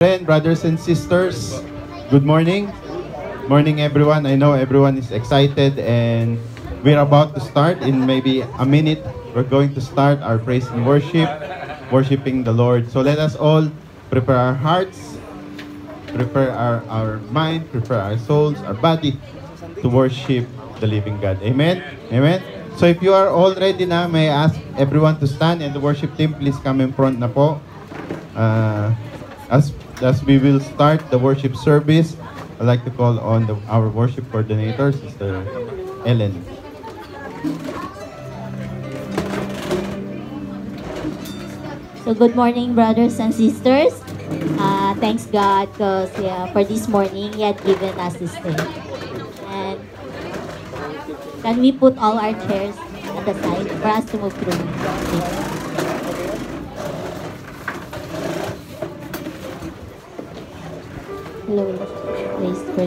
Friend, brothers and sisters, good morning. Morning everyone. I know everyone is excited and we're about to start in maybe a minute. We're going to start our praise and worship, worshiping the Lord. So let us all prepare our hearts, prepare our, our mind, prepare our souls, our body to worship the living God. Amen? Amen? So if you are all ready na, may I ask everyone to stand and the worship team, please come in front na po. Uh, as as we will start the worship service, I'd like to call on the, our worship coordinator, Sister Ellen. So good morning, brothers and sisters. Uh, thanks God because yeah, for this morning, He had given us this day. And can we put all our chairs at the side for us to move through? Please pray.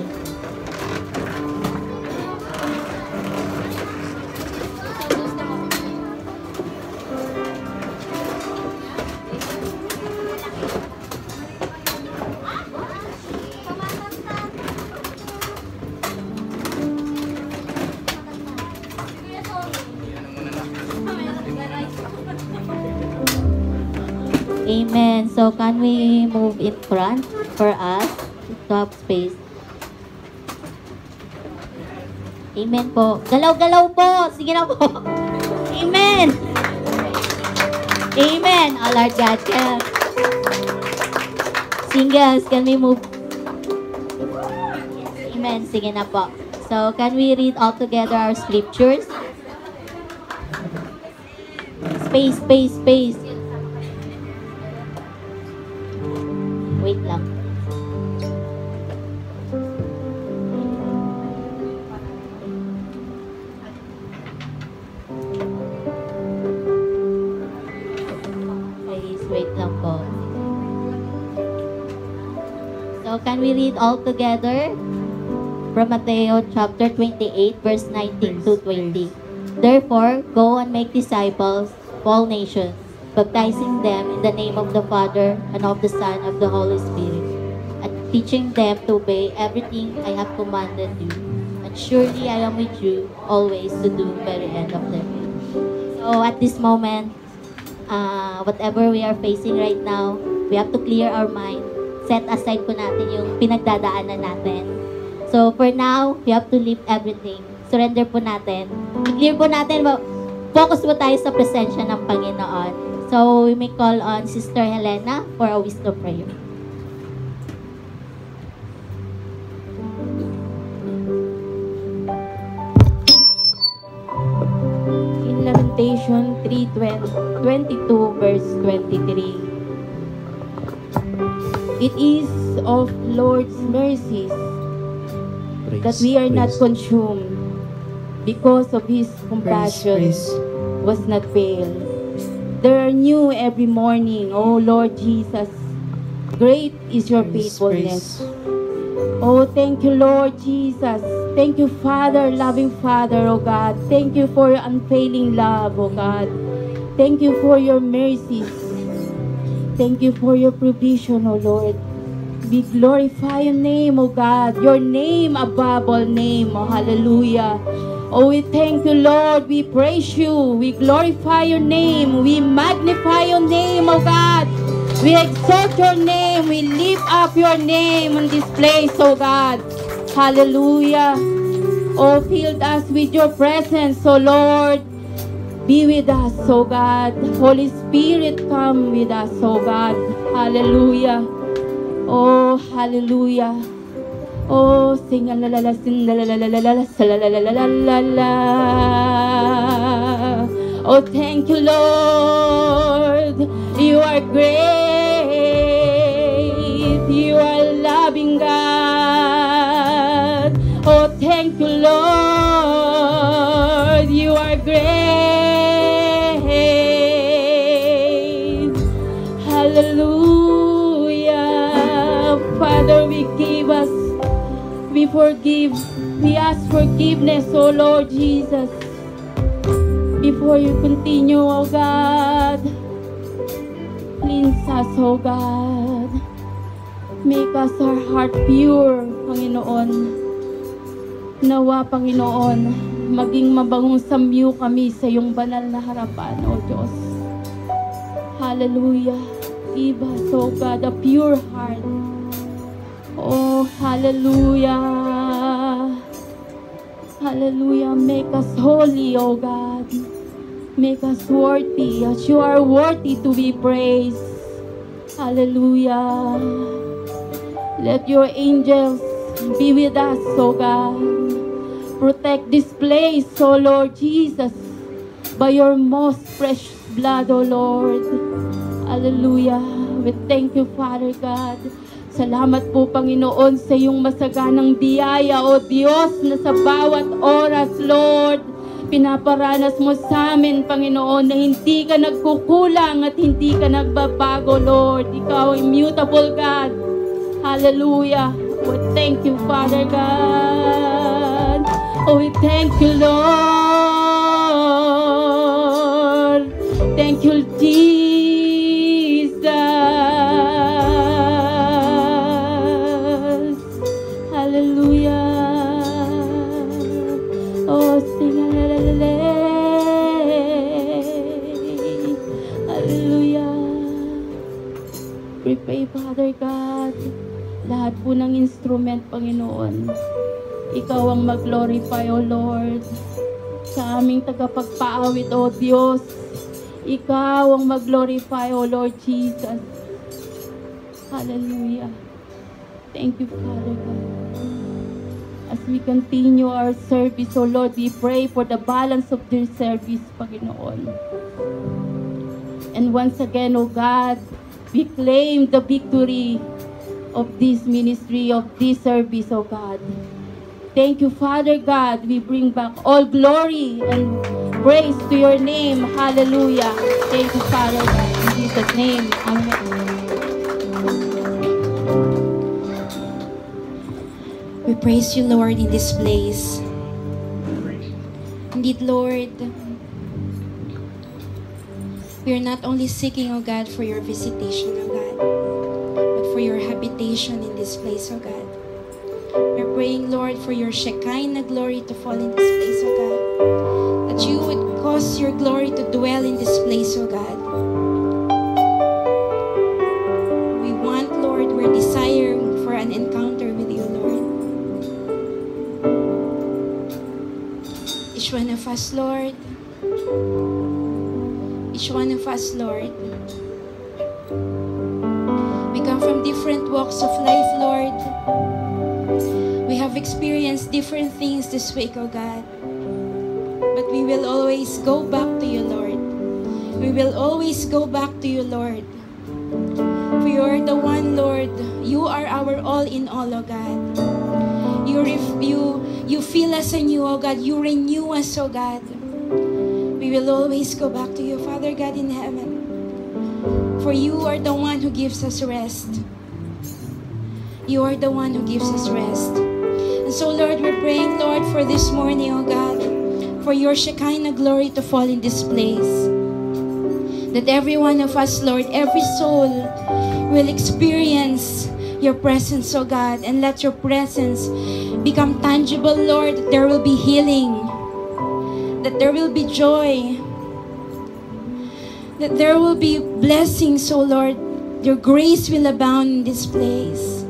Amen. So can we move in front for us have space? Amen po. Galaw-galaw po. Sige na po. Amen. Amen. All our God can. Singles, can we move? Amen. Sige na po. So, can we read all together our scriptures? Space, space, space. All together? From Matthew chapter 28, verse 19 to 20. Therefore, go and make disciples of all nations, baptizing them in the name of the Father and of the Son and of the Holy Spirit, and teaching them to obey everything I have commanded you. And surely I am with you always to do the very end of the day. So at this moment, uh, whatever we are facing right now, we have to clear our mind. Set aside po natin yung pinagdadaanan natin. So for now, we have to leave everything. Surrender po natin. I-clear po natin. Focus po tayo sa presensya ng Panginoon. So we may call on Sister Helena for a wisdom prayer. In Lamentation 3, 22, verse 23. It is of Lord's mercies that we are not consumed because of His compassion was not fail. They are new every morning, O Lord Jesus. Great is your faithfulness. Oh, thank you, Lord Jesus. Thank you, Father, loving Father, oh God. Thank you for your unfailing love, oh God. Thank you for your mercies. Thank you for your provision, O Lord. We glorify your name, O God. Your name above all name, oh hallelujah. Oh, we thank you, Lord. We praise you. We glorify your name. We magnify your name, O God. We exalt your name. We lift up your name in this place, O God. Hallelujah. Oh, fill us with your presence, O Lord. Be with us, oh God. Holy Spirit, come with us, oh God. Hallelujah. Oh, hallelujah. Oh, sing la la la la sing la la la la la la la la la la la. Oh, thank you, Lord. You are great. Forgive, we ask forgiveness, oh Lord Jesus. Before you continue, oh God, cleanse us, oh God. Make us our heart pure, Panginoon. Nawa, Panginoon, maging mabangong samyo kami sa iyong banal na harapan, O Diyos. Hallelujah. Give us, O God, a pure heart. Oh, hallelujah. Hallelujah. Make us holy, O God. Make us worthy as you are worthy to be praised. Hallelujah. Let your angels be with us, O God. Protect this place, O Lord Jesus, by your most precious blood, O Lord. Hallelujah. We thank you, Father God. Salamat po, Panginoon, sa iyong masaganang biyaya, O Diyos, na sa bawat oras, Lord, pinaparanas mo sa amin, Panginoon, na hindi ka nagkukulang at hindi ka nagbabago, Lord. Ikaw ay immutable God. Hallelujah. We thank you, Father God. Oh, we thank you, Lord. Thank you, Jesus. Father God, lahat po ng instrument, Panginoon, Ikaw ang mag-glorify, O Lord, sa aming tagapagpaawit, O Diyos. Ikaw ang mag-glorify, O Lord Jesus. Hallelujah. Thank you, Father God. As we continue our service, O Lord, we pray for the balance of this service, Panginoon. And once again, O God, we claim the victory of this ministry, of this service, O God. Thank you, Father God. We bring back all glory and praise to your name. Hallelujah. Thank you, Father God. In Jesus' name. Amen. We praise you, Lord, in this place. Indeed, Lord, we are not only seeking, O God, for your visitation, O God, but for your habitation in this place, O God. We're praying, Lord, for your Shekinah glory to fall in this place, O God. That you would cause your glory to dwell in this place, O God. We want, Lord, we're desiring for an encounter with you, Lord. Each one of us, Lord. Each one of us, Lord. We come from different walks of life, Lord. We have experienced different things this week, oh God. But we will always go back to you, Lord. We will always go back to you, Lord. For you are the one, Lord. You are our all in all, oh God. You, ref- you, you fill us anew, oh God. You renew us, oh God. We will always go back to you, Father God in heaven. For you are the one who gives us rest. You are the one who gives us rest. And so, Lord, we're praying, Lord, for this morning, oh God, for your Shekinah glory to fall in this place. That every one of us, Lord, every soul will experience your presence, oh God, and let your presence become tangible, Lord. There will be healing, that there will be joy, that there will be blessings, oh Lord. Your grace will abound in this place.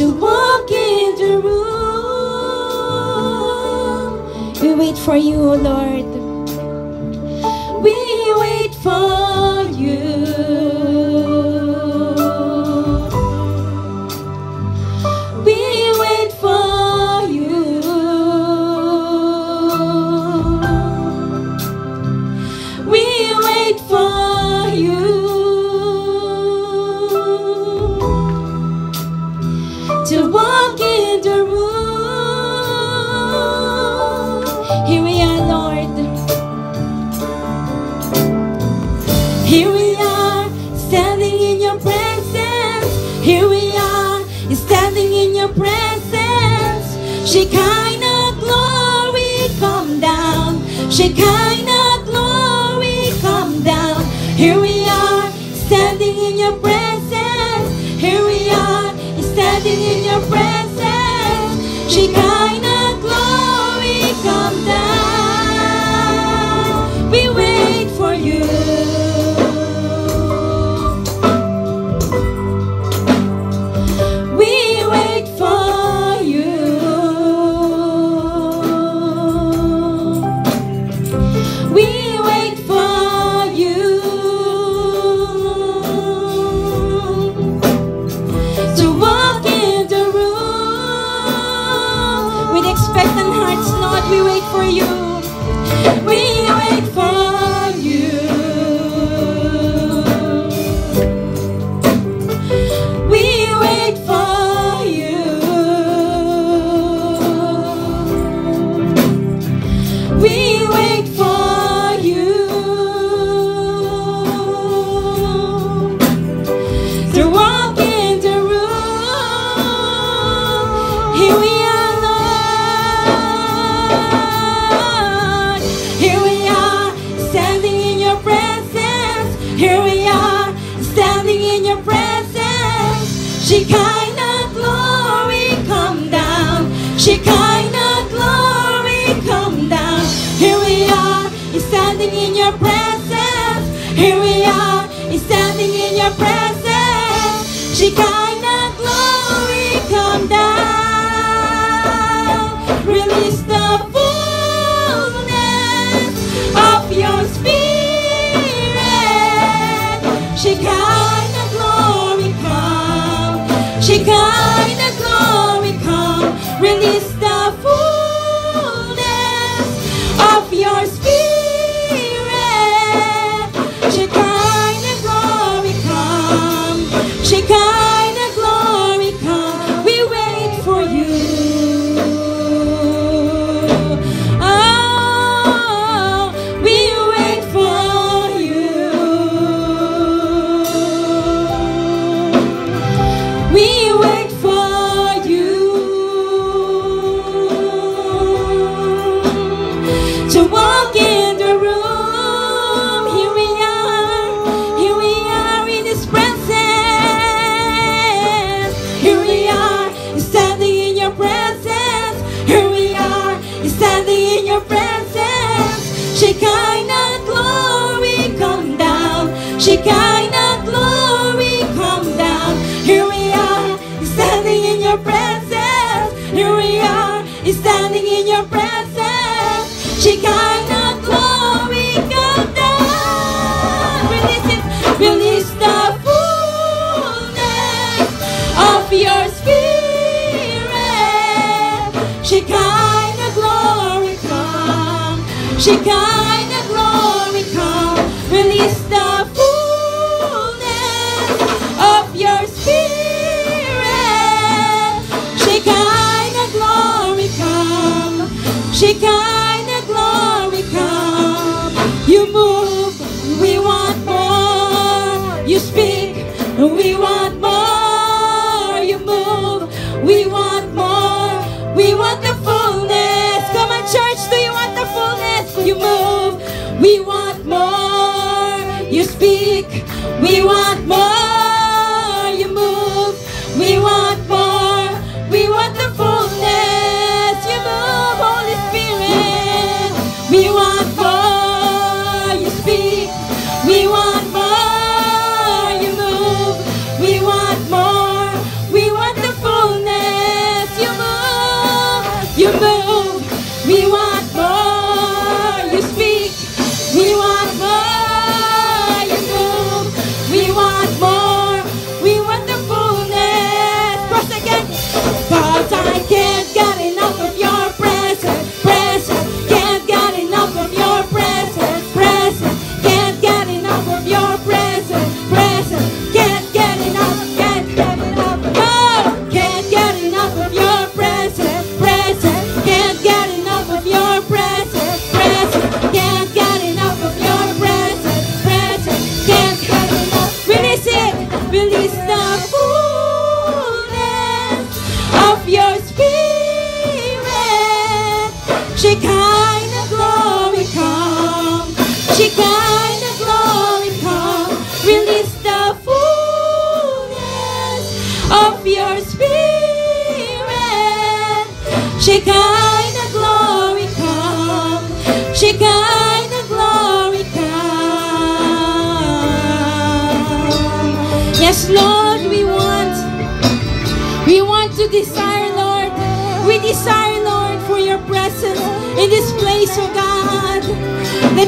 to walk in the room. We wait for you, O Lord. We wait for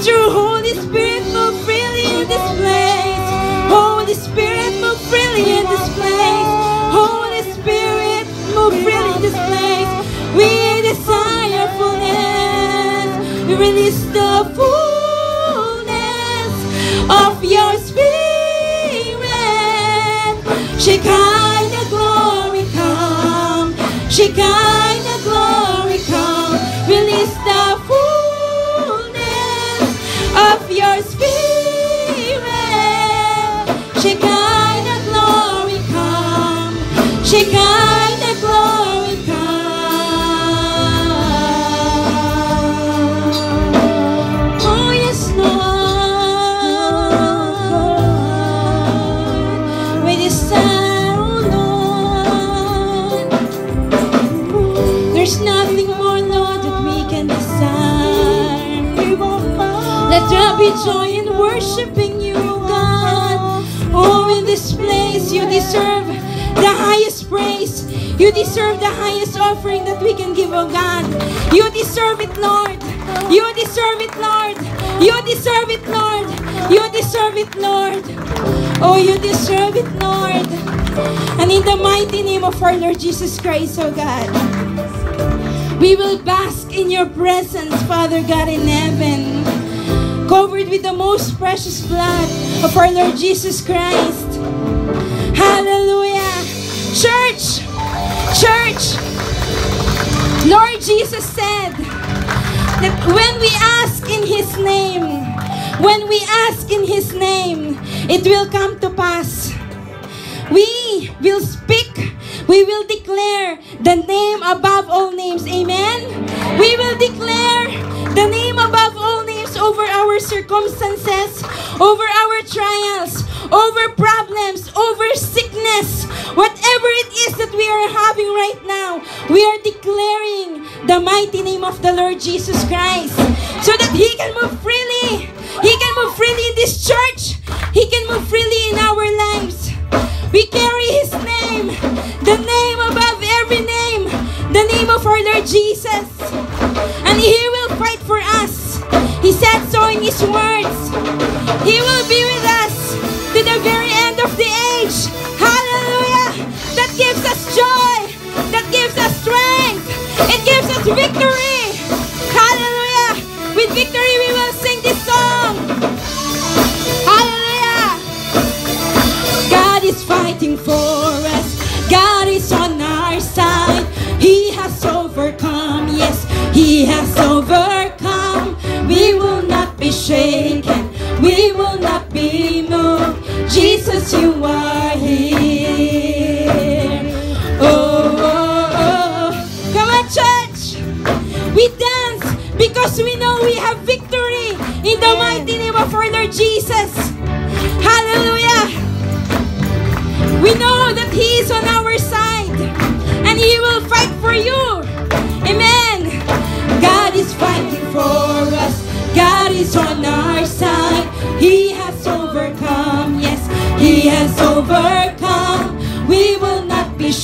Let your Holy Spirit move freely in this place. Holy Spirit, move freely in this place. Holy Spirit, move freely in this place. We desire fullness. We release the fullness Be joy in worshiping you, oh God. Oh, in this place, you deserve the highest praise. You deserve the highest offering that we can give, oh God. You deserve it, Lord. You deserve it, Lord. You deserve it, Lord. You deserve it, Lord. Oh, you deserve it, Lord. And in the mighty name of our Lord Jesus Christ, oh God. We will bask in your presence, Father God in heaven, covered with the most precious blood of our Lord Jesus Christ. Hallelujah. Church, church, Lord Jesus said that when we ask in His name, when we ask in His name, it will come to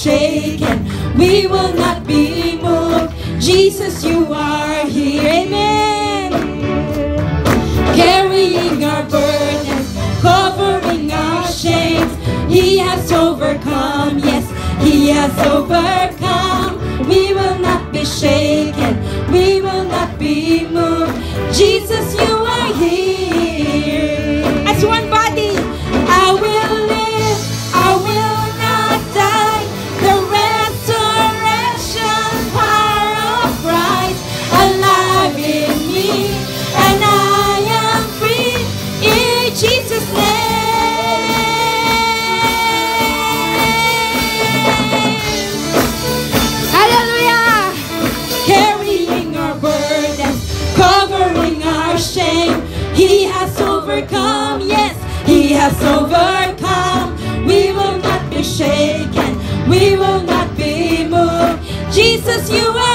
shaken. We will not be moved. Jesus, you are here. Amen carrying our burdens, covering our shames. He has overcome, yes, He has overcome. We will not be shaken, we will not be moved. Jesus, you overcome. We will not be shaken. We will not be moved. Jesus, you are.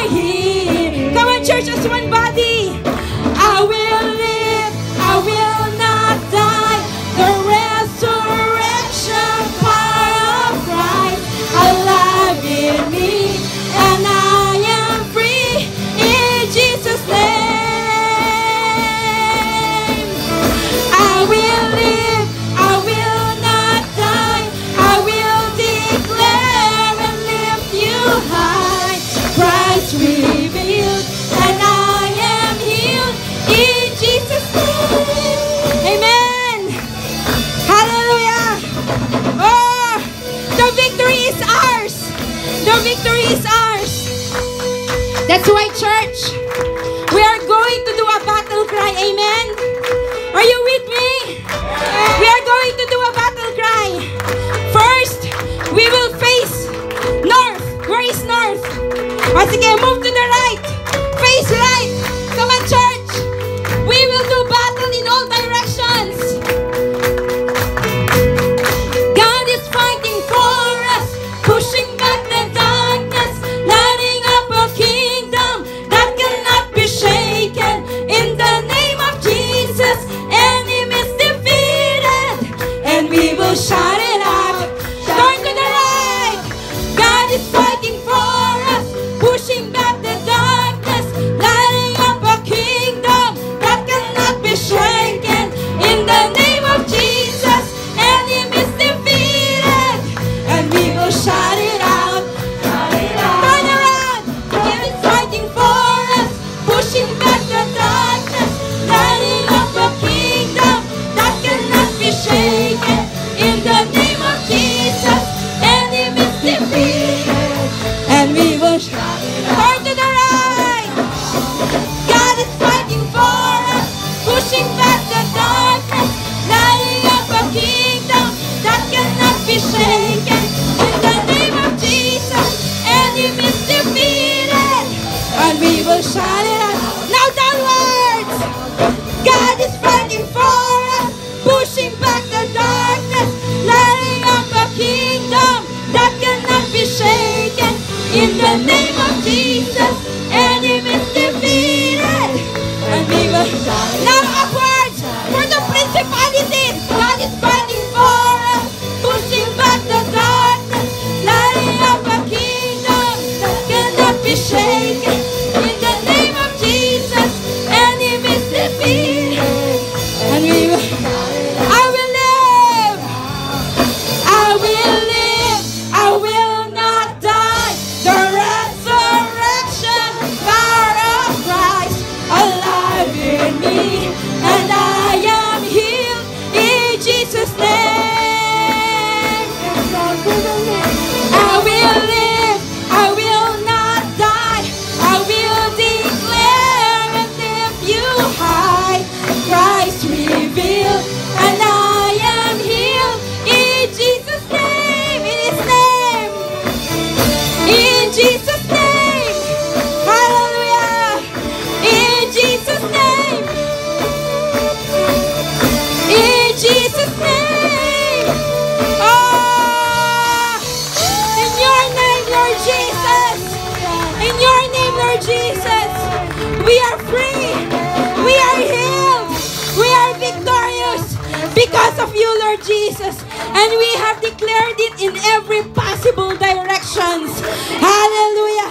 Lord Jesus. And we have declared it in every possible directions. Hallelujah.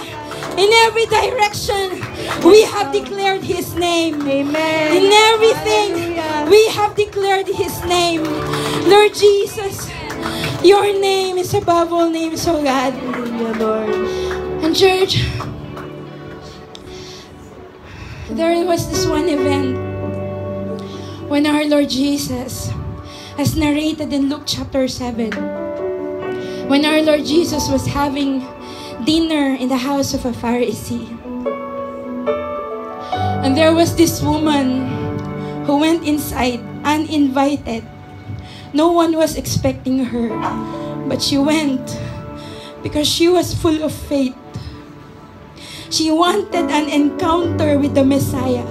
In every direction, we have declared His name. Amen. In everything, Hallelujah. we have declared His name. Lord Jesus, Your name is above all names, O oh God. Hallelujah, Lord. And church, there was this one event when our Lord Jesus as narrated in Luke chapter 7. When our Lord Jesus was having dinner in the house of a Pharisee. And there was this woman who went inside uninvited. No one was expecting her, but she went because she was full of faith. She wanted an encounter with the Messiah.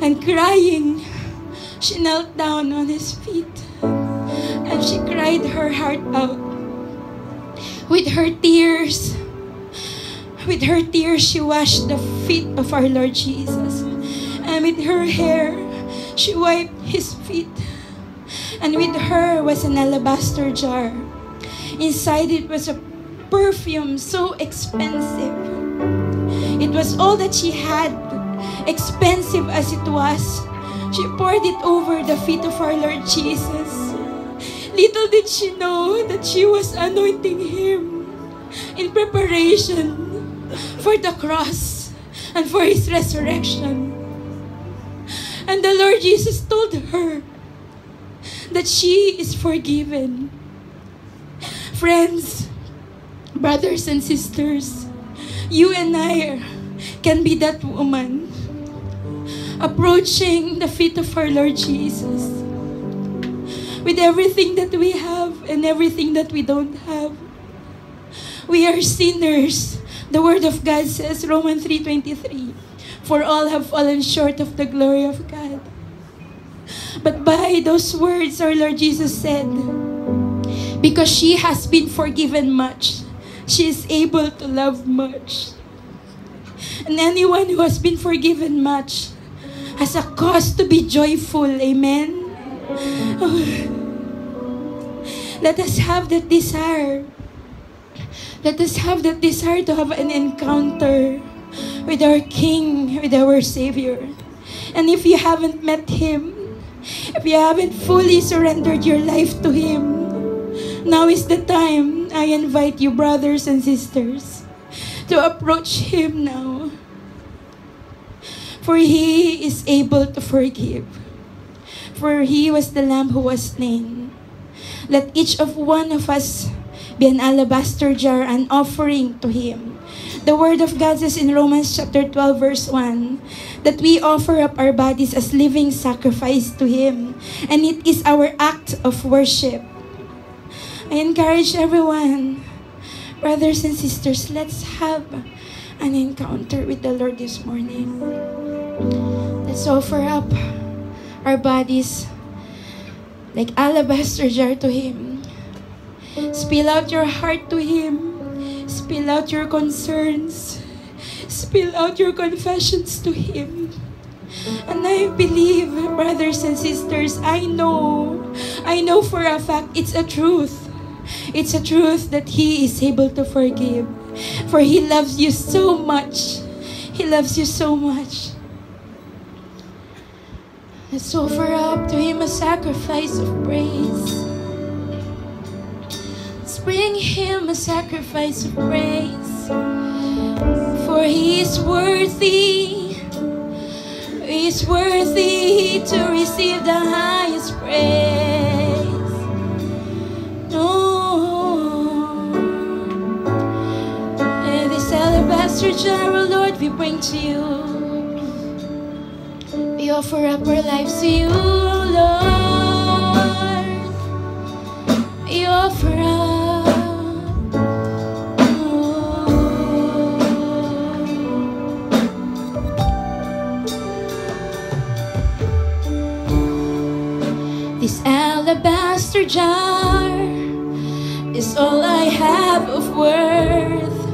And crying, she knelt down on his feet and she cried her heart out. With her tears, with her tears, she washed the feet of our Lord Jesus. And with her hair, she wiped his feet. And with her was an alabaster jar. Inside it was a perfume so expensive. It was all that she had, expensive as it was. She poured it over the feet of our Lord Jesus. Little did she know that she was anointing him in preparation for the cross and for his resurrection. And the Lord Jesus told her that she is forgiven. Friends, brothers and sisters, you and I can be that woman approaching the feet of our Lord Jesus with everything that we have and everything that we don't have. We are sinners. The word of God says, Romans 3.23, For all have fallen short of the glory of God. But by those words, our Lord Jesus said, Because she has been forgiven much, she is able to love much. And anyone who has been forgiven much has a cause to be joyful. Amen. Oh. Let us have that desire. Let us have that desire to have an encounter with our King, with our Savior. And if you haven't met Him, if you haven't fully surrendered your life to Him, now is the time I invite you, brothers and sisters, to approach Him now. For He is able to forgive. For He was the Lamb who was slain. Let each of one of us be an alabaster jar, an offering to Him. The Word of God says in Romans chapter 12, verse 1, that we offer up our bodies as living sacrifice to Him. And it is our act of worship. I encourage everyone, brothers and sisters, let's have an encounter with the Lord this morning. Let's offer up our bodies like alabaster jar to Him. Spill out your heart to Him. Spill out your concerns. Spill out your confessions to Him. And I believe, brothers and sisters, I know, I know for a fact it's a truth. It's a truth that He is able to forgive. For He loves you so much. He loves you so much. Let's offer up to Him a sacrifice of praise. Let's bring Him a sacrifice of praise. For He is worthy. He is worthy to receive the highest praise. Jar, oh Lord, we bring to you. We offer up our lives to you, oh Lord. We offer up. This alabaster jar is all I have of worth.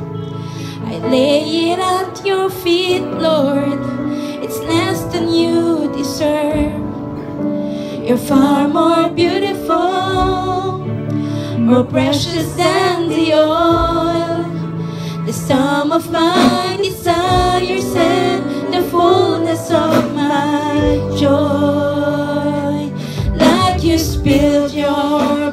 Lay it at your feet, Lord. It's less than you deserve. You're far more beautiful, more precious than the oil. The sum of my desires and the fullness of my joy. Like you spilled your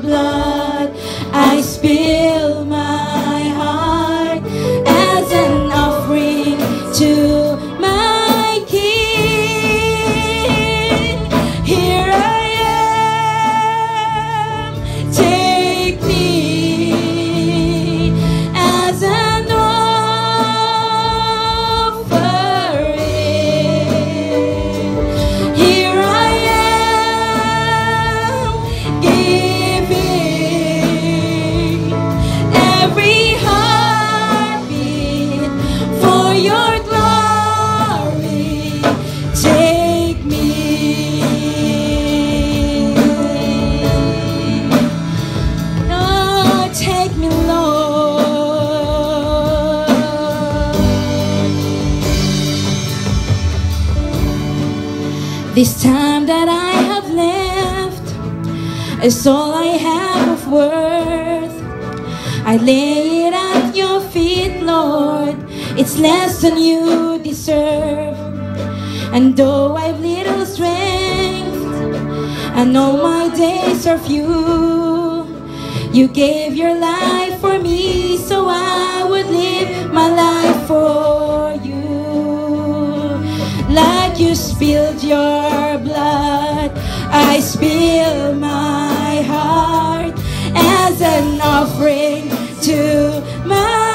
It's all I have of worth. I lay it at your feet, Lord. It's less than you deserve. And though I've little strength, and all my days are few. You gave your life for me, so I would live my life for you. Like you spilled your blood, I spill mine heart as an offering to my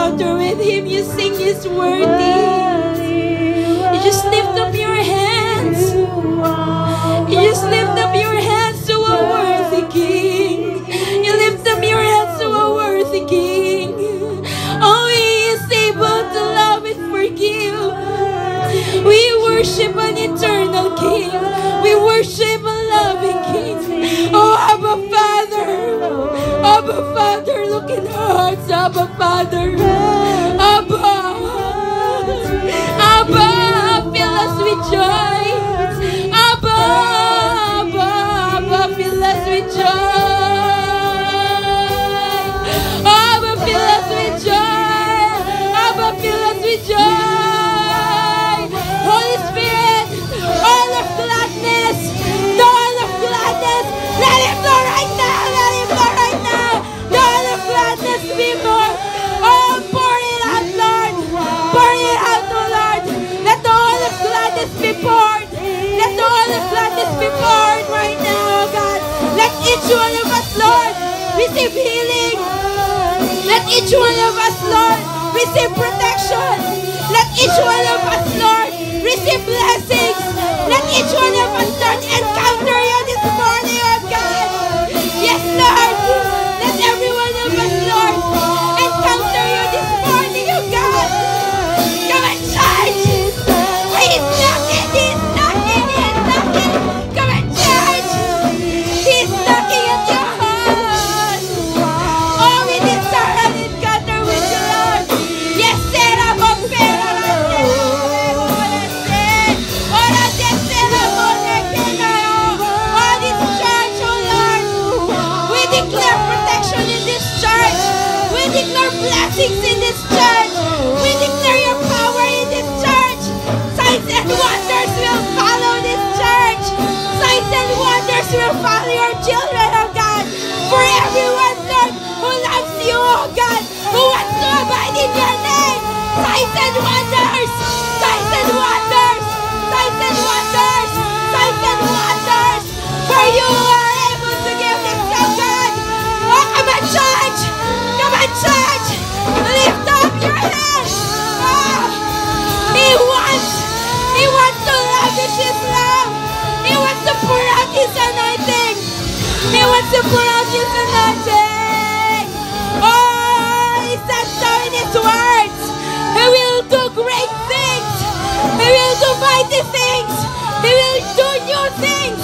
encounter with Him, you sing His worthy. You just lift up your hands. You just lift up your hands to a worthy King. You lift up your hands to a worthy King. Oh, He is able to love and forgive. We worship an eternal King. We worship a loving King. Oh, Abba Father. Abba Father, look in our hearts, Abba Father. Of gladness be poured right now, oh God. Let each one of us, Lord, receive healing. Let each one of us, Lord, receive protection. Let each one of us, Lord, receive blessings. Let each one of us, Lord, encounter blessings in this church. We declare your power in this church. Signs and wonders will follow this church. Signs and wonders will follow your children, oh God. For everyone, Lord, who loves you, oh God, who wants to abide in your name. Signs and wonders. Signs and wonders. Signs and wonders. Signs and wonders. For you Ah! he wants, he wants to lavish his love. He wants to pour out his anointing. He wants to pour out his anointing. Oh, he said so in words. He will do great things. He will do mighty things. He will do new things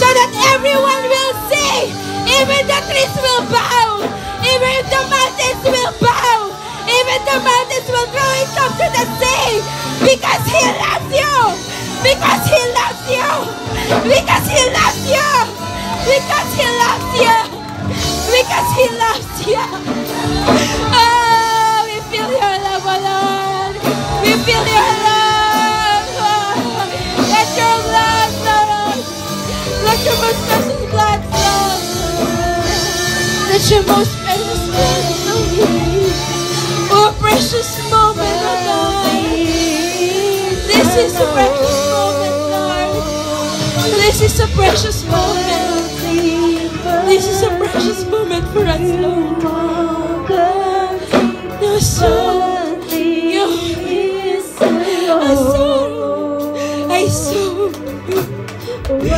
so that everyone will see. Even the trees will bow. The sea. Because he loves you. Because he loves you. Because he loves you. Because he loves you. Because he loves you. Oh, we feel your love, oh Lord. We feel your love. Oh, let your blood flow. Let your most precious blood flow. Let your most precious blood flow. Oh, precious is a precious moment, Lord. This is a precious moment. This is a precious moment for us, Lord. Your soul, your I saw, I saw, I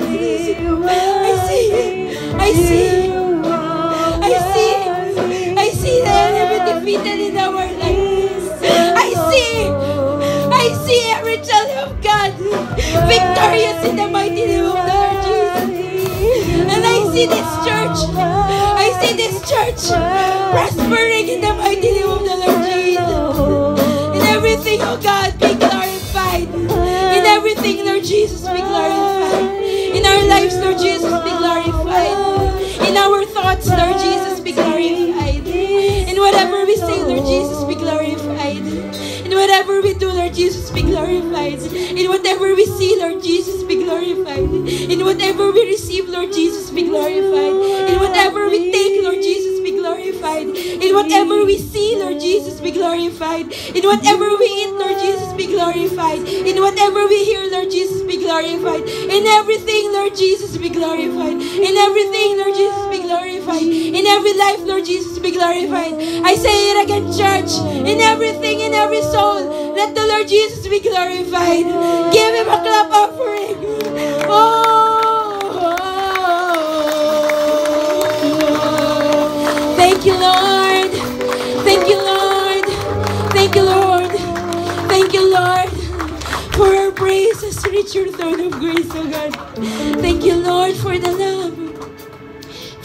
see, I see, I see, victorious in the mighty name of the Lord Jesus. And I see this church, I see this church prospering in the mighty name of the Lord Jesus. In everything, oh God, be glorified. In everything, Lord Jesus, In whatever we see, Lord Jesus, be glorified. In whatever we receive, Lord Jesus, be glorified. In whatever we take, Lord Jesus, be glorified. In whatever we see, Lord Jesus, be glorified. In whatever we eat, Lord Jesus, be glorified. In whatever we hear, Lord Jesus, be glorified. In everything, Lord Jesus, be glorified. In everything, Lord Jesus, glorified. In every life, Lord Jesus, be glorified. I say it again, church. In everything, in every soul, let the Lord Jesus be glorified. Give him a clap offering. Oh. Thank you, Lord. Thank you, Lord. Thank you, Lord. Thank you, Lord. For our praise has reached your throne of grace, oh God. Thank you, Lord, for the love.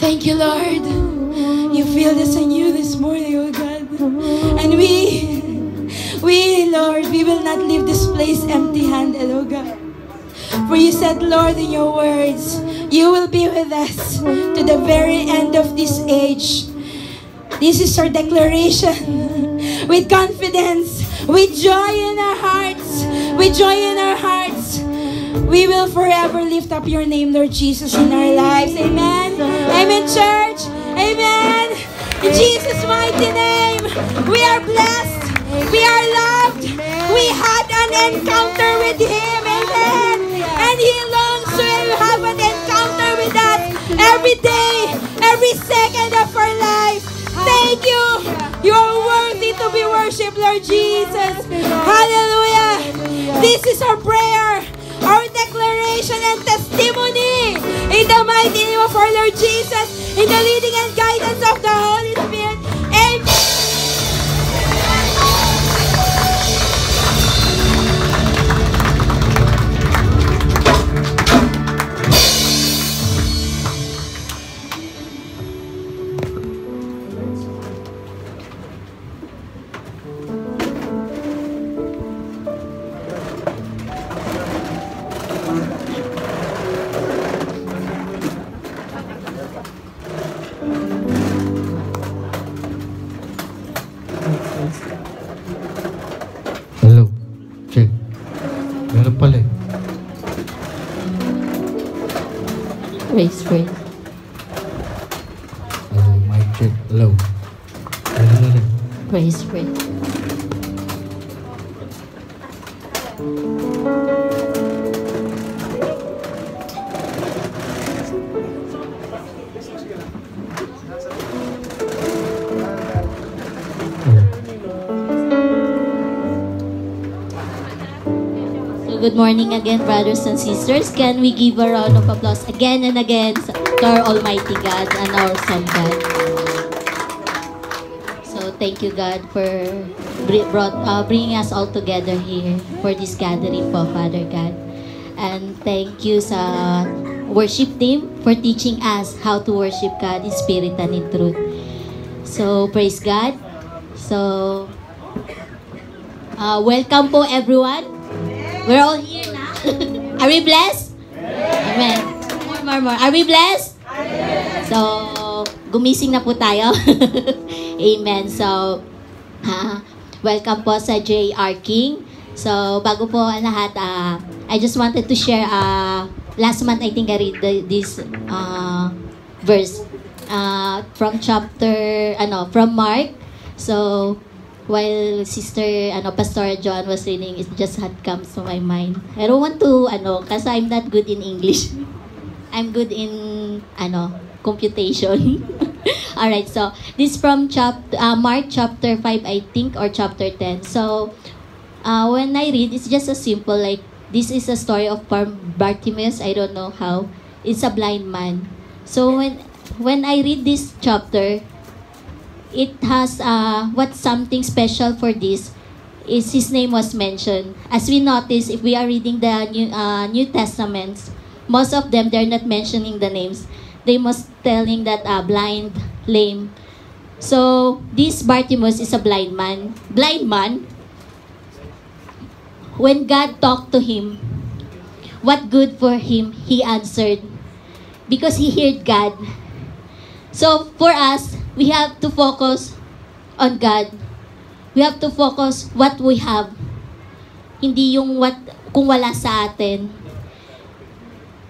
Thank you, Lord. You feel us anew this morning, oh God. And we, we, Lord, we will not leave this place empty handed, oh God. For you said, Lord, in your words, you will be with us to the very end of this age. This is our declaration with confidence, with joy in our hearts, with joy in our hearts. We will forever lift up your name, Lord Jesus, in our lives. Amen. Amen, church. Amen. In Jesus' mighty name, we are blessed. We are loved. We had an encounter with Him. Amen. And He longs to have an encounter with us every day, every second of our life. Thank you. You are worthy to be worshipped, Lord Jesus. Hallelujah. This is our prayer, our declaration and testimony. In the mighty name of our Lord Jesus, in the leading and guidance of the Holy good morning again, brothers and sisters. Can we give a round of applause again and again to our Almighty God and our Son God? So thank you, God, for brought, uh, bringing us all together here for this gathering po, Father God. And thank you sa worship team for teaching us how to worship God in spirit and in truth. So, praise God. So, uh, welcome po everyone. We're all here now. Are we blessed? Amen. More, more, more. Are we blessed? So, gumising na po tayo. Amen. So, ah, welcome po sa JR King. So, bago po ang lahat, ah, I just wanted to share, uh, last month I think I read the, this uh, verse uh, from chapter, ano, from Mark. So, while Sister, ano, Pastor John was reading, it just had comes to my mind. I don't want to, ano, kasi I'm not good in English. I'm good in, ano, computation. Alright, so, this from chapter, uh, Mark chapter 5, I think, or chapter 10. So, uh, when I read, it's just a simple, like, this is a story of Bar- Bartimaeus. I don't know how. It's a blind man. So, when, when I read this chapter, it has uh, what's something special for this is his name was mentioned. As we notice, if we are reading the New, uh, New Testaments, most of them they're not mentioning the names. They must telling that uh, blind, lame. So this Bartimaeus is a blind man. Blind man. When God talked to him, what good for him? He answered, because he heard God. So for us, we have to focus on God. We have to focus what we have. Hindi yung what kung wala sa atin.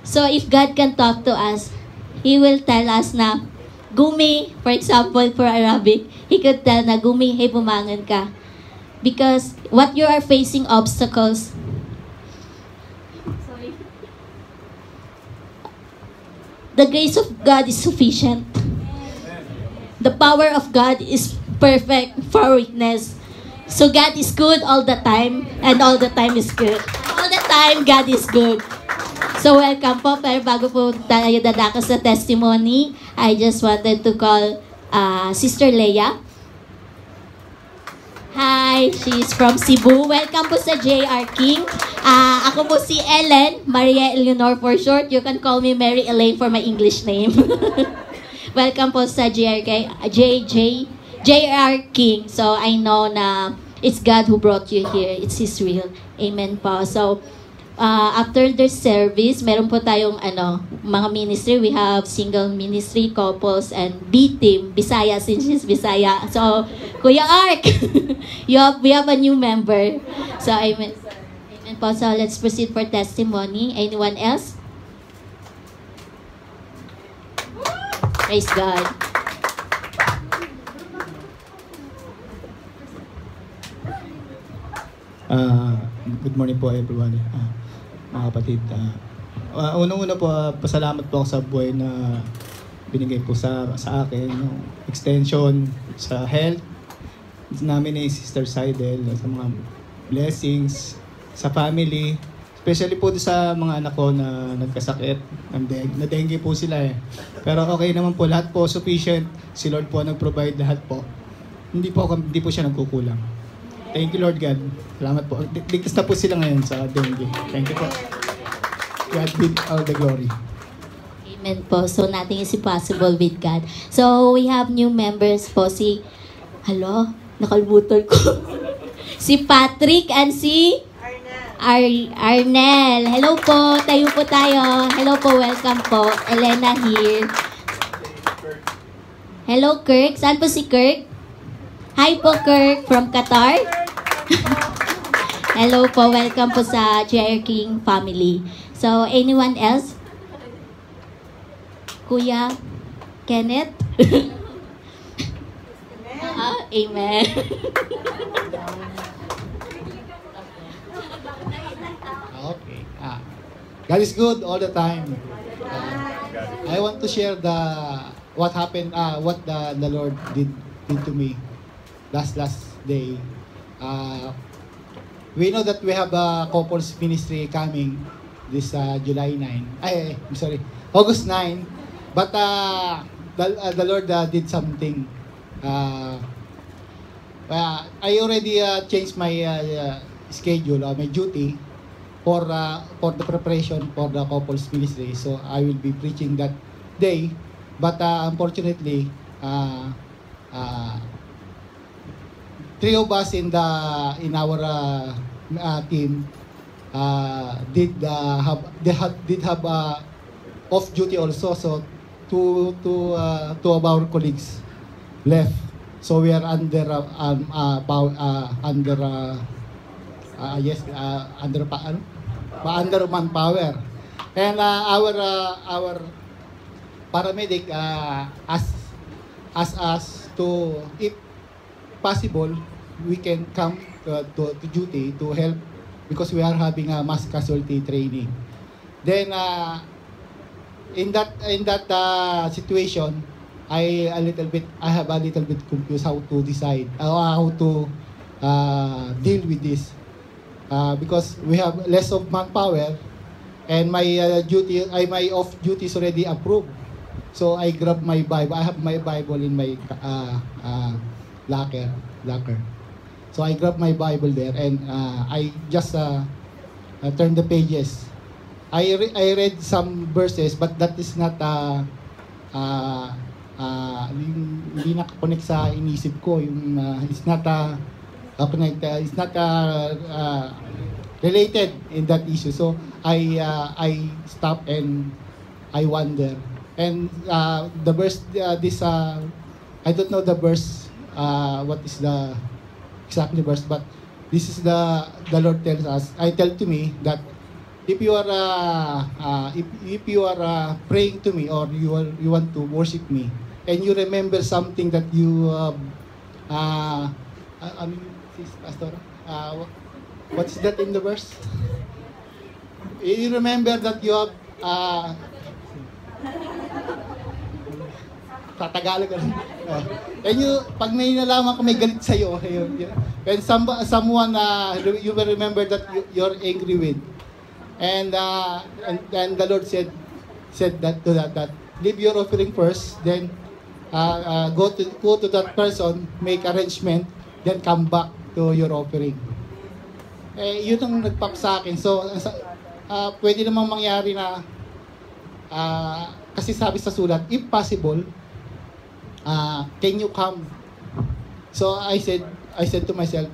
So if God can talk to us, He will tell us na Gumi, for example, for Arabic, he could tell na Gumi, hey, bumangon ka. Because what you are facing obstacles, sorry. The grace of God is sufficient. The power of God is perfect for weakness. So God is good all the time, and all the time is good. All the time, God is good. So welcome po, pero bago po tayo dadako sa testimony, I just wanted to call uh, Sister Leia. Hi, she's from Cebu. Welcome po sa JR King. Ah, ako po si Ellen, Maria Eleanor for short. You can call me Mary Elaine for my English name. Welcome po sa JRK, JJ, JR King. So I know na it's God who brought you here. It's His will. Amen po. So uh, after the service, meron po tayong ano, mga ministry. We have single ministry, couples, and B team. Bisaya, since she's Bisaya. So, Kuya Ark, you have, we have a new member. So, amen. Amen po. So, let's proceed for testimony. Anyone else? Praise God. Ah, good morning po everyone. Ah, mga kapatid. Ah, ah, unang-una po, ah, pasalamat po ako sa buhay na binigay po sa sa akin yung extension sa health namin ni Sister Seidel sa mga blessings sa family especially po sa mga anak ko na nagkasakit ng deng- na dengue po sila eh pero okay naman po lahat po sufficient si Lord po nag-provide lahat po hindi po hindi po siya nagkukulang Thank you, Lord God. Salamat po. Ligtas na po sila ngayon sa dengue. Thank you po. God be all the glory. Amen po. So, nothing is impossible with God. So, we have new members po. Si, halo, nakalimutan ko. si Patrick and si Ar Arnel. Hello po. Tayo po tayo. Hello po. Welcome po. Elena here. Hello, Kirk. Saan po si Kirk? Hi po, Kirk. From Qatar. Hello po. Welcome po sa JR King family. So, anyone else? Kuya Kenneth? Ah, amen. God is good all the time. Ah, I want to share the what happened, ah, what the, the Lord did, did to me last last day. Ah, we know that we have a couples ministry coming this uh, July 9. Ay, I'm sorry, August 9. But uh, the, uh, the Lord uh, did something. Uh, uh, I already uh, changed my uh, uh, schedule, uh, my duty for uh, for the preparation for the couples ministry. So I will be preaching that day. But uh, unfortunately, uh, uh, three of us in the in our uh, uh, team uh, did uh, have they had, did have uh, off duty also. So two two uh, two of our colleagues left. So we are under uh, um, uh, uh, under uh, uh, yes uh, under pa ano? Under manpower. And uh, our uh, our paramedic uh, ask ask us to if possible we can come uh, to, to duty to help because we are having a mass casualty training. Then uh, in that in that uh, situation, I a little bit I have a little bit confused how to decide uh, how to uh, deal with this uh, because we have less of manpower and my uh, duty I my off duty is already approved. So I grab my Bible. I have my Bible in my uh, uh, locker locker. So I grab my Bible there and uh, I just uh, uh, turn the pages. I re- I read some verses but that is not uh, uh, uh, hindi nakakonect sa inisip ko yung uh, it's not uh, uh, connect, uh, it's not uh, uh, related in that issue. So I uh, I stop and I wonder. And the verse this I don't know the verse what is the exactly verse but this is the the Lord tells us I tell to me that if you are uh, uh, if, if you are uh, praying to me or you are you want to worship me and you remember something that you uh, uh, mean, sis, pastor, uh, what's that in the verse? You remember that you have uh, Tatagalog ka rin. Uh, and you, pag may nalaman ka may galit sa'yo, yun, yun. when some, someone, uh, you will remember that you, you're angry with. And, uh, and, and the Lord said, said that to that, that leave your offering first, then uh, uh, go to go to that person, make arrangement, then come back to your offering. Eh, yun ang nagpak sa akin. So, uh, pwede namang mangyari na, uh, kasi sabi sa sulat, if possible, uh, can you come? So, I said, I said to myself,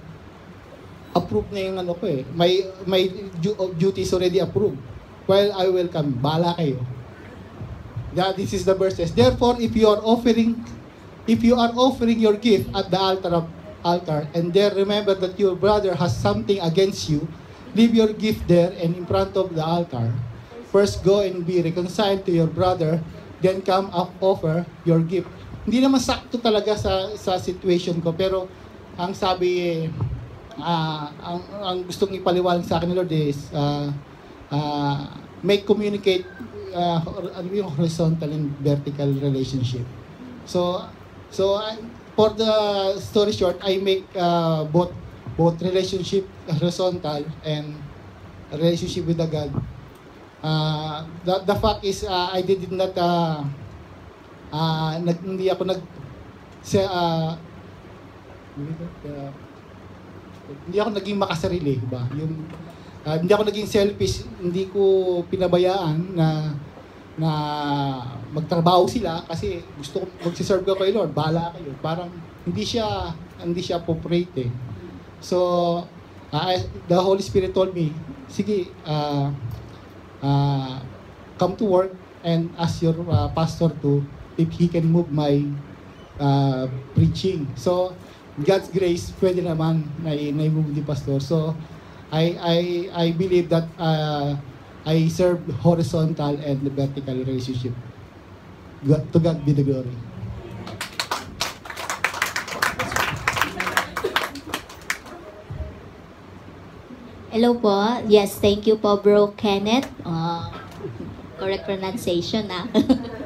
approve na yung ano ko eh. My, my duties already approved. Well, I will come. Bala kayo. Yeah, this is the verses. Therefore, if you are offering, if you are offering your gift at the altar of altar, and there remember that your brother has something against you, leave your gift there and in front of the altar. First go and be reconciled to your brother, then come up offer your gift. Hindi naman sakto talaga sa sa situation ko, pero ang sabi uh, ang, ang gustong ipaliwanag sa akin ni Lord is uh, uh, make communicate uh, ano yung horizontal and vertical relationship. So, so I, for the story short, I make uh, both both relationship horizontal and relationship with the God. Uh, the, the fact is, uh, I did not, uh, uh, nag, hindi ako nag, sa, uh, hindi ako naging makasarili, ba? Yung Uh, hindi ako naging selfish, hindi ko pinabayaan na na magtrabaho sila kasi gusto ko magsiserve ko kay Lord, bala kayo. Parang hindi siya hindi siya appropriate eh. So, uh, the Holy Spirit told me, sige, uh, uh, come to work and ask your uh, pastor to if he can move my uh, preaching. So, God's grace, pwede naman na, na-move ni pastor. So, I I I believe that uh, I serve horizontal and vertical relationship. To God be the glory. Hello po. Yes, thank you po, Bro Kenneth. Uh, correct pronunciation, ah.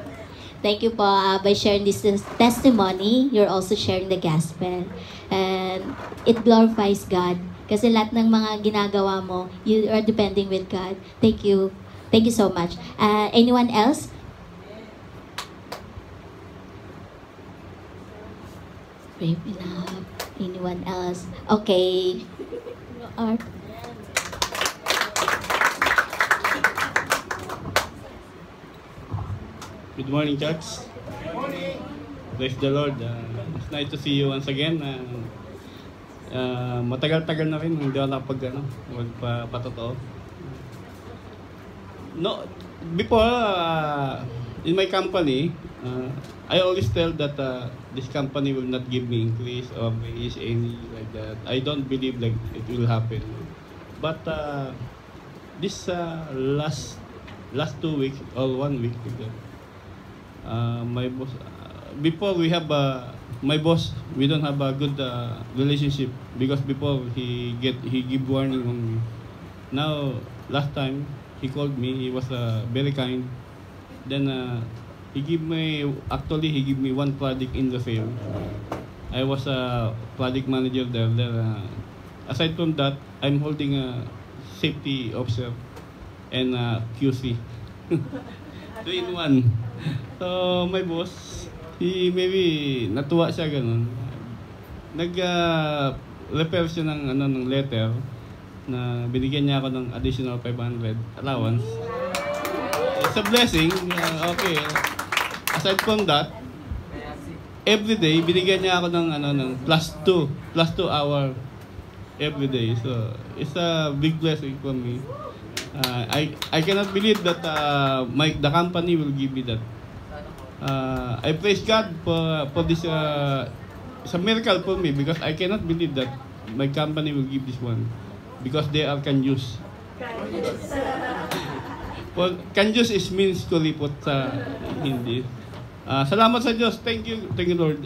thank you po uh, by sharing this testimony. You're also sharing the gospel. And it glorifies God Kasi lahat ng mga ginagawa mo, you are depending with God. Thank you. Thank you so much. Uh, anyone else? Brave enough. Anyone else? Okay. Art. Good morning, church. Good morning. Praise the Lord. Uh, it's nice to see you once again. Uh, uh, matagal-tagal na rin hindi ako nakapag ano, magpatotoo. No, before uh, in my company, uh, I always tell that uh, this company will not give me increase or raise any like that. I don't believe like it will happen. But uh, this uh, last last two weeks or one week uh, my boss, uh, before we have a my boss, we don't have a good uh, relationship because before he get he give warning on me. Now last time he called me, he was uh, very kind. Then uh, he give me actually he give me one project in the field. I was a project manager there. there uh, aside from that, I'm holding a safety officer and a QC. Two in one. So my boss si maybe natuwa siya ganun. Nag uh, repair siya ng ano ng letter na binigyan niya ako ng additional 500 allowance. It's a blessing. Uh, okay. Aside from that, every day binigyan niya ako ng ano ng plus 2, plus 2 hour every day. So, it's a big blessing for me. Uh, I I cannot believe that uh, my the company will give me that uh, I praise God for for this. Uh, it's a miracle for me because I cannot believe that my company will give this one because they are can use. well, can use is means ko lipot sa Hindi. Ah, salamat sa Diyos. Thank you. Thank you, Lord.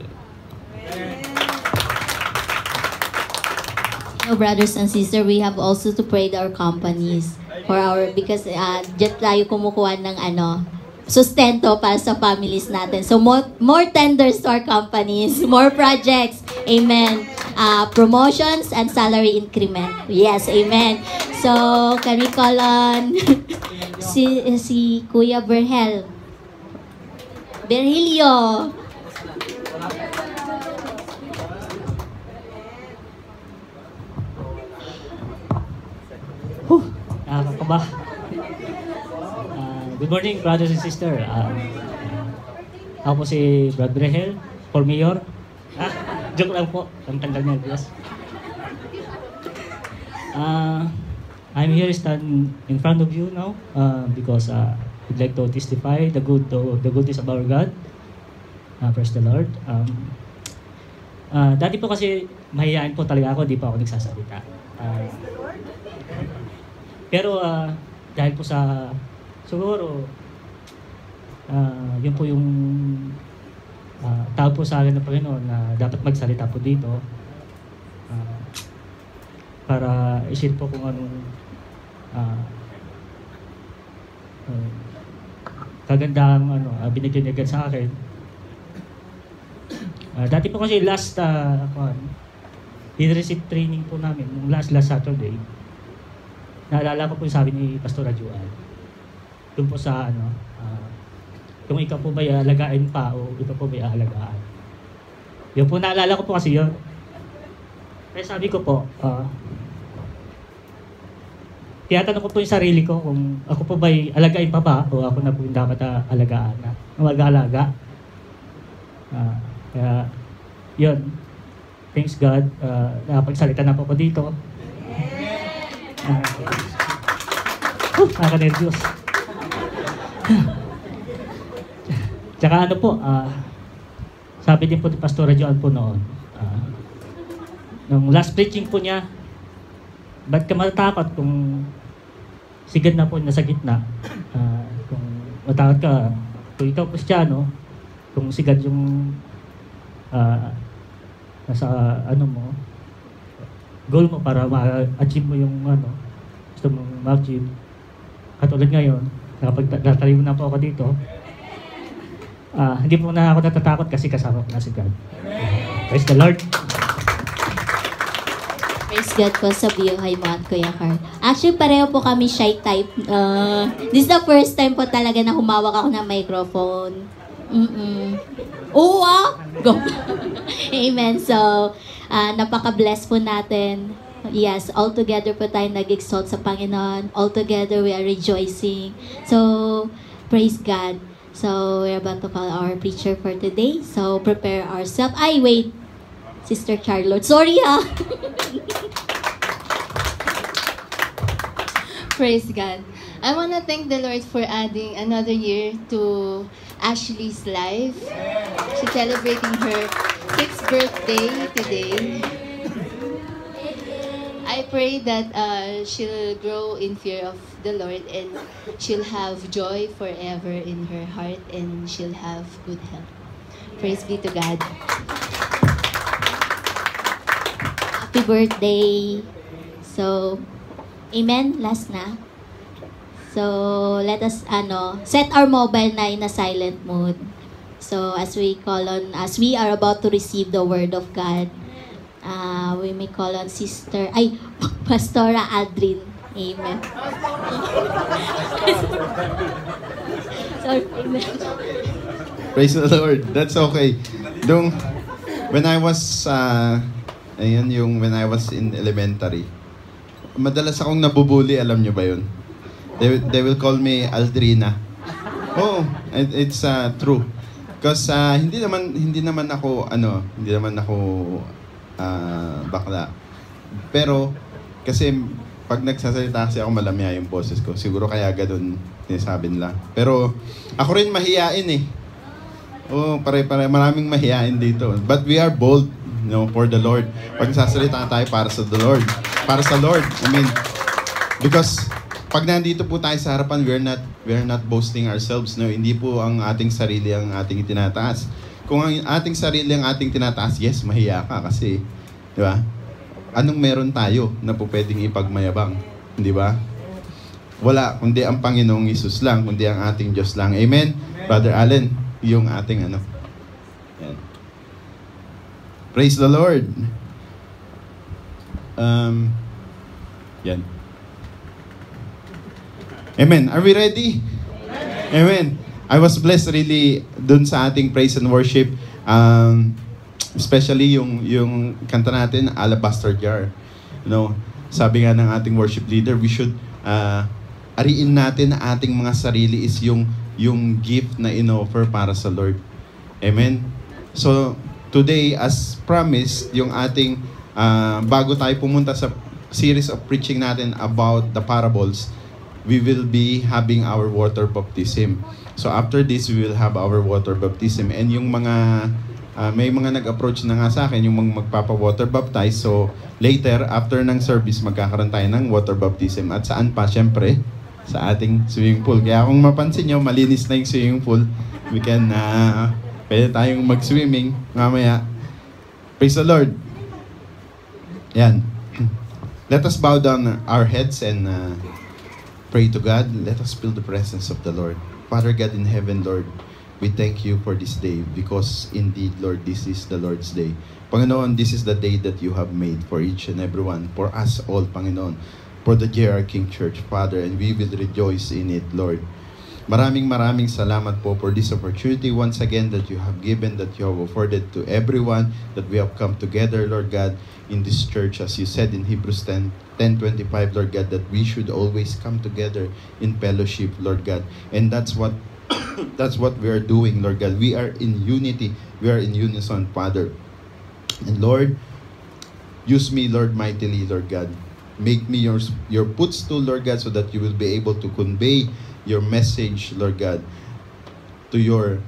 No, brothers and sisters, we have also to pray our companies for our, because uh, dyan tayo kumukuha ng ano, sustento para sa families natin. So, more, more tenders to our companies, more projects. Amen. Uh, promotions and salary increment. Yes, amen. So, can we call on si, si Kuya Berhel? Berhilio. Nakakaba. Good morning, brothers and sisters. Ah, ako po si Brad Brehel, for mayor. Ah, joke lang po. Ang tanggal nervyos. Ah, I'm here stand in front of you now uh, because uh, I'd like to testify the good the goodness of our God. Uh, praise the Lord. Um, ah, dati po kasi mahihain po talaga ako, di pa ako nagsasalita. Ah, pero ah, dahil po sa siguro ah, yun po yung uh, tawag po sa akin ng Panginoon na dapat magsalita po dito ah, para isip po kung anong ah, ah, kagandang ano, ah, binigyan niya sa akin. Ah, dati po kasi last uh, in-receive training po namin, nung last last Saturday, naalala ko po yung sabi ni Pastor Rajuan. Doon po sa ano, ah, kung ikaw po ba alagain pa o ikaw po ba aalagaan. Yun po naalala ko po kasi yun. Kaya sabi ko po, ah, tinatanong ko po yung sarili ko kung ako po ba alagain pa ba o ako na po yung dapat alagaan na, na mag-aalaga. Ah, kaya, yun. Thanks God, uh, nakapagsalita na po ako dito. Uh, uh, nakaka-nervyos. Tsaka ano po, ah, sabi din po ni Pastor Joan po noon, ah, nung last preaching po niya, ba't ka matatakot kung sigad na po nasa gitna? Ah, kung matakot ka, kung ikaw Kristiyano, kung sigad yung ah, nasa ano mo, goal mo para ma-achieve mo yung ano, gusto mong ma-achieve. Katulad ngayon, nakapagtatalim na po ako dito, ah hindi po na ako natatakot kasi kasama ko na si God. Praise the Lord. Praise God po sa buhay mo at Kuya Carl. Actually, pareho po kami shy type. Uh, this is the first time po talaga na humawak ako ng microphone. Mm-mm. Oo ah! Go! Amen. So, uh, napaka-bless po natin. Yes, all together po tayo nag-exalt sa Panginoon. All together we are rejoicing. So, praise God. So, we're about to call our preacher for today. So, prepare ourselves. Ay, wait! Sister Charlotte. Sorry ah! Praise God. I want to thank the Lord for adding another year to Ashley's life. She's celebrating her sixth birthday today. Pray that uh, she'll grow in fear of the Lord and she'll have joy forever in her heart and she'll have good health. Praise be to God. Happy birthday! So, amen? Last na. So, let us, ano, set our mobile na in a silent mode. So, as we call on, as we are about to receive the Word of God, uh, we may call on Sister, ay, Pastora Aldrin. Amen. Sorry, amen. Praise the Lord. That's okay. Dung, when I was, uh, ayun yung when I was in elementary, madalas akong nabubuli, alam nyo ba yun? They, they will call me Aldrina. Oh, it, it's uh, true. Because uh, hindi naman hindi naman ako ano, hindi naman ako uh, bakla. Pero kasi pag nagsasalita kasi ako malamya yung boses ko. Siguro kaya ganun sinasabi nila. Pero ako rin mahiyain eh. Oh, pare-pare maraming mahiyain dito. But we are bold, you know, for the Lord. Pag nagsasalita tayo para sa the Lord. Para sa Lord. I mean, because pag nandito po tayo sa harapan, we're not, we're not boasting ourselves. No? Hindi po ang ating sarili ang ating tinataas. Kung ang ating sarili ang ating tinataas, yes, mahiya ka kasi, di ba? Anong meron tayo na po pwedeng ipagmayabang? Di ba? Wala, kundi ang Panginoong Isus lang, kundi ang ating Diyos lang. Amen? Brother Allen, yung ating ano. Yan. Praise the Lord. Um, yan. Amen. Are we ready? Amen. I was blessed really dun sa ating praise and worship. Um, especially yung yung kanta natin, Alabaster Jar. You know, sabi nga ng ating worship leader, we should uh, ariin natin na ating mga sarili is yung yung gift na inoffer para sa Lord. Amen. So, today as promised, yung ating uh, bago tayo pumunta sa series of preaching natin about the parables, we will be having our water baptism. So after this, we will have our water baptism. And yung mga, uh, may mga nag-approach na nga sa akin, yung mga magpapa-water baptize. So later, after ng service, magkakaroon tayo ng water baptism. At saan pa? Siyempre, sa ating swimming pool. Kaya kung mapansin nyo, malinis na yung swimming pool. We can, uh, pwede tayong mag-swimming mamaya. Praise the Lord. Yan. Let us bow down our heads and uh, pray to God. Let us feel the presence of the Lord. Father God in heaven, Lord, we thank you for this day because indeed, Lord, this is the Lord's day. Panginoon, this is the day that you have made for each and everyone, for us all, Panginoon, for the JR King Church, Father, and we will rejoice in it, Lord. Maraming maraming salamat po for this opportunity once again that you have given, that you have afforded to everyone, that we have come together, Lord God, in this church, as you said in Hebrews 10, 10.25, Lord God, that we should always come together in fellowship, Lord God. And that's what that's what we are doing, Lord God. We are in unity. We are in unison, Father. And Lord, use me, Lord, mightily, Lord God. Make me your, your footstool, Lord God, so that you will be able to convey your message, Lord God, to your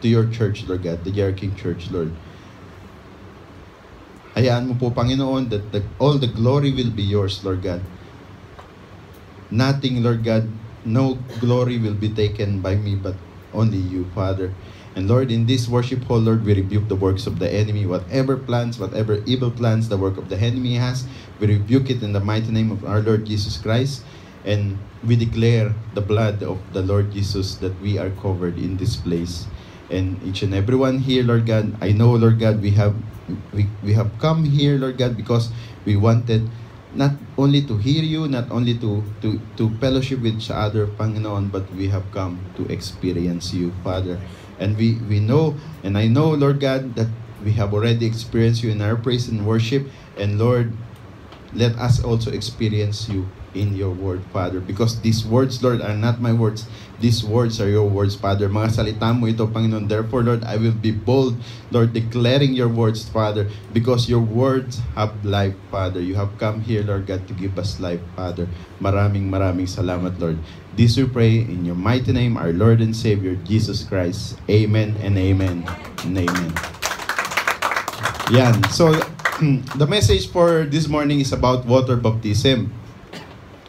to your church, Lord God, the Jericho Church, Lord. Hayaan mo po, Panginoon, that the, all the glory will be yours, Lord God. Nothing, Lord God, no glory will be taken by me, but only you, Father. And Lord, in this worship hall, Lord, we rebuke the works of the enemy. Whatever plans, whatever evil plans the work of the enemy has, we rebuke it in the mighty name of our Lord Jesus Christ. And we declare the blood of the Lord Jesus that we are covered in this place. And each and everyone here, Lord God, I know, Lord God, we have we, we have come here, Lord God, because we wanted not only to hear you, not only to, to, to fellowship with each other, Panginoon, but we have come to experience you, Father. And we, we know, and I know, Lord God, that we have already experienced you in our praise and worship. And Lord, let us also experience you in your word, Father. Because these words, Lord, are not my words. These words are your words, Father. Mga salita mo ito, Panginoon. Therefore, Lord, I will be bold, Lord, declaring your words, Father. Because your words have life, Father. You have come here, Lord God, to give us life, Father. Maraming maraming salamat, Lord. This we pray in your mighty name, our Lord and Savior, Jesus Christ. Amen and amen and amen. Yan. So, the message for this morning is about water baptism.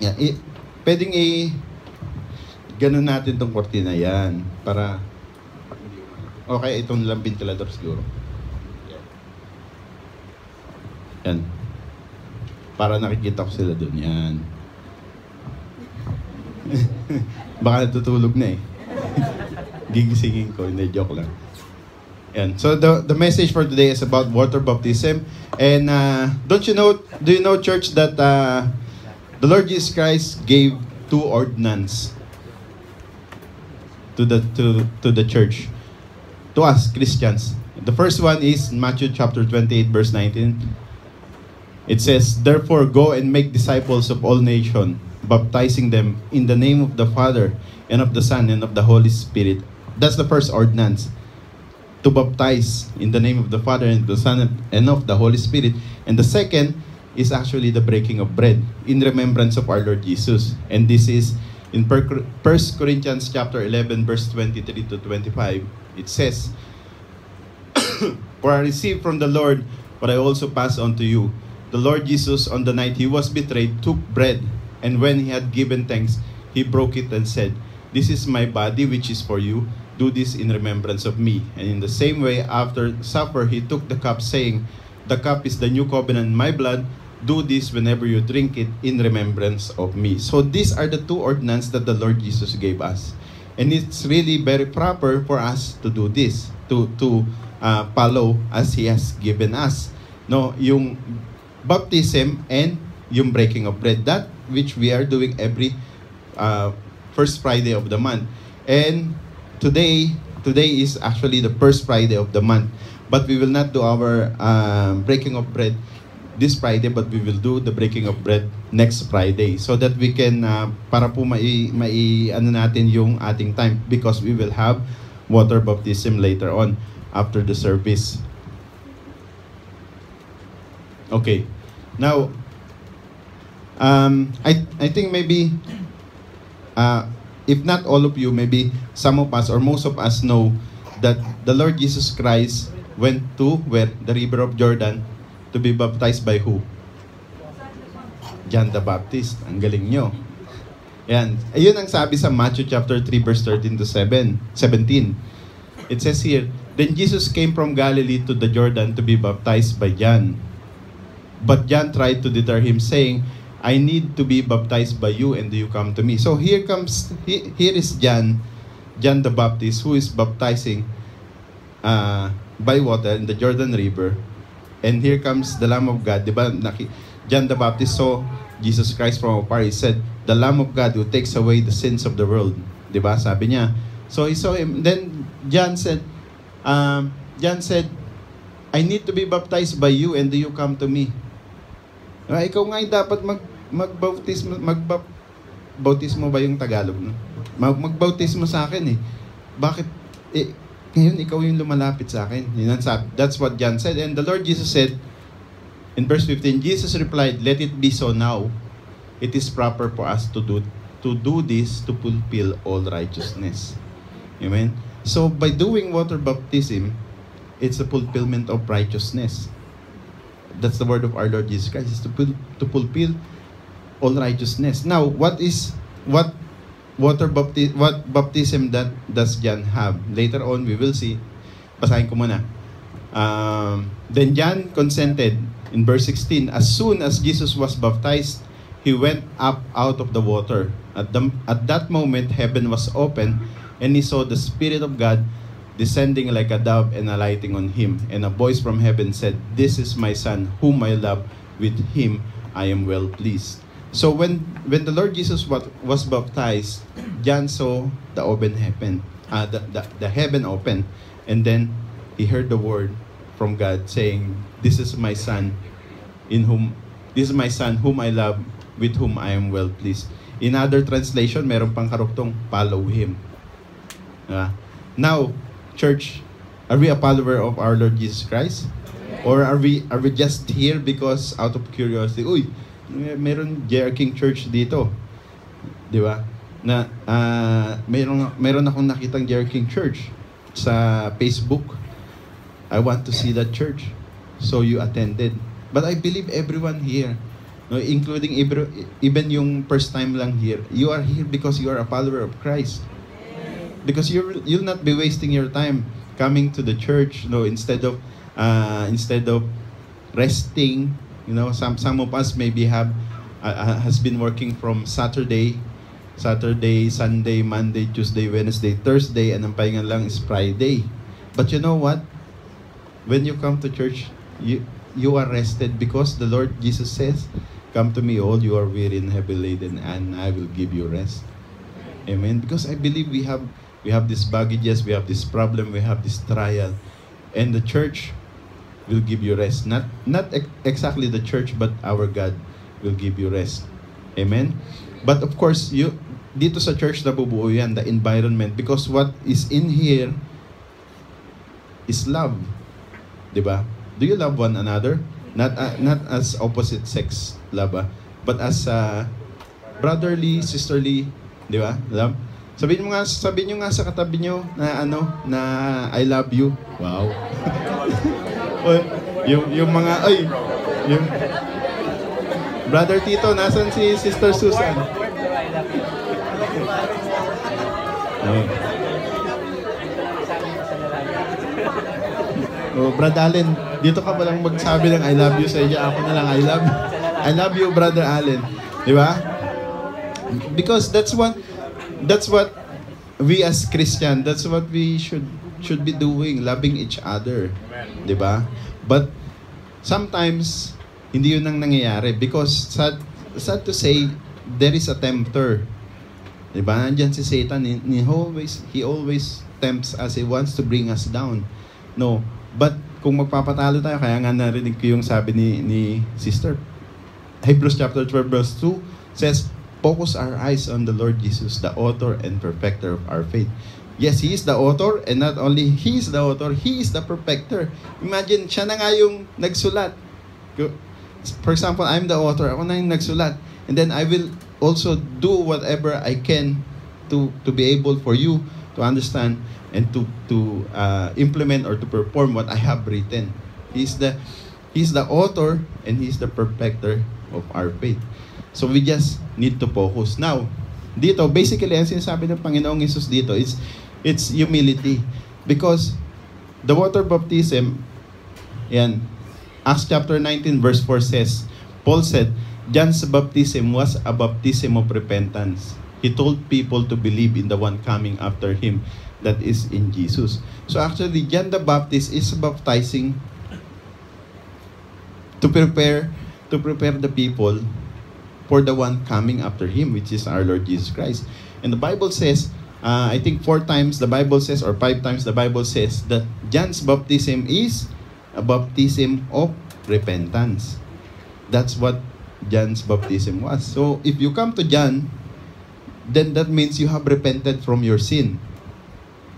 Yan. I, pwedeng i ganun natin tong kortina yan para okay itong lang ventilador siguro. Yan. Para nakikita ko sila dun yan. Baka natutulog na eh. Gigisingin ko hindi joke lang. Yan. So the the message for today is about water baptism. And uh, don't you know do you know church that uh, the Lord Jesus Christ gave two ordinances to the to to the church to us Christians. The first one is Matthew chapter 28 verse 19. It says, "Therefore go and make disciples of all nations, baptizing them in the name of the Father and of the Son and of the Holy Spirit." That's the first ordinance. To baptize in the name of the Father and the Son and of the Holy Spirit. And the second is actually the breaking of bread in remembrance of our Lord Jesus. And this is in 1 Corinthians chapter 11 verse 23 to 25. It says, For I received from the Lord what I also pass on to you. The Lord Jesus on the night he was betrayed took bread And when he had given thanks, he broke it and said, This is my body which is for you. Do this in remembrance of me. And in the same way, after supper, he took the cup, saying, The cup is the new covenant in my blood. Do this whenever you drink it in remembrance of me. So these are the two ordinances that the Lord Jesus gave us. And it's really very proper for us to do this, to, to uh, follow as He has given us. No, yung baptism and yung breaking of bread. That which we are doing every uh, first Friday of the month. And today, today is actually the first Friday of the month. But we will not do our um, breaking of bread this Friday, but we will do the breaking of bread next Friday so that we can, uh, para po mai, mai, ano natin yung ating time because we will have water baptism later on after the service. Okay. Now, um, I, I think maybe, uh, if not all of you, maybe some of us or most of us know that the Lord Jesus Christ went to where? The river of Jordan to be baptized by who? John the Baptist. Ang galing nyo. Yan. Ayun ang sabi sa Matthew chapter 3 verse 13 to 7, 17. It says here, Then Jesus came from Galilee to the Jordan to be baptized by John. But John tried to deter him, saying, I need to be baptized by you, and do you come to me? So here comes, he- here is John, John the Baptist, who is baptizing uh, by water in the Jordan River. And here comes the Lamb of God. Di ba? Naki, John the Baptist saw Jesus Christ from afar. He said, the Lamb of God who takes away the sins of the world. Di ba? Sabi niya. So he saw him. Then John said, um, John said, I need to be baptized by you and do you come to me? Ah, ikaw nga yung dapat mag magbautismo magbap bautismo ba yung Tagalog no? Mag magbautismo sa akin eh. Bakit eh, ngayon ikaw yung lumalapit sa akin? Yun. That's what John said. And the Lord Jesus said in verse 15, Jesus replied, "Let it be so now. It is proper for us to do to do this to fulfill all righteousness." Amen. So by doing water baptism, it's a fulfillment of righteousness. That's the word of our Lord Jesus Christ, is to, to fulfill all righteousness. Now, what is what water baptism what baptism that does John have? Later on we will see. Basahin ko muna. Um, then John consented in verse 16. As soon as Jesus was baptized, he went up out of the water. At, the, at that moment, heaven was open, and he saw the Spirit of God descending like a dove and alighting on him. And a voice from heaven said, This is my Son, whom I love. With him I am well pleased. So when when the Lord Jesus was, baptized, John saw the open heaven, uh, the, the, the heaven open, and then he heard the word from God saying, This is my Son, in whom this is my Son, whom I love, with whom I am well pleased. In other translation, meron pang karuktong, follow him. Ah. now, church, are we a follower of our Lord Jesus Christ? Or are we are we just here because out of curiosity, uy, meron JR King Church dito. 'Di ba? Na ah meron meron akong nakitang JR King Church sa Facebook. I want to see that church. So you attended. But I believe everyone here, no, including even yung first time lang here, you are here because you are a follower of Christ. Because you you'll not be wasting your time coming to the church, no, instead of uh, instead of resting, you know, some some of us maybe have uh, uh, has been working from Saturday, Saturday, Sunday, Monday, Tuesday, Wednesday, Thursday, and ang pahinga lang is Friday. But you know what? When you come to church, you you are rested because the Lord Jesus says, "Come to me, all you are weary and heavy laden, and I will give you rest." Amen. Because I believe we have we have these baggages, we have this problem, we have this trial, and the church will give you rest. Not not ex- exactly the church, but our God will give you rest. Amen. But of course, you dito sa church nabubuo yan, the environment because what is in here is love. 'Di ba? Do you love one another? Not uh, not as opposite sex love, ah, but as uh, brotherly, sisterly, 'di ba? Love. Sabihin mo nga, sabihin niyo nga sa katabi niyo na ano, na I love you. Wow. Yung yung mga ay yung Brother Tito, nasan si Sister Susan? Oh. Brad Allen, dito ka ba lang magsabi ng I love you sa iyo? Ako na lang, I love. I love you, Brother Allen. Di ba? Because that's what that's what we as Christian, that's what we should should be doing, loving each other. Di ba? But sometimes hindi yun ang nangyayari because sad, sad to say there is a tempter. Di ba? Nandiyan si Satan, he, he always he always tempts us, he wants to bring us down. No, but kung magpapatalo tayo, kaya nga narinig ko yung sabi ni, ni sister, Hebrews chapter 12 verse 2 says, focus our eyes on the Lord Jesus, the author and perfecter of our faith. Yes, He is the author, and not only He is the author, He is the perfecter. Imagine, siya na nga yung nagsulat. For example, I'm the author, ako na yung nagsulat. And then I will also do whatever I can to to be able for you to understand and to to uh, implement or to perform what I have written. He's the He's the author and He's the perfecter of our faith. So we just need to focus. Now, dito, basically, ang sinasabi ng Panginoong Yesus dito is, it's humility. Because the water baptism, yan, Acts chapter 19 verse 4 says, Paul said, John's baptism was a baptism of repentance. He told people to believe in the one coming after him, that is in Jesus. So actually, John the Baptist is baptizing to prepare to prepare the people for the one coming after him, which is our Lord Jesus Christ. And the Bible says, uh, I think four times the Bible says, or five times the Bible says, that John's baptism is a baptism of repentance. That's what John's baptism was. So if you come to John, then that means you have repented from your sin.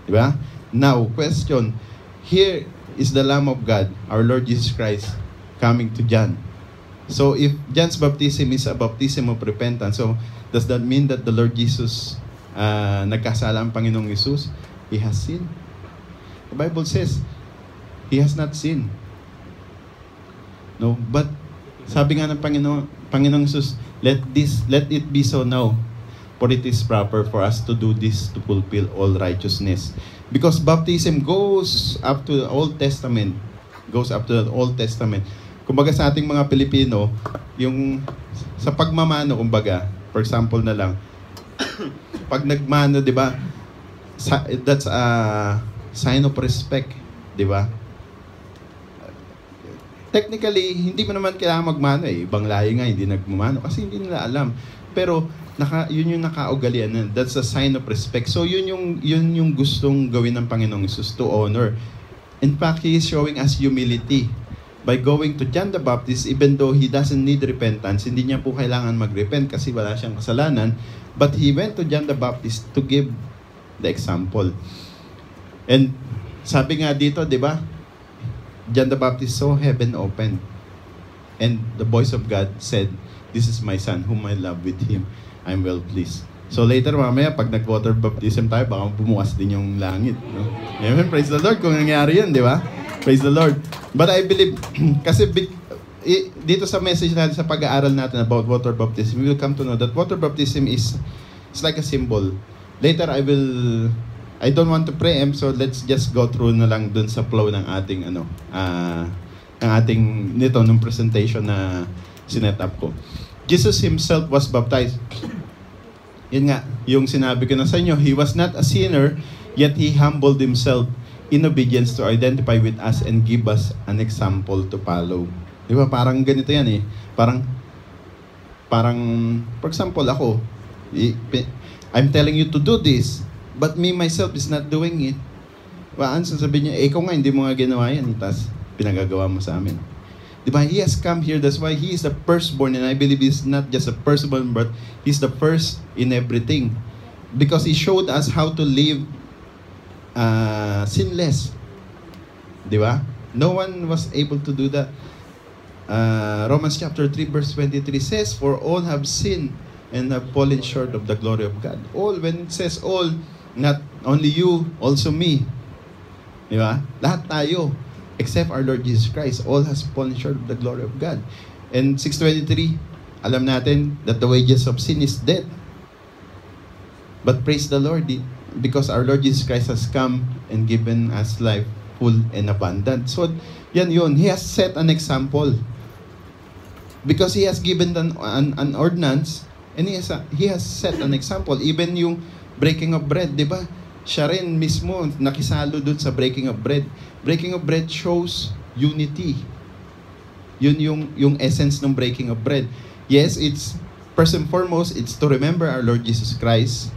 Diba? Now, question. Here is the Lamb of God, our Lord Jesus Christ, coming to John. So if John's baptism is a baptism of repentance, so does that mean that the Lord Jesus, uh, nagkasala ang Panginoong Jesus? He has sinned. The Bible says, He has not sinned. No, but sabi nga ng Panginoon, Panginoong Jesus, let this, let it be so now, for it is proper for us to do this to fulfill all righteousness. Because baptism goes up to the Old Testament, goes up to the Old Testament. Kumbaga sa ating mga Pilipino, yung sa pagmamano, kumbaga, for example na lang, pag nagmano, di ba, that's a sign of respect, di ba? Technically, hindi mo naman kailangan magmano eh. Ibang lahi nga, hindi nagmamano kasi hindi nila alam. Pero, naka, yun yung nakaugalian na. That's a sign of respect. So, yun yung, yun yung gustong gawin ng Panginoong Jesus to honor. In fact, He is showing us humility by going to John the Baptist, even though he doesn't need repentance, hindi niya po kailangan mag-repent kasi wala siyang kasalanan, but he went to John the Baptist to give the example. And sabi nga dito, di ba? John the Baptist saw heaven open. And the voice of God said, This is my son whom I love with him. I'm well pleased. So later mamaya, pag nag-water baptism tayo, baka bumukas din yung langit. No? Amen. Praise the Lord kung nangyari yan, di ba? Praise the Lord. But I believe, kasi dito sa message natin, sa pag-aaral natin about water baptism, we will come to know that water baptism is it's like a symbol. Later, I will, I don't want to preempt, so let's just go through na lang dun sa flow ng ating, ano, uh, ng ating, nito, nung presentation na sinet up ko. Jesus himself was baptized. Yun nga, yung sinabi ko na sa inyo, he was not a sinner, yet he humbled himself in obedience to identify with us and give us an example to follow. Di ba? Parang ganito yan eh. Parang, parang, for example, ako, I'm telling you to do this, but me myself is not doing it. Ano sasabihin niya, eh, ikaw nga, hindi mo nga ginawa yan, tapos pinagagawa mo sa amin. Di ba? He has come here, that's why he is the firstborn, and I believe he's not just a firstborn, but he's the first in everything. Because he showed us how to live uh, sinless. Di ba? No one was able to do that. Uh, Romans chapter 3 verse 23 says, For all have sinned and have fallen short of the glory of God. All, when it says all, not only you, also me. Di ba? Lahat tayo, except our Lord Jesus Christ, all has fallen short of the glory of God. And 623, alam natin that the wages of sin is death. But praise the Lord, because our Lord Jesus Christ has come and given us life full and abundant. So, yan yun. He has set an example. Because He has given an, an, an ordinance and he has, he has set an example. Even yung breaking of bread, di ba? Siya rin mismo nakisalo dun sa breaking of bread. Breaking of bread shows unity. Yun yung, yung essence ng breaking of bread. Yes, it's, first and foremost, it's to remember our Lord Jesus Christ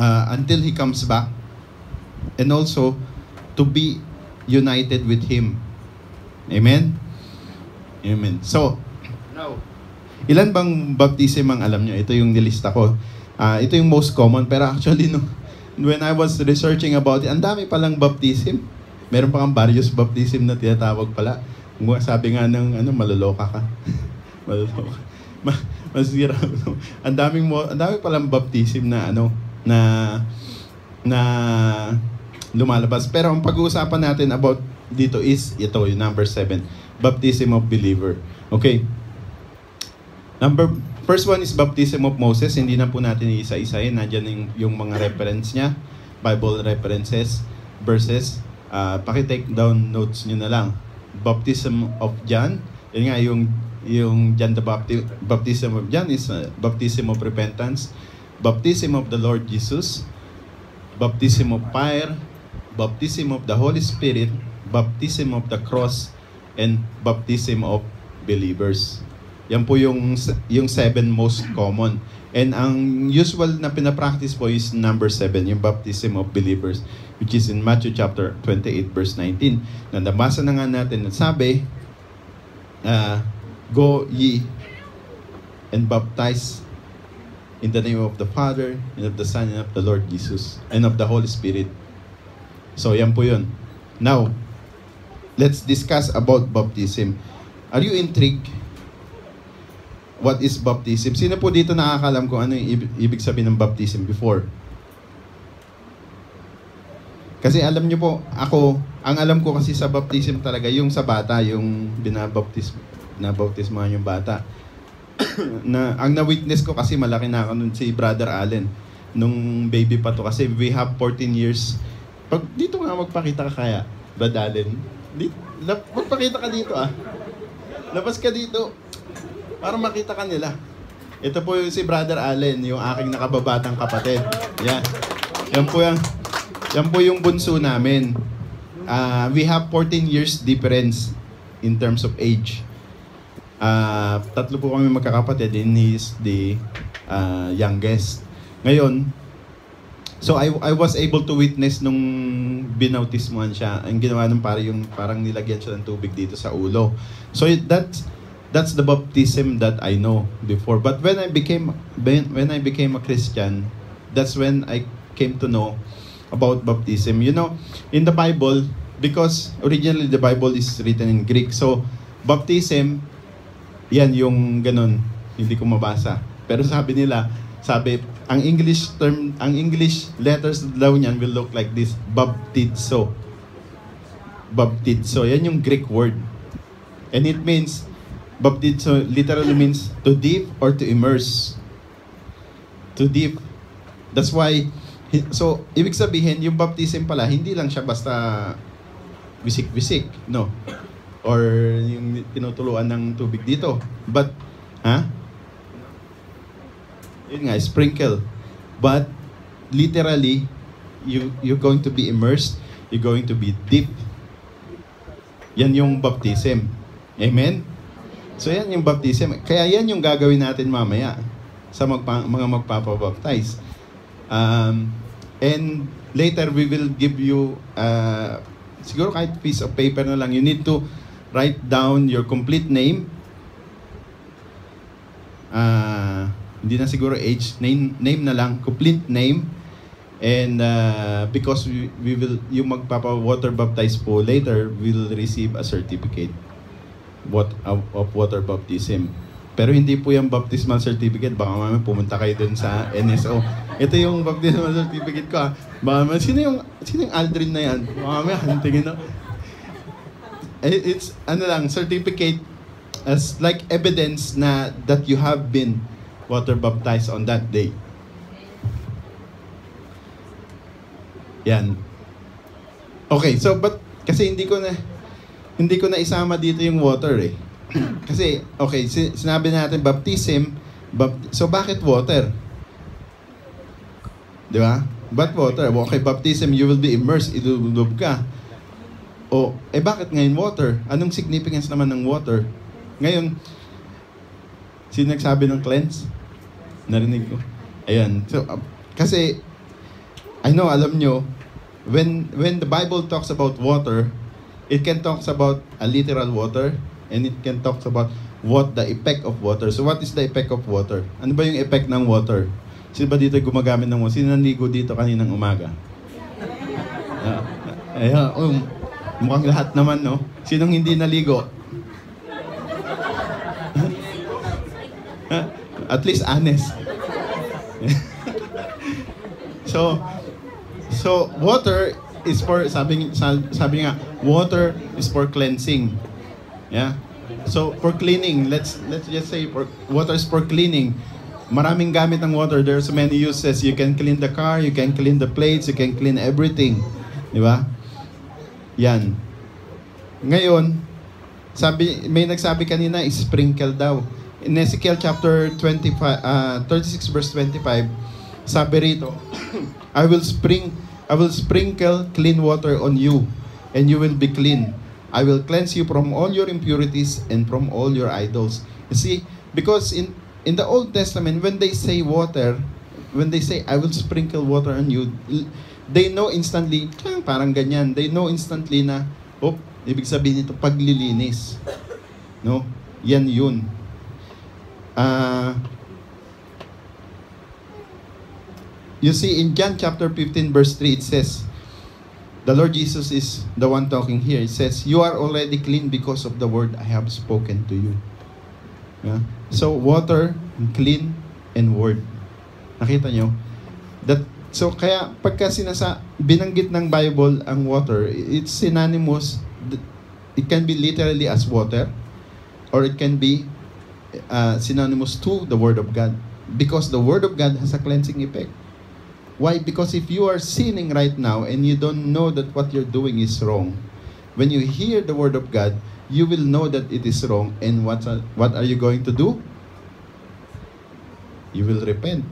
uh, until He comes back. And also, to be united with Him. Amen? Amen. So, now, ilan bang baptism ang alam nyo? Ito yung nilista ko. Ah, ito yung most common, pero actually, no, when I was researching about it, ang dami palang baptism. Meron pa kang various baptism na tinatawag pala. Sabi nga ng ano, maloloka ka. maloloka. Ma masira. ang daming mo, ang dami palang baptism na ano, na na lumalabas. Pero ang pag-uusapan natin about dito is ito, yung number 7. Baptism of believer. Okay. Number first one is baptism of Moses. Hindi na po natin isa-isahin. Nandiyan yung, yung mga reference niya. Bible references, verses. Uh, paki-take down notes niyo na lang. Baptism of John. Yun nga yung yung John the Baptist, baptism of John is uh, baptism of repentance. Baptism of the Lord Jesus. Baptism of fire. Baptism of the Holy Spirit. Baptism of the cross. And baptism of believers. Yan po yung yung seven most common. And ang usual na pinapractice po is number seven, yung baptism of believers, which is in Matthew chapter 28 verse 19. Na nabasa na nga natin at sabi, uh, Go ye and baptize in the name of the Father, and of the Son, and of the Lord Jesus, and of the Holy Spirit. So, yan po yun. Now, let's discuss about baptism. Are you intrigued? What is baptism? Sino po dito nakakalam kung ano yung ibig, sabihin ng baptism before? Kasi alam niyo po, ako, ang alam ko kasi sa baptism talaga, yung sa bata, yung binabaptis, binabaptismahan yung bata. Na ang na-witness ko kasi malaki na ako nun si Brother Allen nung baby pa to kasi we have 14 years. Pag dito nga magpakita ka kaya, Brother Allen. Dito, magpakita ka dito ah. Labas ka dito para makita ka nila. Ito po yung si Brother Allen, yung aking nakababatang kapatid. Yan. Yan po yung, yan po yung bunso namin. Uh, we have 14 years difference in terms of age. Uh, tatlo po kami magkakapatid and he is the uh, youngest. Ngayon, so I I was able to witness nung binautismuhan siya. Ang ginawa nung parang yung parang nilagyan siya ng tubig dito sa ulo. So that's that's the baptism that I know before. But when I became when I became a Christian, that's when I came to know about baptism. You know, in the Bible, because originally the Bible is written in Greek. So, baptism, yan yung ganun. Hindi ko mabasa. Pero sabi nila, sabi, ang English term, ang English letters daw niyan will look like this, baptizo. Baptizo. Yan yung Greek word. And it means, baptizo literally means to dip or to immerse. To dip. That's why, so, ibig sabihin, yung baptism pala, hindi lang siya basta wisik-wisik, no? Or yung tinutuluan ng tubig dito. But, ha? Yun nga, sprinkle. But, literally, you, you're going to be immersed, you're going to be deep. Yan yung baptism. Amen? So yan yung baptism. Kaya yan yung gagawin natin mamaya sa magpa, mga magpapabaptize. Um, and later we will give you uh, siguro kahit piece of paper na lang. You need to write down your complete name. Uh, hindi na siguro age, name, name na lang, complete name. And uh, because we, we will, yung magpapa-water baptize po later, will receive a certificate what, of, of water baptism. Pero hindi po yung baptismal certificate. Baka mamaya pumunta kayo dun sa NSO. Ito yung baptismal certificate ko ah. Baka mamaya, sino yung, sino yung Aldrin na yan? Baka mamaya, hantingin na. It's, ano lang, certificate as like evidence na that you have been water baptized on that day. Yan. Okay, so but kasi hindi ko na hindi ko na isama dito yung water eh. kasi okay, si- sinabi natin baptism, bap- so bakit water? Di ba? But water? Okay, baptism, you will be immersed, ilulubog ka. O, eh bakit ngayon water? Anong significance naman ng water? Ngayon, sino nagsabi ng cleanse? Narinig ko. Ayan. So, uh, kasi, I know, alam nyo, when, when the Bible talks about water, it can talks about a literal water, and it can talks about what the effect of water. So, what is the effect of water? Ano ba yung effect ng water? Sino ba dito gumagamit ng water? Sino nanligo dito kaninang umaga? Ah, Ayan, um, mukhang lahat naman, no? Sinong hindi naligo? At least honest. so, so water is for sabi sa- sabi nga water is for cleansing. Yeah. So for cleaning, let's let's just say for water is for cleaning. Maraming gamit ng water. There's many uses. You can clean the car, you can clean the plates, you can clean everything. Di ba? Yan. Ngayon, sabi may nagsabi kanina sprinkle daw. In Ezekiel chapter 25 ah, 36 verse 25, sabi rito, I will spring I will sprinkle clean water on you and you will be clean. I will cleanse you from all your impurities and from all your idols. You see, because in in the Old Testament when they say water, when they say I will sprinkle water on you, they know instantly, "Tiyang, parang ganyan. They know instantly na, oh, ibig sabihin nito paglilinis. No? Yan yun. Ah You see, in John chapter 15, verse 3, it says, the Lord Jesus is the one talking here. It says, You are already clean because of the word I have spoken to you. Yeah? So, water, clean, and word. Nakita nyo? That, so, kaya pagka sinasa, binanggit ng Bible ang water, it's synonymous, it can be literally as water, or it can be uh, synonymous to the Word of God. Because the Word of God has a cleansing effect. Why? Because if you are sinning right now and you don't know that what you're doing is wrong, when you hear the word of God, you will know that it is wrong. And what are, what are you going to do? You will repent.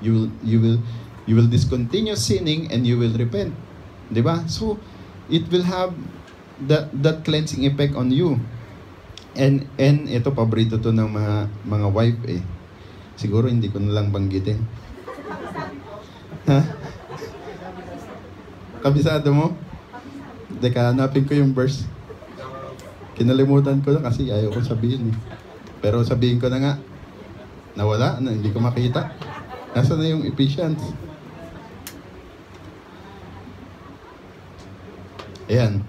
You will you will you will discontinue sinning and you will repent. 'Di ba? So it will have that that cleansing effect on you. And and ito paborito to ng mga mga wife eh. Siguro hindi ko na lang banggitin. Ha? Kabisado mo? Teka, hanapin ko yung verse. Kinalimutan ko na kasi ayaw ko sabihin eh. Pero sabihin ko na nga, nawala, na, hindi ko makita. Nasaan na yung Ephesians? Ayan.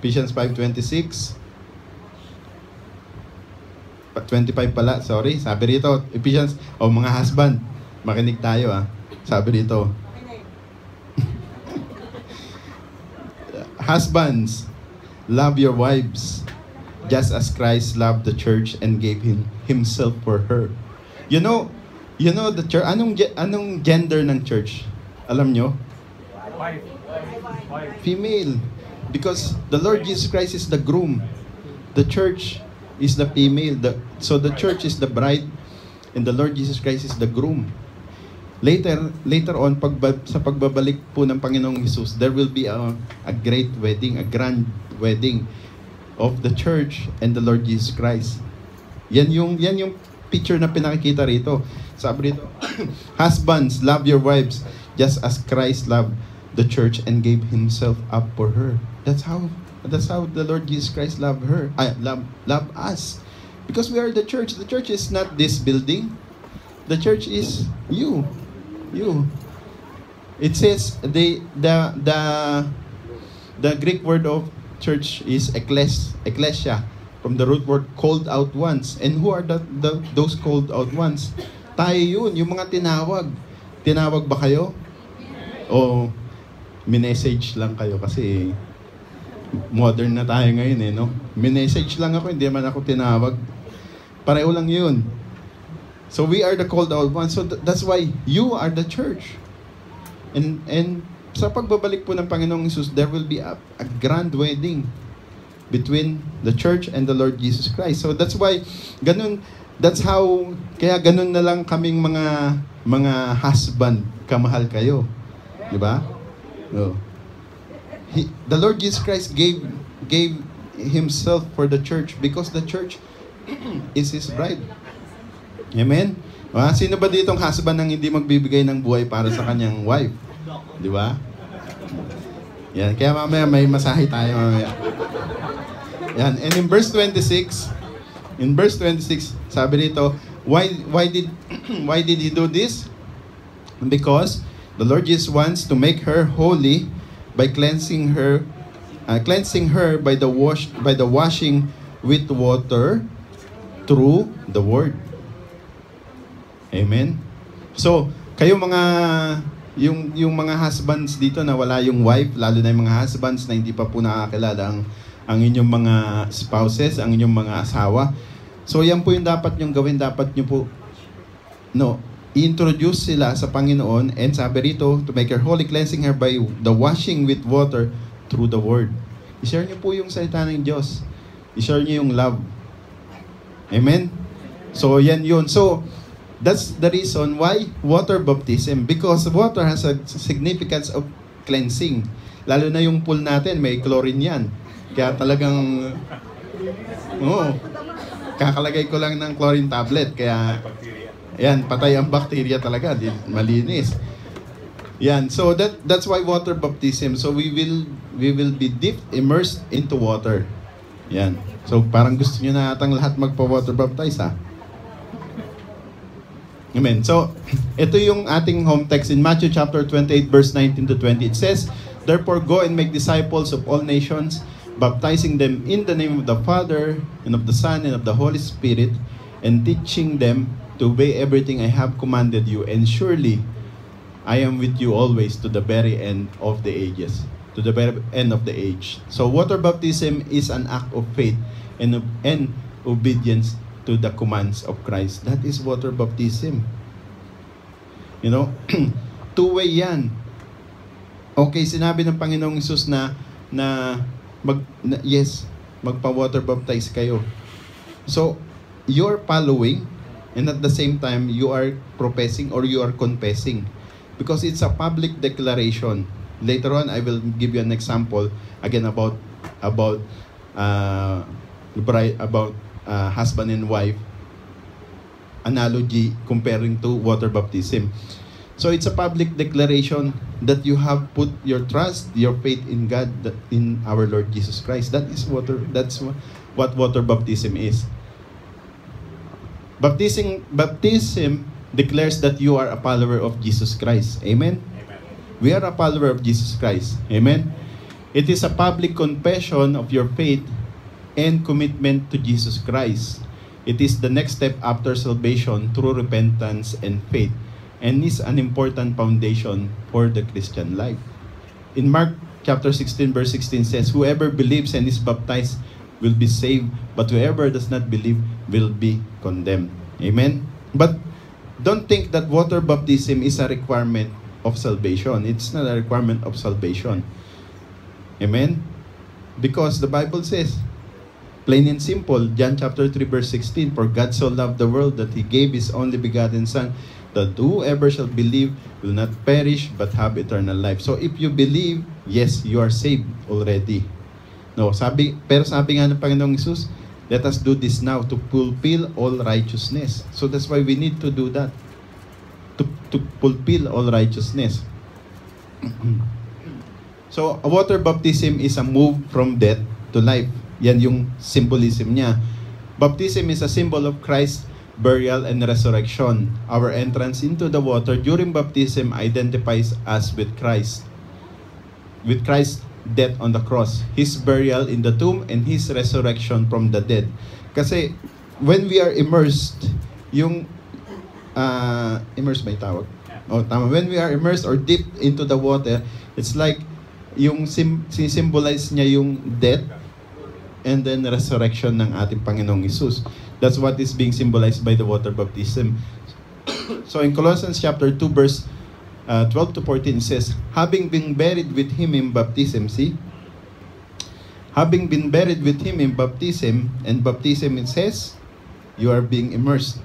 Ephesians 5.26 Pa- 25 pala, sorry. Sabi rito, Ephesians, o oh, mga husband, makinig tayo ah. Sabi dito, Husbands, love your wives just as Christ loved the church and gave him himself for her. You know, you know the church, anong ge- anong gender ng church? Alam nyo? Female. Because the Lord Jesus Christ is the groom. The church is the female. The, so the church is the bride and the Lord Jesus Christ is the groom. Later, later on, pagba, sa pagbabalik po ng Panginoong Jesus, there will be a, a great wedding, a grand wedding of the church and the Lord Jesus Christ. Yan yung, yan yung picture na pinakikita rito. Sabi rito, Husbands, love your wives just as Christ loved the church and gave himself up for her. That's how that's how the Lord Jesus Christ loved her. I love love us. Because we are the church. The church is not this building. The church is you. You. It says the the the the Greek word of church is ekles, ecclesia from the root word called out ones. And who are the, the those called out ones? Tayo yun, yung mga tinawag. Tinawag ba kayo? O minessage lang kayo kasi modern na tayo ngayon eh, no? Minessage lang ako, hindi man ako tinawag. Pareho lang yun. So we are the called out ones. So th- that's why you are the church. And and sa pagbabalik po ng Panginoong Jesus, there will be a, a grand wedding between the church and the Lord Jesus Christ. So that's why ganun that's how kaya ganun na lang kaming mga mga husband kamahal kayo. 'Di ba? No. He, the Lord Jesus Christ gave gave himself for the church because the church is his bride. Amen? Ah, sino ba ditong husband ang hindi magbibigay ng buhay para sa kanyang wife? Di ba? Yan, kaya mamaya may masahe tayo mamaya. Yan, and in verse 26, in verse 26, sabi dito, why why did why did he do this? Because the Lord Jesus wants to make her holy by cleansing her uh, cleansing her by the wash by the washing with water through the word. Amen. So, kayo mga yung yung mga husbands dito na wala yung wife, lalo na yung mga husbands na hindi pa po nakakilala ang ang inyong mga spouses, ang inyong mga asawa. So, yan po yung dapat nyong gawin. Dapat nyo po, no, introduce sila sa Panginoon and sabi rito, to make her holy, cleansing her by the washing with water through the word. I-share nyo po yung salita ng Diyos. I-share nyo yung love. Amen? So, yan yun. So, that's the reason why water baptism. Because water has a significance of cleansing. Lalo na yung pool natin, may chlorine yan. Kaya talagang, oo, kakalagay ko lang ng chlorine tablet. Kaya, yan, patay ang bacteria talaga. Di, malinis. Yan, so that that's why water baptism. So we will we will be deep immersed into water. Yan. So parang gusto niyo na atang lahat magpa-water baptize ha. Amen. So ito yung ating home text in Matthew chapter 28 verse 19 to 20. It says, "Therefore go and make disciples of all nations, baptizing them in the name of the Father and of the Son and of the Holy Spirit, and teaching them to obey everything I have commanded you, and surely I am with you always to the very end of the ages, to the very end of the age. So water baptism is an act of faith and, and obedience to the commands of Christ. That is water baptism. You know, two-way yan. Okay, sinabi ng Panginoong Isus na, na, mag, na yes, magpa-water baptize kayo. So, you're following and at the same time, you are professing or you are confessing because it's a public declaration. Later on, I will give you an example again about about uh, about uh, husband and wife analogy comparing to water baptism. So it's a public declaration that you have put your trust, your faith in God, in our Lord Jesus Christ. That is water. That's wha- what water baptism is. Baptism, baptism declares that you are a follower of Jesus Christ. Amen? We are a follower of Jesus Christ. Amen? It is a public confession of your faith and commitment to Jesus Christ. It is the next step after salvation through repentance and faith and is an important foundation for the Christian life. In Mark chapter 16 verse 16 says, Whoever believes and is baptized will be saved, but whoever does not believe will be condemned. Amen? But don't think that water baptism is a requirement of salvation. It's not a requirement of salvation. Amen? Because the Bible says, plain and simple, John chapter 3 verse 16, For God so loved the world that He gave His only begotten Son, that whoever shall believe will not perish but have eternal life. So if you believe, yes, you are saved already. No, sabi, pero sabi nga ng Panginoong Isus, let us do this now to fulfill all righteousness. So that's why we need to do that. To, to fulfill all righteousness. so, a water baptism is a move from death to life. Yan yung symbolism niya. Baptism is a symbol of Christ's burial and resurrection. Our entrance into the water during baptism identifies us with Christ. With Christ's death on the cross, His burial in the tomb, and His resurrection from the dead. Kasi when we are immersed, yung uh, immersed may tawag? Oh, tama. When we are immersed or deep into the water, it's like yung sim, symbolize niya yung death and then resurrection ng ating Panginoong Isus. That's what is being symbolized by the water baptism. so in Colossians chapter 2 verse uh, 12 to 14 it says, Having been buried with Him in baptism, see? Having been buried with Him in baptism, and baptism it says, you are being immersed,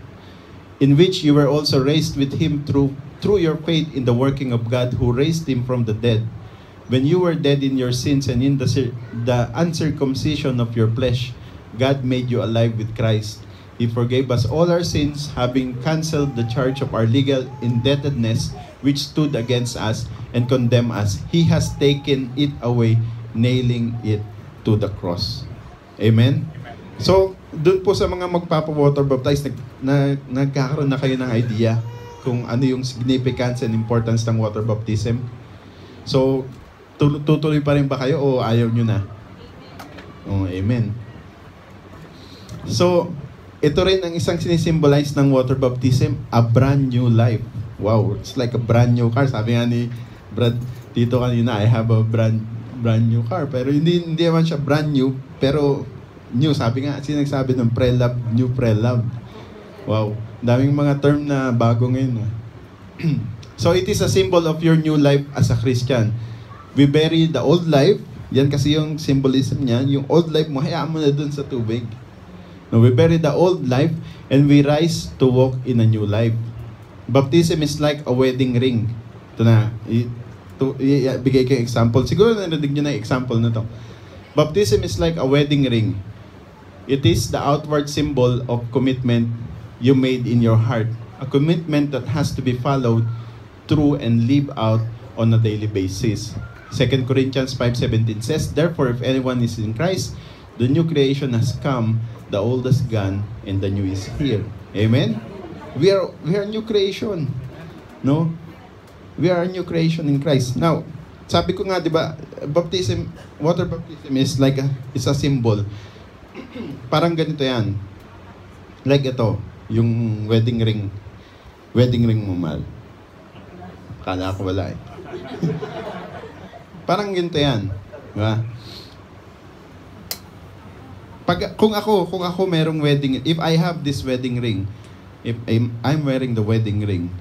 in which you were also raised with Him through, through your faith in the working of God who raised Him from the dead. When you were dead in your sins and in the, the uncircumcision of your flesh, God made you alive with Christ. He forgave us all our sins, having canceled the charge of our legal indebtedness which stood against us and condemned us. He has taken it away, nailing it to the cross. Amen? So, doon po sa mga magpapa-water baptize, nag, na, nagkakaroon na kayo ng idea kung ano yung significance and importance ng water baptism. So, tul- tutuloy pa rin ba kayo o ayaw nyo na? Oh, amen. So, ito rin ang isang sinisimbolize ng water baptism, a brand new life. Wow, it's like a brand new car. Sabi nga ni Brad dito kanina, I have a brand brand new car. Pero hindi hindi naman siya brand new, pero new. Sabi nga, sinagsabi ng pre-love, new pre-love. Wow, daming mga term na bago ngayon. ah. so it is a symbol of your new life as a Christian. We bury the old life. Yan kasi yung symbolism niya. Yung old life mo, hayaan mo na dun sa tubig. No, we bury the old life and we rise to walk in a new life. Baptism is like a wedding ring. Ito na. To, bigay yung example. Siguro narinig nyo na example na to. Baptism is like a wedding ring. It is the outward symbol of commitment you made in your heart. A commitment that has to be followed through and live out on a daily basis. 2 Corinthians 5.17 says, Therefore, if anyone is in Christ, the new creation has come, the old is gone, and the new is here. Amen? We are, we are new creation. No? We are a new creation in Christ. Now, sabi ko nga, di ba, baptism, water baptism is like a, is a symbol. Parang ganito yan. Like ito, yung wedding ring. Wedding ring mo, Mal. Kala ko wala eh. Parang ganito yan. Di ba? Pag, kung ako, kung ako merong wedding, if I have this wedding ring, if I'm, I'm wearing the wedding ring,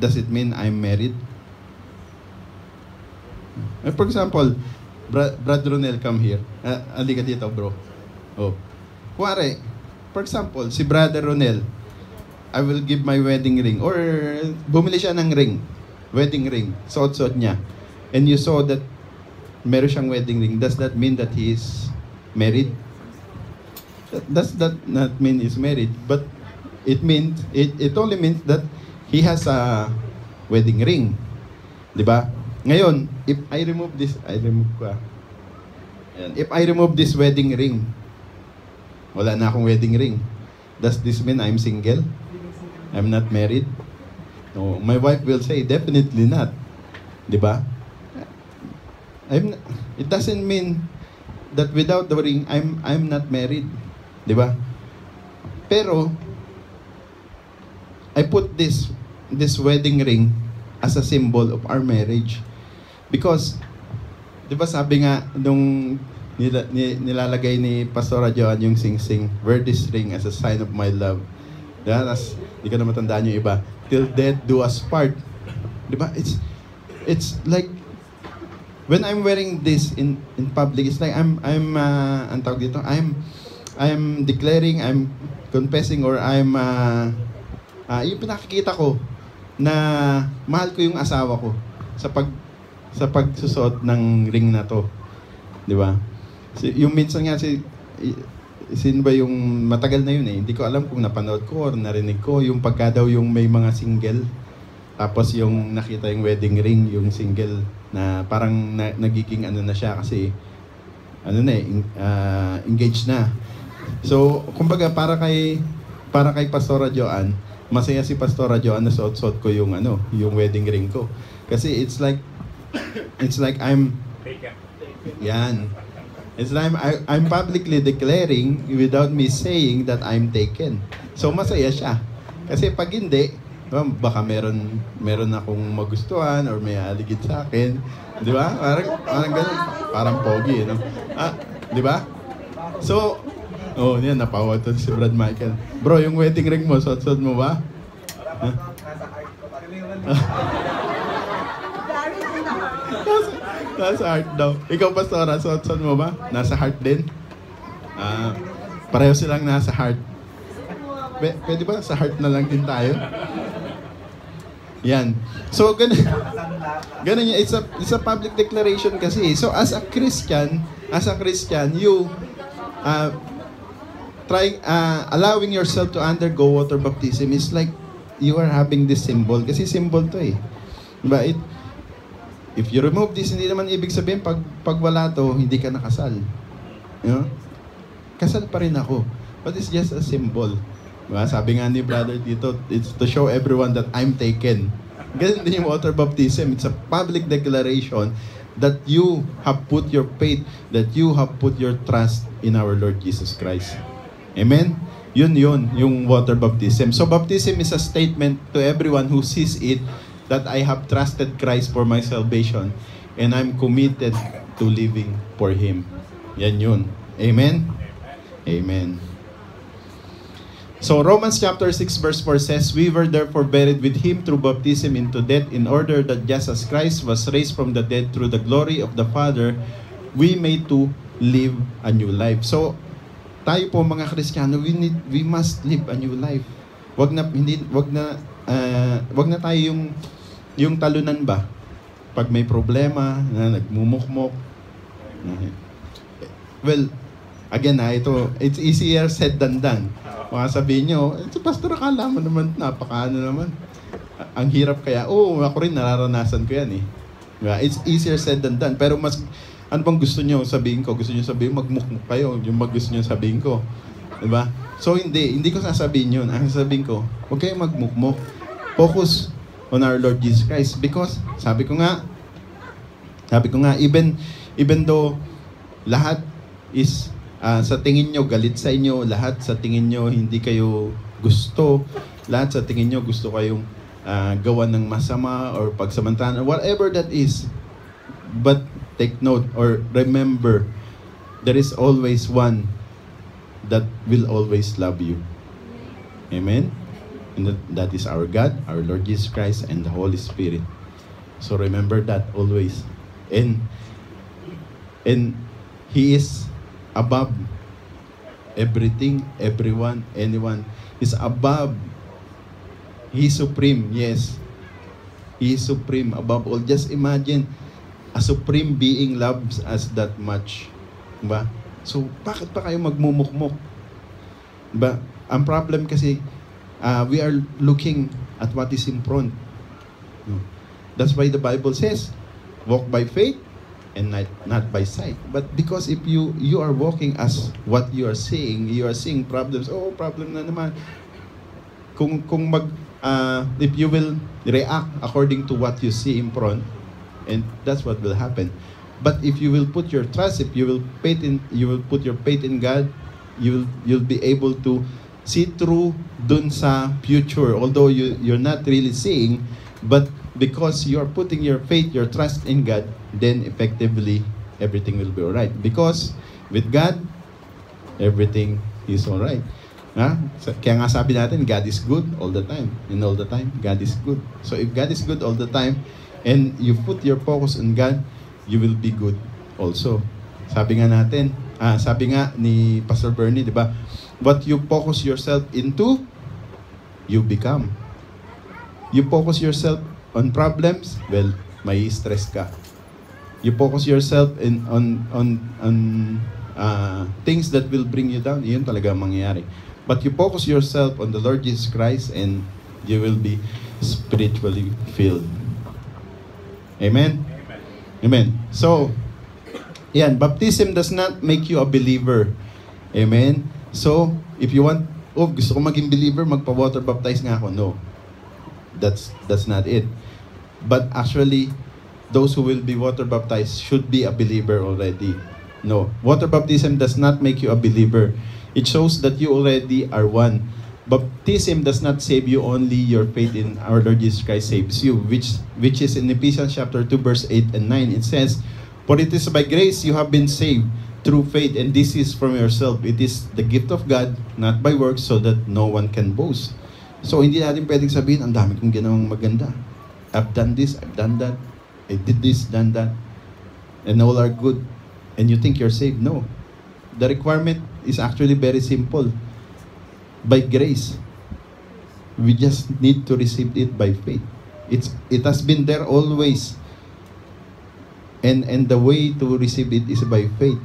does it mean I'm married? Eh, For example, Bra- Brad Ronel, come here. Uh, ka dito, bro. Oh. Kuwari, for example, si Brother Ronel, I will give my wedding ring. Or, bumili siya ng ring. Wedding ring. Suot-suot niya. And you saw that meron siyang wedding ring. Does that mean that he is married? Does that not mean he's married? But it means, it, it only means that he has a wedding ring. Di ba? Ngayon, if I remove this, I remove ko ah. Ayan. If I remove this wedding ring, wala na akong wedding ring. Does this mean I'm single? I'm not married? No, my wife will say, definitely not. Di ba? I'm, it doesn't mean that without the ring, I'm, I'm not married. Di ba? Pero, I put this, this wedding ring as a symbol of our marriage. Because, di ba sabi nga, nung nila, ni, nilalagay ni Pastora Joan yung sing-sing, wear this ring as a sign of my love. Di ba? Tas, di ko na matandaan yung iba. Till death do us part. Di ba? It's, it's like, when I'm wearing this in in public, it's like I'm I'm uh, ang tawag dito, I'm I'm declaring, I'm confessing or I'm uh, uh, yung pinakikita ko na mahal ko yung asawa ko sa pag sa pagsusuot ng ring na to. 'Di ba? Si, yung minsan nga si sino ba yung matagal na yun eh. Hindi ko alam kung napanood ko or narinig ko yung pagka daw yung may mga single tapos yung nakita yung wedding ring, yung single na parang na, nagiging ano na siya kasi ano na eh, ah, engaged na. So, kumbaga para kay para kay Pastora Joan, masaya si Pastora Joan na suot-suot ko yung ano, yung wedding ring ko. Kasi it's like it's like I'm Yan. It's like I, I'm publicly declaring without me saying that I'm taken. So masaya siya. Kasi pag hindi, Diba? Baka meron, meron akong magustuhan or may aligid sa akin. Di ba? Parang, parang ganun. Parang pogi, no? Ah, di ba? So, oh, yan, napawa to si Brad Michael. Bro, yung wedding ring mo, suot-suot mo ba? Nasa, nasa heart daw. Ikaw, Pastora, suot-suot mo ba? Nasa heart din? Ah, pareho silang nasa heart. P- pwede ba sa heart na lang din tayo? Yan. So, ganun, ganun yun. It's a, it's a public declaration kasi. So, as a Christian, as a Christian, you uh, trying, uh, allowing yourself to undergo water baptism is like you are having this symbol. Kasi symbol to eh. Diba? It, if you remove this, hindi naman ibig sabihin, pag, pag wala to, hindi ka nakasal. You know? Kasal pa rin ako. But it's just a symbol. Diba? Sabi nga ni brother dito, it's to show everyone that I'm taken. Ganun din yung water baptism. It's a public declaration that you have put your faith, that you have put your trust in our Lord Jesus Christ. Amen? Yun yun, yung water baptism. So baptism is a statement to everyone who sees it that I have trusted Christ for my salvation and I'm committed to living for Him. Yan yun. Amen? Amen. So Romans chapter 6 verse 4 says, We were therefore buried with him through baptism into death in order that just as Christ was raised from the dead through the glory of the Father, we may to live a new life. So tayo po mga Kristiyano, we need we must live a new life. Wag na hindi wag na uh, wag na tayo yung yung talunan ba? Pag may problema, na nagmumukmok. Well, again ha, ito, it's easier said than done. Mga sabihin nyo, eh, Pastor, akala mo naman, napakaano naman. Ang hirap kaya, oo, ako rin nararanasan ko yan eh. It's easier said than done. Pero mas, ano bang gusto nyo sabihin ko? Gusto nyo sabihin, magmukmuk kayo. Yung mag gusto nyo sabihin ko. Diba? So hindi, hindi ko sasabihin yun. Ang sasabihin ko, huwag kayong magmukmuk. Focus on our Lord Jesus Christ. Because, sabi ko nga, sabi ko nga, even, even though lahat is ah, sa tingin nyo galit sa inyo, lahat sa tingin nyo hindi kayo gusto, lahat sa tingin nyo gusto kayong ah, gawan ng masama or pagsamantahan, whatever that is. But take note or remember, there is always one that will always love you. Amen? And that, is our God, our Lord Jesus Christ, and the Holy Spirit. So remember that always. And and He is above everything, everyone, anyone. Is above. He is supreme, yes. He is supreme above all. Just imagine, a supreme being loves us that much. Diba? So, bakit pa kayo magmumukmok? Diba? Ang problem kasi, uh, we are looking at what is in front. No. That's why the Bible says, walk by faith and not, not by sight. But because if you you are walking as what you are seeing, you are seeing problems. Oh, problem na naman. Kung kung mag uh, if you will react according to what you see in front, and that's what will happen. But if you will put your trust, if you will faith in, you will put your faith in God, you will you'll be able to see through dun sa future. Although you you're not really seeing, but because you are putting your faith, your trust in God, then effectively everything will be alright. Because with God, everything is alright. Ha? Sa- Kaya nga sabi natin, God is good all the time. And all the time, God is good. So if God is good all the time, and you put your focus on God, you will be good also. Sabi nga natin, ah, sabi nga ni Pastor Bernie, di ba? What you focus yourself into, you become. You focus yourself on problems, well, may stress ka. You focus yourself in on on on uh, things that will bring you down, yun talaga ang mangyayari. But you focus yourself on the Lord Jesus Christ and you will be spiritually filled. Amen? Amen. So, yan, baptism does not make you a believer. Amen? So, if you want, oh, gusto ko maging believer, magpa-water baptize nga ako. No. That's that's not it. But actually, those who will be water baptized should be a believer already. No. Water baptism does not make you a believer. It shows that you already are one baptism does not save you only your faith in our Lord Jesus Christ saves you which which is in Ephesians chapter 2 verse 8 and 9 it says for it is by grace you have been saved through faith and this is from yourself. It is the gift of God not by works so that no one can boast. So hindi natin pwedeng sabihin ang dami kong ginawang maganda. I've done this I've done that. I did this done that. And all are good. And you think you're saved? No. The requirement is actually very simple by grace. We just need to receive it by faith. It's it has been there always. And and the way to receive it is by faith.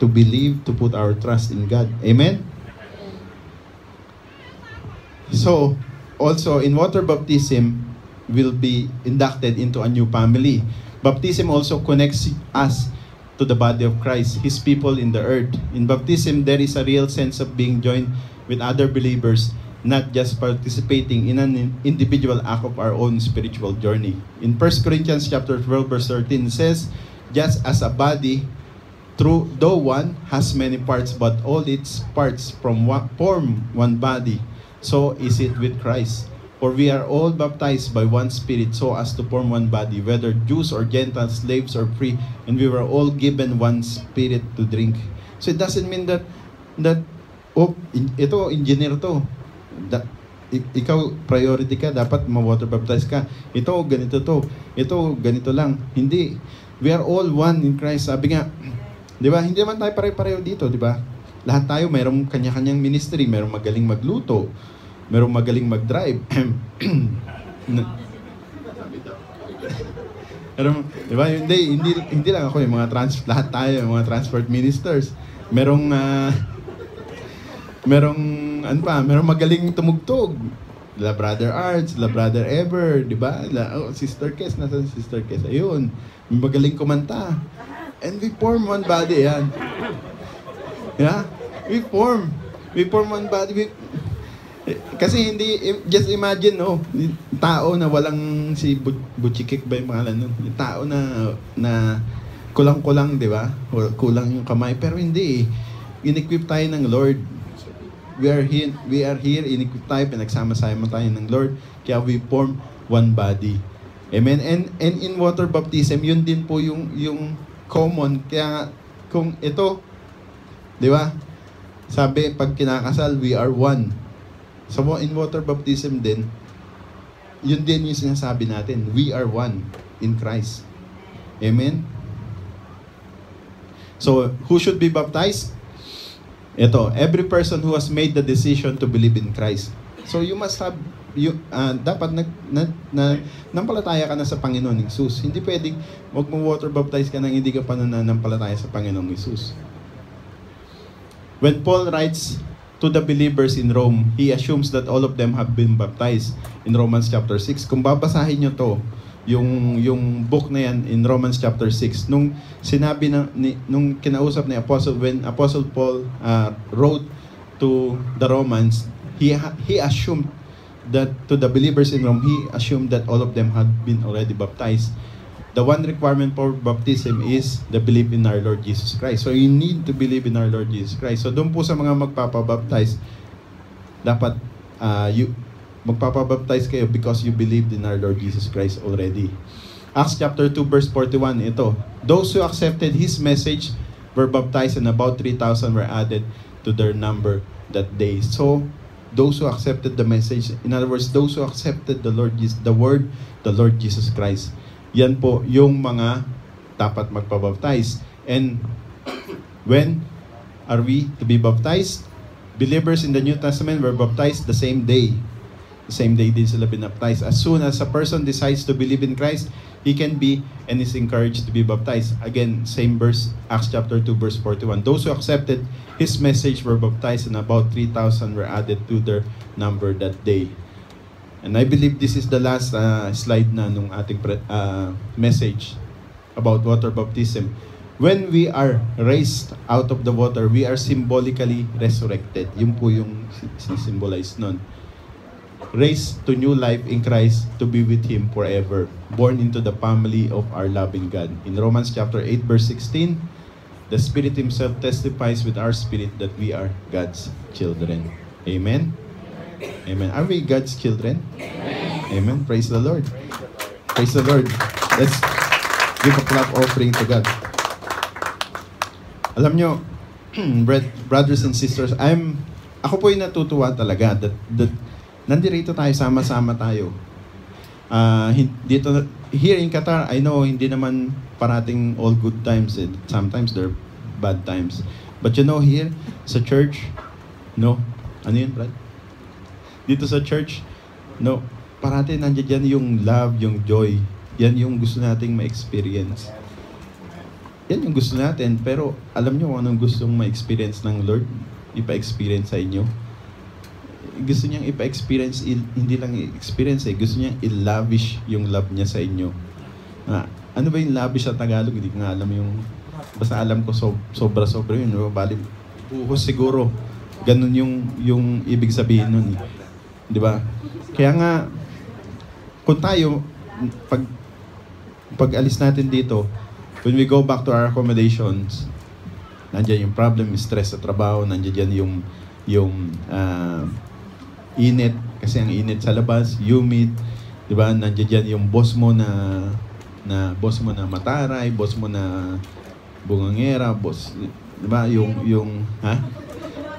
To believe, to put our trust in God. Amen. So, also in water baptism will be inducted into a new family. Baptism also connects us to the body of Christ, His people in the earth. In baptism, there is a real sense of being joined with other believers, not just participating in an individual act of our own spiritual journey. In 1 Corinthians chapter 12, verse 13 says, just as a body, through though one has many parts, but all its parts from one, form one body, so is it with Christ. For we are all baptized by one Spirit so as to form one body, whether Jews or Gentiles, slaves or free, and we were all given one Spirit to drink. So it doesn't mean that that oh, in- ito engineer to. Da, ikaw priority ka, dapat ma-water baptize ka. Ito ganito to. Ito ganito lang. Hindi. We are all one in Christ. Sabi nga, 'di ba? Hindi naman tayo pare-pareho dito, 'di ba? Lahat tayo mayroong kanya-kanyang ministry, mayroong magaling magluto, merong magaling mag-drive. Pero, di ba, hindi, hindi, hindi lang ako, yung mga trans, lahat tayo, yung mga transport ministers. Merong, ah, merong, ano pa, merong magaling tumugtog. La Brother Arts, La Brother Ever, di ba? La, oh, Sister Kes, nasa si Sister Kes? Ayun, may magaling kumanta. And we form one body, yan. Yeah? We form. We form one body. We, kasi hindi, just imagine, no, yung tao na walang si Bu- Butchikik ba yung pangalan nun? Yung tao na, na kulang-kulang, di ba? O kulang yung kamay. Pero hindi eh. In-equip tayo ng Lord. We are here, we are here, in-equip tayo, pinagsama-sama tayo ng Lord. Kaya we form one body. Amen? And, and in water baptism, yun din po yung, yung common. Kaya kung ito, di ba? Sabi, pag kinakasal, we are one. So in water baptism din, yun din yung sinasabi natin. We are one in Christ. Amen? So, who should be baptized? Ito, every person who has made the decision to believe in Christ. So, you must have, you, ah, dapat nag, na, na, nampalataya ka na sa Panginoon Jesus. Hindi pwedeng, wag mo water baptize ka nang hindi ka pa nananampalataya sa Panginoong Jesus. When Paul writes to the believers in Rome, he assumes that all of them have been baptized in Romans chapter 6. Kung babasahin nyo to, yung yung book na yan in Romans chapter 6 nung sinabi na ni, nung kinausap ni apostle when apostle Paul uh, wrote to the Romans he he assumed that to the believers in Rome he assumed that all of them had been already baptized. The one requirement for baptism is the belief in our Lord Jesus Christ. So you need to believe in our Lord Jesus Christ. So doon po sa mga magpapabaptize dapat uh, you magpapabaptize kayo because you believed in our Lord Jesus Christ already. Acts chapter 2 verse 41 ito. Those who accepted his message were baptized and about 3,000 were added to their number that day. So those who accepted the message, in other words, those who accepted the Lord Jesus, the word, the Lord Jesus Christ. Yan po yung mga dapat magpabaptize. And when are we to be baptized? Believers in the New Testament were baptized the same day. Same day din sila binaptized. As soon as a person decides to believe in Christ, he can be and is encouraged to be baptized. Again, same verse, Acts chapter 2, verse 41. Those who accepted his message were baptized and about 3,000 were added to their number that day. And I believe this is the last uh, slide na nung ating pre- uh, message about water baptism. When we are raised out of the water, we are symbolically resurrected. Yun po yung symbolize nun. Raised to new life in Christ to be with Him forever. Born into the family of our loving God. In Romans chapter 8 verse 16, the Spirit Himself testifies with our spirit that we are God's children. Amen? Amen. Are we God's children? Amen. Praise the Lord. Praise the Lord. Let's give a clap offering to God. Alam nyo, brothers and sisters, I'm, ako po yung natutuwa talaga that, that nandirito tayo, sama-sama tayo. Hin- dito, here in Qatar, I know hindi naman parating all good times. eh. Sometimes there bad times. But you know, here, sa church, no? Ano yun, Brad? Dito sa church, no? Parati nandiyan dyan yung love, yung joy. Yan yung gusto nating ma-experience. Yan yung gusto natin. Pero alam nyo kung anong gustong ma-experience ng Lord? Ipa-experience sa inyo? Gusto niyang ipa-experience, hindi lang i-experience eh. Gusto niyang i-lavish yung love niya sa inyo. Ah, ano ba yung lavish sa Tagalog? Hindi ko nga alam yung... Basta alam ko so, sobra-sobra yun. Bali, buhos siguro. Ganun yung, yung ibig sabihin nun. eh. Di ba? Kaya nga, kung tayo, pag, pag alis natin dito, when we go back to our accommodations, nandiyan yung problem, stress sa trabaho, nandiyan yung, yung ah, init, kasi ang init sa labas, humid, di ba? Nandiyan yung boss mo na, na boss mo na mataray, boss mo na bungangera, boss, di ba? Yung, yung, ha?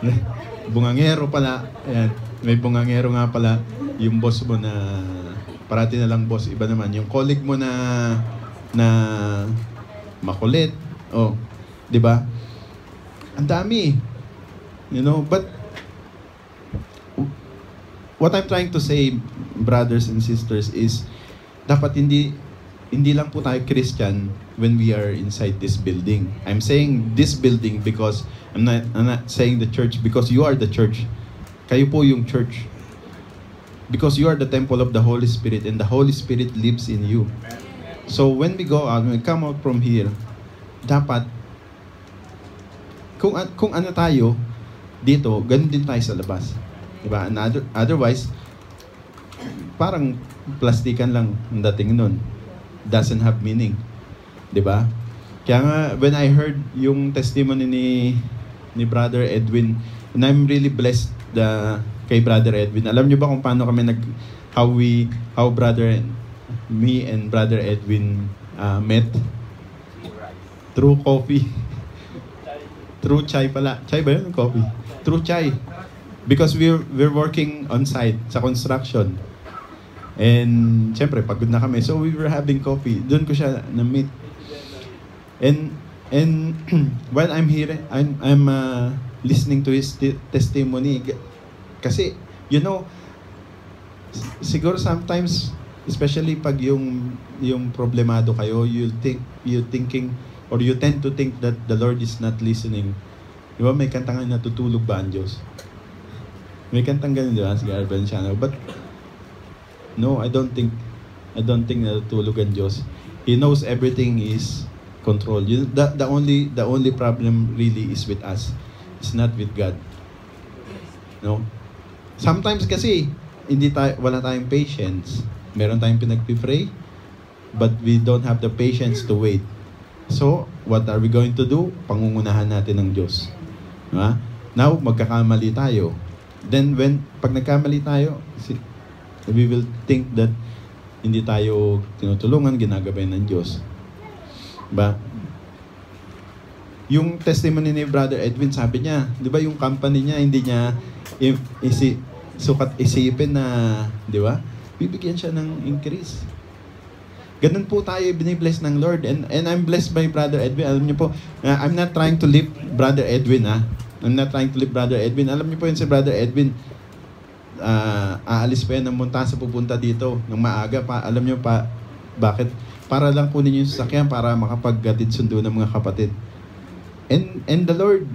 bungangero pala, ayan, may bungangero nga pala, yung boss mo na, parati na lang boss, iba naman, yung colleague mo na, na makulit, oh, di ba? Ang dami, you know, but, what I'm trying to say, brothers and sisters, is, dapat hindi, hindi lang po tayo Christian when we are inside this building. I'm saying this building because I'm not, I'm not saying the church because you are the church. Kayo po yung church. Because you are the temple of the Holy Spirit and the Holy Spirit lives in you. So when we go out, when we come out from here, dapat kung kung ano tayo dito, ganun din tayo sa labas. Diba? And other, otherwise, parang plastikan lang ang dating nun. Doesn't have meaning. 'Di ba? Kaya nga, when I heard yung testimony ni ni Brother Edwin, and I'm really blessed the kay Brother Edwin. Alam niyo ba kung paano kami nag how we how brother me and Brother Edwin uh, met? Through coffee. Through chai pala. Chai ba yun? Coffee. Through chai. Because we're, we're working on site sa construction. And syempre, pagod na kami. So we were having coffee. Doon ko siya na-meet. And and while I'm here, I'm I'm uh, listening to his te- testimony kasi you know siguro sometimes especially pag yung yung problemado kayo, you think you thinking or you tend to think that the Lord is not listening. Di ba may kantang nga natutulog ba ang Diyos? May kantang ganun, di ba? Si Garban Channel. But No, I don't think I don't think natutulog ang Diyos. He knows everything is controlled. You, the, the only the only problem really is with us. It's not with God. No? Sometimes kasi hindi tayo wala tayong patience. Meron tayong pinagpi-pray but we don't have the patience to wait. So, what are we going to do? Pangungunahan natin ng Diyos. Diba? Now, magkakamali tayo. Then, when, pag nagkamali tayo, we will think that hindi tayo tinutulungan, ginagabay ng Diyos. Ba? Yung testimony ni Brother Edwin, sabi niya, di ba yung company niya, hindi niya isi, sukat isipin na, di ba? Bibigyan siya ng increase. Ganun po tayo binibless ng Lord. And, and I'm blessed by Brother Edwin. Alam niyo po, uh, I'm not trying to lift Brother Edwin, ha? I'm not trying to lift Brother Edwin. Alam niyo po yun si Brother Edwin, ah, aalis pa yan ng Montasa pupunta dito ng maaga pa. Alam niyo pa, bakit? Para lang kunin yung sasakyan para makapaggatid sundo ng mga kapatid. And, and the Lord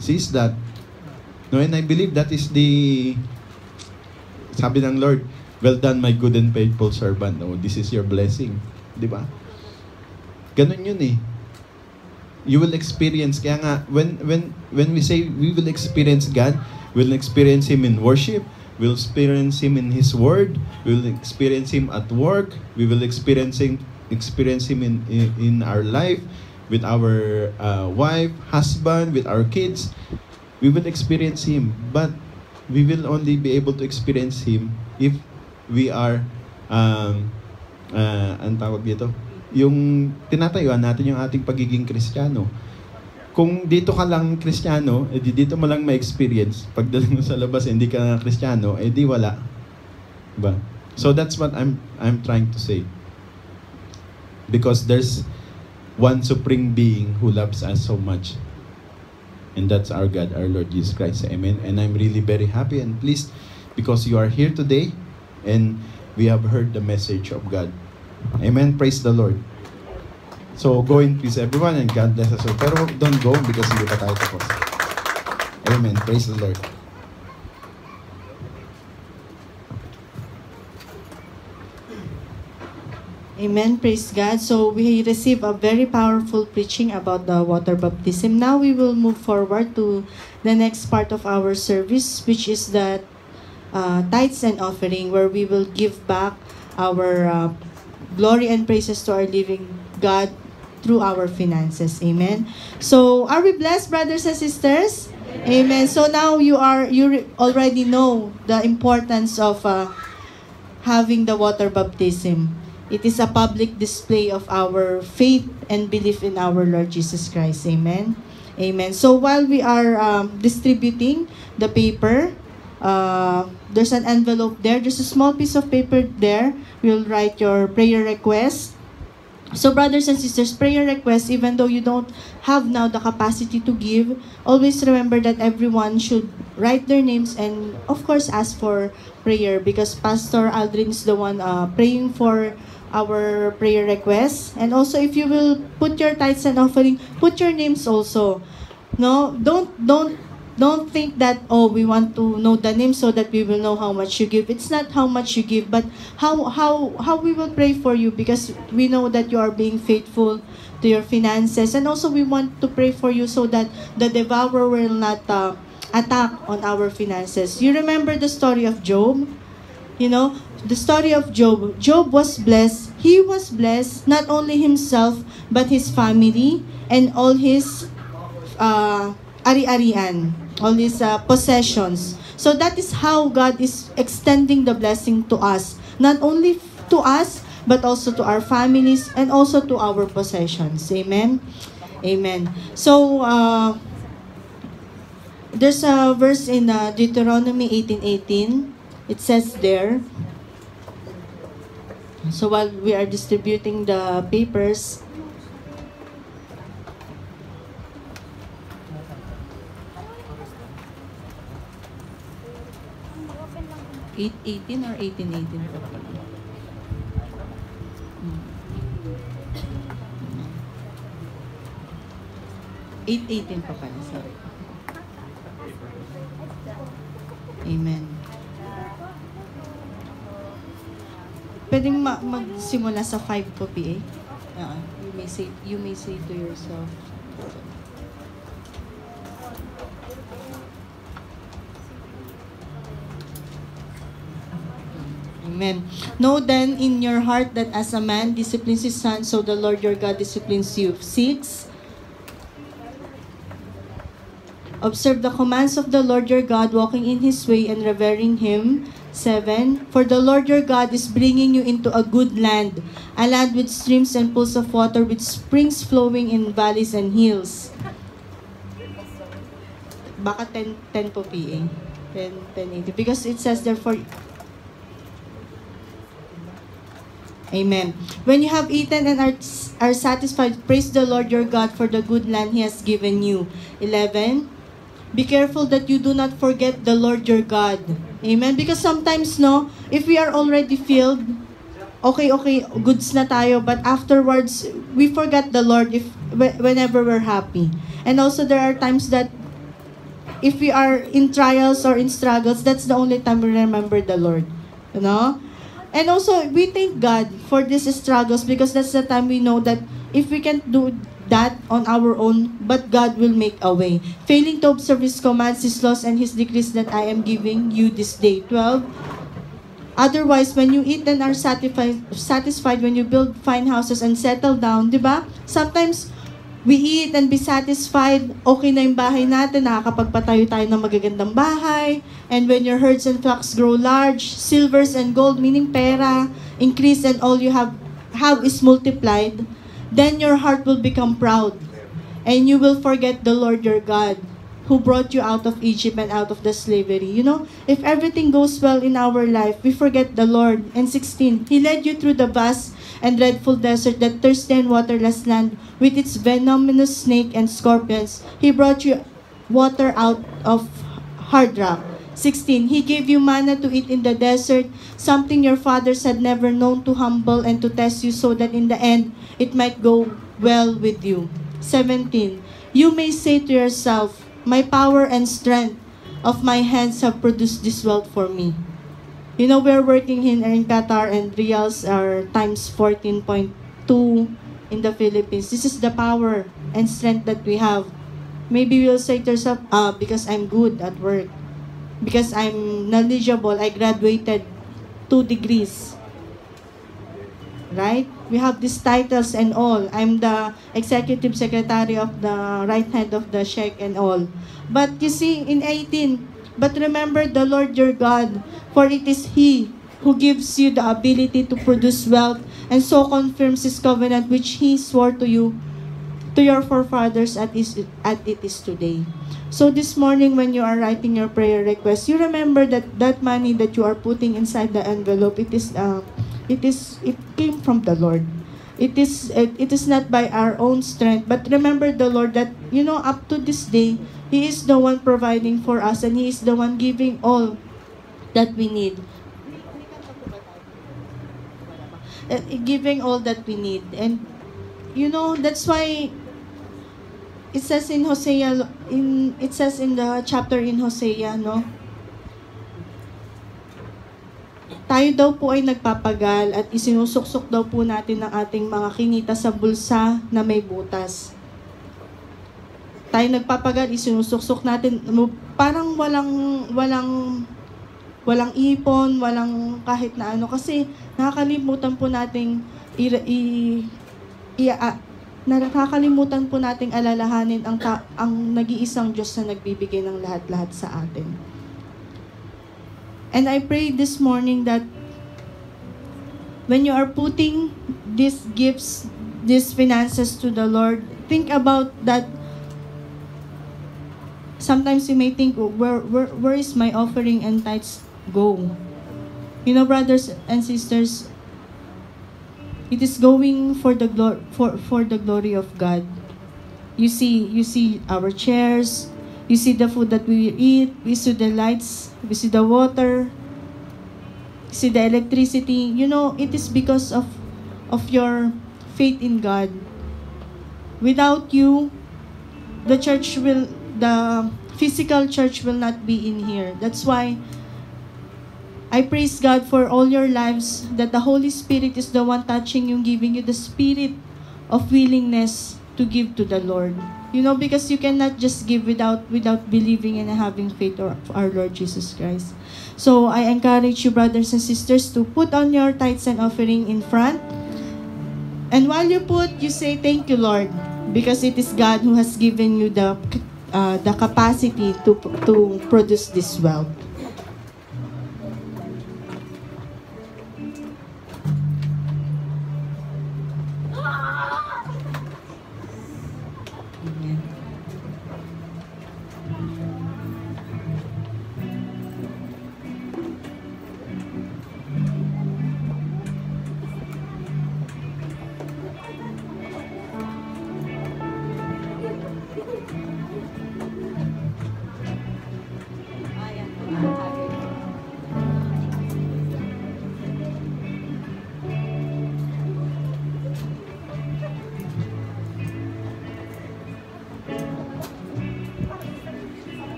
sees that. No, and I believe that is the sabi ng Lord, well done my good and faithful servant. Oh, this is your blessing. Di ba? Ganun yun eh. You will experience, kaya nga, when, when, when we say we will experience God, we'll experience Him in worship, we'll experience Him in His Word, we'll experience Him at work, we will experience Him, experience Him in, in, in our life, with our uh, wife, husband, with our kids. We will experience Him. But we will only be able to experience Him if we are, um, uh, ang tawag dito, yung tinatayuan natin yung ating pagiging Kristiyano. Kung dito ka lang Kristiyano, edi dito mo lang ma-experience. Pagdating mo sa labas, hindi ka na Kristiyano, edi wala. Diba? So that's what I'm I'm trying to say. Because there's one supreme being who loves us so much. And that's our God, our Lord Jesus Christ. Amen. And I'm really very happy and pleased because you are here today and we have heard the message of God. Amen. Praise the Lord. So go in peace everyone and God bless us all. Pero don't go because hindi pa tayo tapos. Amen. Praise the Lord. Amen. Praise God. So we receive a very powerful preaching about the water baptism. Now we will move forward to the next part of our service, which is the uh, tithes and offering, where we will give back our uh, glory and praises to our living God through our finances. Amen. So are we blessed, brothers and sisters? Amen. So now you are you re- already know the importance of uh, having the water baptism. It is a public display of our faith and belief in our Lord Jesus Christ. Amen. Amen. So while we are um, distributing the paper, uh, there's an envelope there. There's a small piece of paper there. We'll write your prayer request. So brothers and sisters, prayer requests, even though you don't have now the capacity to give, always remember that everyone should write their names and of course ask for prayer because Pastor Aldrin is the one uh, praying for our prayer requests. And also if you will put your tithes and offering, put your names also. No, don't don't don't think that oh we want to know the name so that we will know how much you give. It's not how much you give but how how how we will pray for you because we know that you are being faithful to your finances. And also we want to pray for you so that the devourer will not uh, attack on our finances. You remember the story of job? You know the story of job. Job was blessed. He was blessed not only himself but his family and all his uh, ari-arian all his uh, possessions. So that is how God is extending the blessing to us, not only to us, but also to our families and also to our possessions. Amen. Amen. So uh, there's a verse in uh, Deuteronomy 18:18. It says there. So while we are distributing the papers, 818 or 1818 pa pala? Hmm. 818 pa pala, sorry. Amen. Pwedeng ma- magsimula sa 5 po, PA. Uh, you may say you may say to yourself. Amen. Know then in your heart that as a man disciplines his son, so the Lord your God disciplines you. Six. Observe the commands of the Lord your God, walking in his way and revering him. Seven. For the Lord your God is bringing you into a good land, a land with streams and pools of water, with springs flowing in valleys and hills. Baka 10, 10 po PA. 10, 10, 80. Because it says therefore, Amen. When you have eaten and are, are satisfied, praise the Lord your God for the good land He has given you. 11. Be careful that you do not forget the Lord your God. Amen. Because sometimes, no, if we are already filled, okay, okay, goods na tayo, but afterwards, we forget the Lord if whenever we're happy. And also, there are times that if we are in trials or in struggles, that's the only time we remember the Lord. You know? And also, we thank God for these struggles because that's the time we know that if we can't do that on our own, but God will make a way. Failing to observe His commands, His laws, and His decrees that I am giving you this day. 12. Otherwise, when you eat and are satisfied, satisfied when you build fine houses and settle down, di ba? Sometimes, we eat and be satisfied, okay na yung bahay natin, nakakapagpatayo tayo ng magagandang bahay, and when your herds and flocks grow large, silvers and gold, meaning pera, increase and all you have, have is multiplied, then your heart will become proud, and you will forget the Lord your God, who brought you out of Egypt and out of the slavery. You know, if everything goes well in our life, we forget the Lord. And 16, He led you through the vast and dreadful desert, that thirsty and waterless land, with its venomous snake and scorpions. He brought you water out of hard rock. 16. He gave you manna to eat in the desert, something your fathers had never known to humble and to test you so that in the end it might go well with you. 17. You may say to yourself, My power and strength of my hands have produced this wealth for me. You know, we're working in, in Qatar and reals are times 14.2 in the Philippines. This is the power and strength that we have. Maybe you'll say to yourself, ah, because I'm good at work. Because I'm knowledgeable, I graduated two degrees. Right? We have these titles and all. I'm the executive secretary of the right hand of the Sheikh and all. But you see, in 18, but remember the Lord your God, for it is He who gives you the ability to produce wealth and so confirms His covenant which He swore to you, to your forefathers at, is, at it is today. So this morning when you are writing your prayer request, you remember that that money that you are putting inside the envelope, it is uh, it is it came from the Lord. It is it, it is not by our own strength, but remember the Lord that you know up to this day, He is the one providing for us and He is the one giving all that we need. Uh, giving all that we need. And you know, that's why it says in Hosea in it says in the chapter in Hosea, no? Tayo daw po ay nagpapagal at isinusuksok daw po natin ang ating mga kinita sa bulsa na may butas. Tayo nagpapagal, isinusuksok natin parang walang walang walang ipon, walang kahit na ano kasi nakakalimutan po nating i, i, i a, nakakalimutan po nating alalahanin ang ta, ang nag-iisang Diyos na nagbibigay ng lahat-lahat sa atin. And I pray this morning that when you are putting these gifts, these finances to the Lord, think about that sometimes you may think, where, where, where is my offering and tithes go? You know, brothers and sisters, it is going for the glory for, for the glory of God. You see, you see our chairs, you see the food that we eat, we see the lights, we see the water, you see the electricity. You know, it is because of of your faith in God. Without you, the church will the physical church will not be in here. That's why I praise God for all your lives that the Holy Spirit is the one touching you, giving you the spirit of willingness to give to the Lord. You know, because you cannot just give without without believing and having faith of our Lord Jesus Christ. So I encourage you, brothers and sisters, to put on your tithes and offering in front. And while you put, you say, Thank you, Lord, because it is God who has given you the uh, the capacity to to produce this wealth.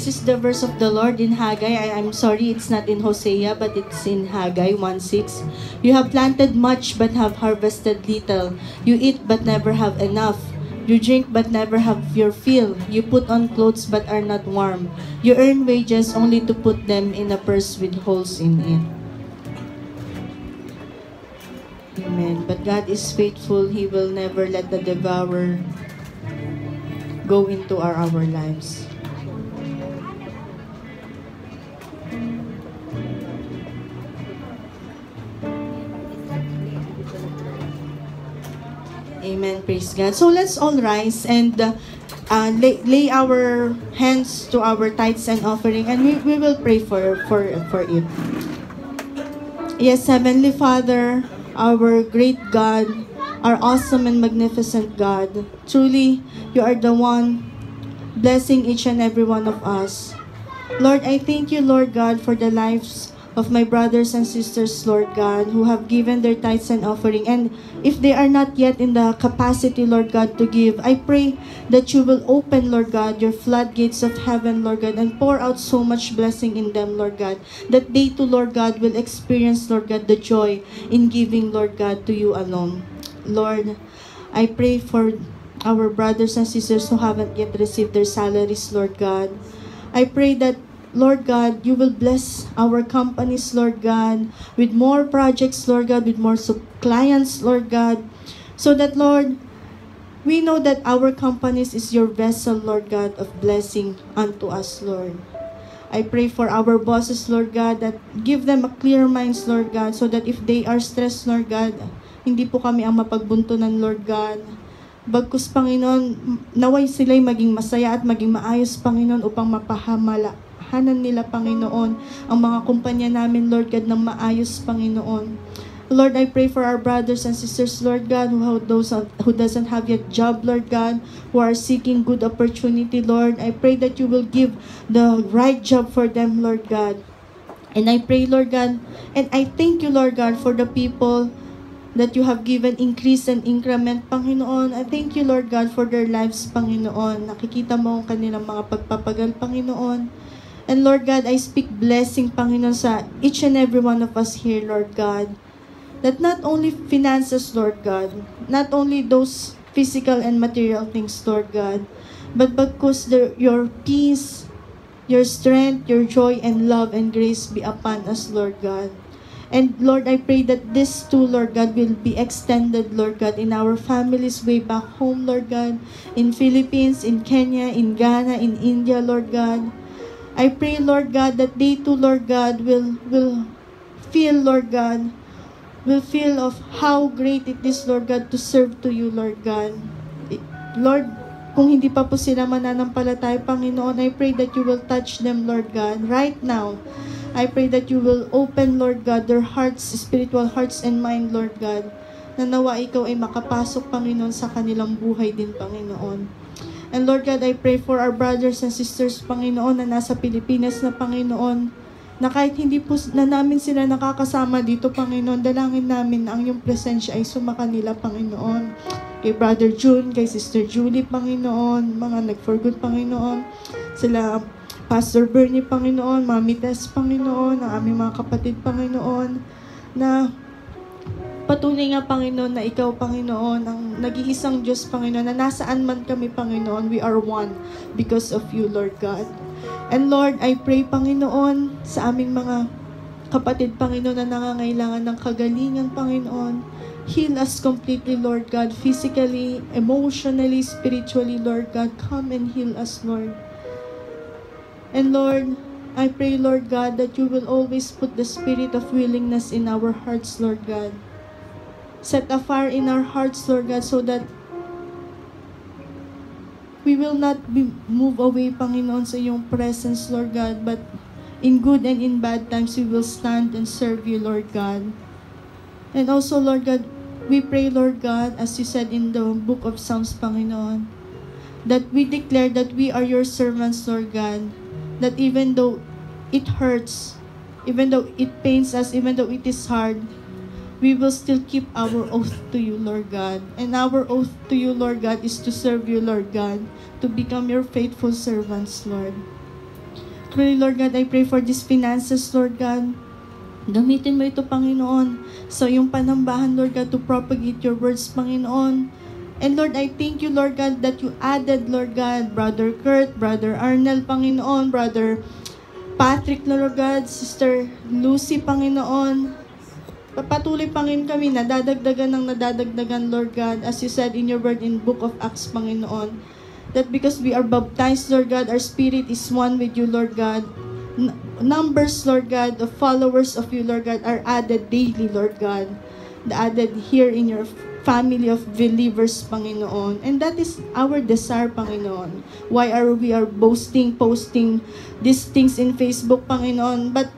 This is the verse of the Lord in Haggai. I, I'm sorry it's not in Hosea, but it's in Haggai 1.6. You have planted much, but have harvested little. You eat, but never have enough. You drink, but never have your fill. You put on clothes, but are not warm. You earn wages only to put them in a purse with holes in it. Amen. But God is faithful. He will never let the devourer go into our, our lives. Praise God. So let's all rise and uh, uh, lay, lay our hands to our tithes and offering and we, we will pray for, for, for it. Yes, Heavenly Father, our great God, our awesome and magnificent God, truly, you are the one blessing each and every one of us. Lord, I thank you, Lord God, for the lives of my brothers and sisters, Lord God, who have given their tithes and offering. And if they are not yet in the capacity, Lord God, to give, I pray that you will open, Lord God, your floodgates of heaven, Lord God, and pour out so much blessing in them, Lord God, that they too, Lord God, will experience, Lord God, the joy in giving, Lord God, to you alone. Lord, I pray for our brothers and sisters who haven't yet received their salaries, Lord God. I pray that Lord God, you will bless our companies, Lord God, with more projects, Lord God, with more clients, Lord God, so that, Lord, we know that our companies is your vessel, Lord God, of blessing unto us, Lord. I pray for our bosses, Lord God, that give them a clear minds, Lord God, so that if they are stressed, Lord God, hindi po kami ang mapagbuntunan, Lord God. Bagkus, Panginoon, naway sila'y maging masaya at maging maayos, Panginoon, upang mapahamala hanan nila, Panginoon, ang mga kumpanya namin, Lord God, ng maayos, Panginoon. Lord, I pray for our brothers and sisters, Lord God, who those who doesn't have yet job, Lord God, who are seeking good opportunity, Lord. I pray that you will give the right job for them, Lord God. And I pray, Lord God, and I thank you, Lord God, for the people that you have given increase and increment, Panginoon. I thank you, Lord God, for their lives, Panginoon. Nakikita mo ang kanilang mga pagpapagal, Panginoon. And Lord God, I speak blessing, Panginoon, sa each and every one of us here, Lord God. That not only finances, Lord God, not only those physical and material things, Lord God, but because the, your peace, your strength, your joy, and love and grace be upon us, Lord God. And Lord, I pray that this too, Lord God, will be extended, Lord God, in our families way back home, Lord God, in Philippines, in Kenya, in Ghana, in India, Lord God. I pray, Lord God, that they too, Lord God, will will feel, Lord God, will feel of how great it is, Lord God, to serve to you, Lord God. Lord, kung hindi pa po sila mananampalataya, Panginoon, I pray that you will touch them, Lord God, right now. I pray that you will open, Lord God, their hearts, spiritual hearts and mind, Lord God, na nawa ikaw ay makapasok, Panginoon, sa kanilang buhay din, Panginoon. And Lord God, I pray for our brothers and sisters, Panginoon, na nasa Pilipinas na Panginoon, na kahit hindi po na namin sila nakakasama dito, Panginoon, dalangin namin na ang iyong presensya ay sumaka nila, Panginoon. Kay Brother June, kay Sister Julie, Panginoon, mga nag-for good, Panginoon. Sila, Pastor Bernie, Panginoon, Mami Tess, Panginoon, ang aming mga kapatid, Panginoon, na Patunay nga, Panginoon, na Ikaw, Panginoon, ang nag-iisang Diyos, Panginoon, na nasaan man kami, Panginoon, we are one because of you, Lord God. And Lord, I pray, Panginoon, sa aming mga kapatid, Panginoon, na nangangailangan ng kagalingan, Panginoon. Heal us completely, Lord God, physically, emotionally, spiritually, Lord God. Come and heal us, Lord. And Lord, I pray, Lord God, that you will always put the spirit of willingness in our hearts, Lord God. Set a fire in our hearts, Lord God, so that we will not be move away, Panginoon, sa iyong presence, Lord God, but in good and in bad times, we will stand and serve you, Lord God. And also, Lord God, we pray, Lord God, as you said in the book of Psalms, Panginoon, that we declare that we are your servants, Lord God, that even though it hurts, even though it pains us, even though it is hard, we will still keep our oath to you, Lord God. And our oath to you, Lord God, is to serve you, Lord God, to become your faithful servants, Lord. Pray, Lord God, I pray for these finances, Lord God. Gamitin mo ito, Panginoon, sa iyong panambahan, Lord God, to propagate your words, Panginoon. And Lord, I thank you, Lord God, that you added, Lord God, Brother Kurt, Brother Arnel, Panginoon, Brother Patrick, Lord God, Sister Lucy, Panginoon, Patuloy, Panginoon, kami nadadagdagan ng nadadagdagan, Lord God, as you said in your word in Book of Acts, Panginoon, that because we are baptized, Lord God, our spirit is one with you, Lord God. N- numbers, Lord God, the followers of you, Lord God, are added daily, Lord God. Added here in your family of believers, Panginoon. And that is our desire, Panginoon. Why are we are boasting, posting these things in Facebook, Panginoon? But,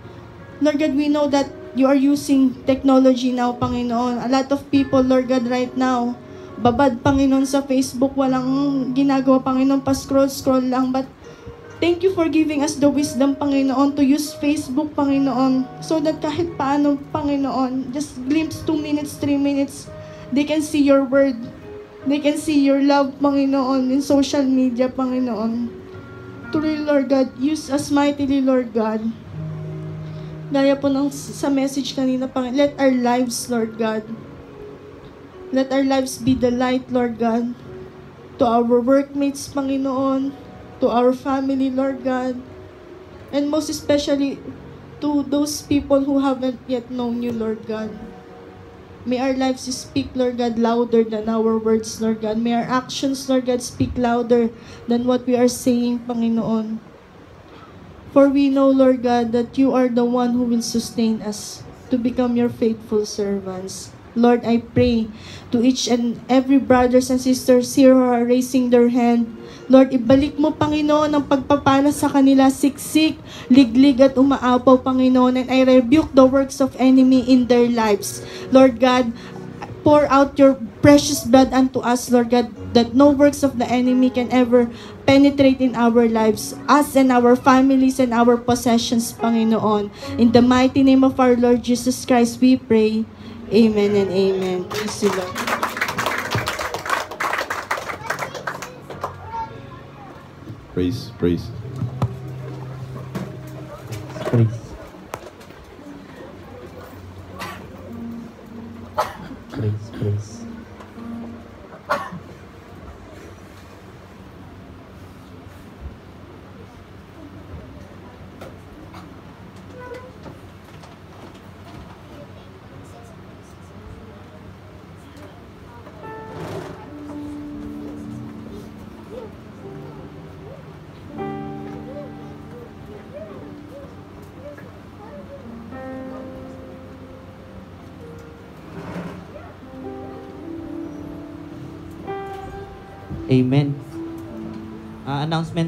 Lord God, we know that you are using technology now, Panginoon. A lot of people, Lord God, right now, babad, Panginoon, sa Facebook, walang ginagawa, Panginoon, pa-scroll-scroll lang. But, thank you for giving us the wisdom, Panginoon, to use Facebook, Panginoon, so that kahit paano, Panginoon, just glimpse 2 minutes, 3 minutes, they can see your word. They can see your love, Panginoon, in social media, Panginoon. Truly, Lord God, use us mightily, Lord God. Gaya po ng sa message kanina, Panginoon, let our lives, Lord God, let our lives be the light, Lord God, to our workmates, Panginoon, to our family, Lord God, and most especially to those people who haven't yet known you, Lord God. May our lives speak, Lord God, louder than our words, Lord God. May our actions, Lord God, speak louder than what we are saying, Panginoon. For we know, Lord God, that you are the one who will sustain us to become your faithful servants. Lord, I pray to each and every brothers and sisters here who are raising their hand. Lord, ibalik mo, Panginoon, ang pagpapala sa kanila, siksik, liglig at umaapaw, Panginoon, and I rebuke the works of enemy in their lives. Lord God, pour out your precious blood unto us, Lord God, that no works of the enemy can ever penetrate in our lives, us and our families and our possessions, Panginoon. In the mighty name of our Lord Jesus Christ, we pray. Amen and amen. Praise you, Lord. Praise, praise. Praise. Praise,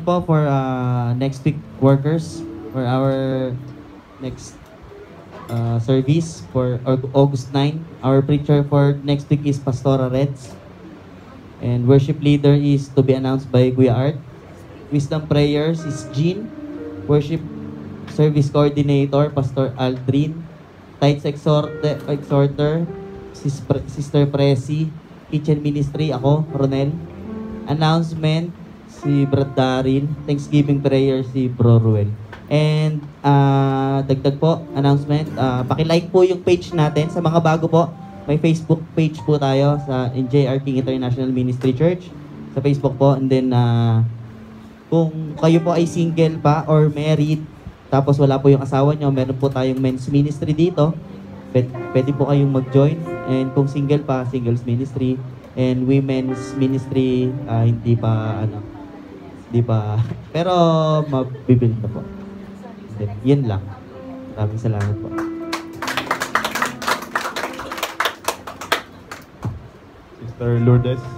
po for uh, next week workers for our next uh, service for August 9. Our preacher for next week is Pastora Reds. And worship leader is to be announced by Guya Art. Wisdom prayers is Jean. Worship service coordinator, Pastor Aldrin. Tights exhorter, exhorter Sister Presi. Kitchen ministry, ako, Ronel announcement si Brad Daryl, Thanksgiving prayer si Bro Ruel. And ah, dagdag po, announcement, ah, paki-like po yung page natin sa mga bago po. May Facebook page po tayo sa NJR King International Ministry Church sa Facebook po. And then ah, kung kayo po ay single pa or married, tapos wala po yung asawa nyo, meron po tayong men's ministry dito. Pwede, pwede po kayong mag-join. And kung single pa, singles ministry. And women's ministry, ah, hindi pa, ano, hindi pa, pero mabibuild na po. Then, yun lang. Maraming salamat po. Sister Lourdes.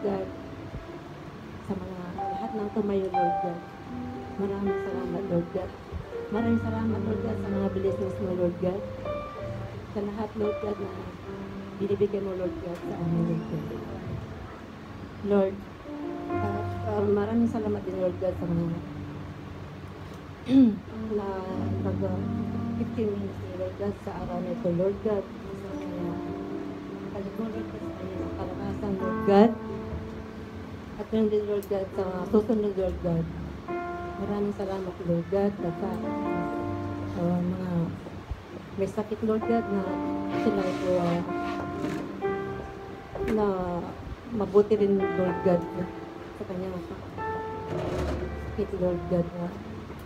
God. Sa mga lahat ng tumayo, Lord God. Maraming salamat, Lord God. Maraming salamat, Lord God, sa mga business mo, Lord God. Sa lahat, Lord God, na binibigyan mo, Lord God, sa amin, Lord God. Lord, uh, uh, maraming salamat din, Lord God, sa mga na nag uh, 15 minutes ni Lord God sa araw na ito, Lord God. Kaya, kalig mo, Lord God, sa kanyang God. At yun din, Lord God, sa susunod, Lord God. Maraming salamat, Lord God, at sa uh, mga may sakit, Lord God, na sila ito uh, na mabuti rin, Lord God, sa kanyang sakit, Lord God, na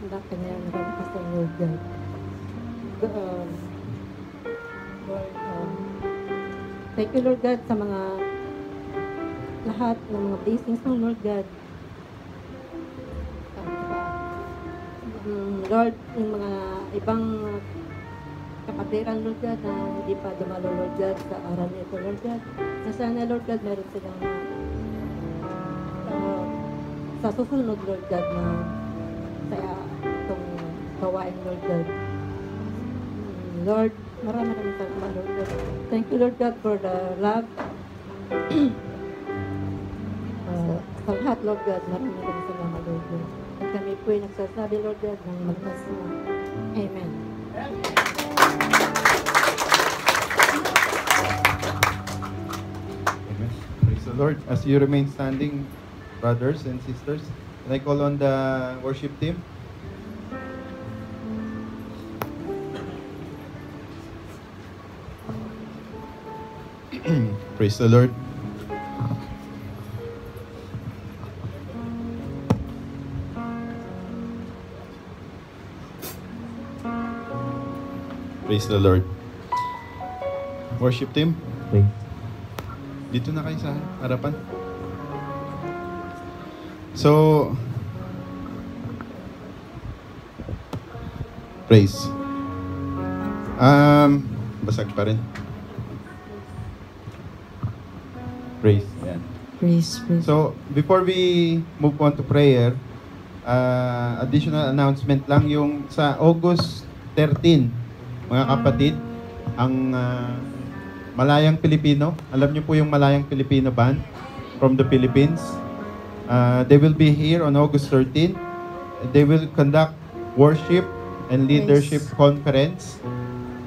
na kanyang nakapasang, Lord God. Um, Lord, um, thank you, Lord God, sa mga lahat ng mga blessings mo, Lord God. Um, Lord, yung mga ibang kapatiran, Lord God, na hindi pa dumalo, Lord God, sa aral nito, Lord God. Na sana, Lord God, meron silang uh, sa susunod, Lord God, na sa itong gawain, Lord God. Mm, Lord, marami kami salamat, Lord God. Thank you, Lord God, for the love. uh, sa lahat, Lord God, marami kami salamat, Lord God. At kami po ay nagsasabi, Lord God, ng magmas mo. Amen. Amen. Praise the Lord. As you remain standing, brothers and sisters, can I call on the worship team? Praise the Lord. Praise the Lord. Worship team. Okay. Dito na kayo sa harapan. So, praise. Um, basag pa rin. Praise. Yan. Praise, praise. So, before we move on to prayer, uh, additional announcement lang yung sa August 13, mga kapatid, ang uh, Malayang Pilipino, alam niyo po yung Malayang Pilipino band from the Philippines. Uh, they will be here on August 13. They will conduct worship and leadership conference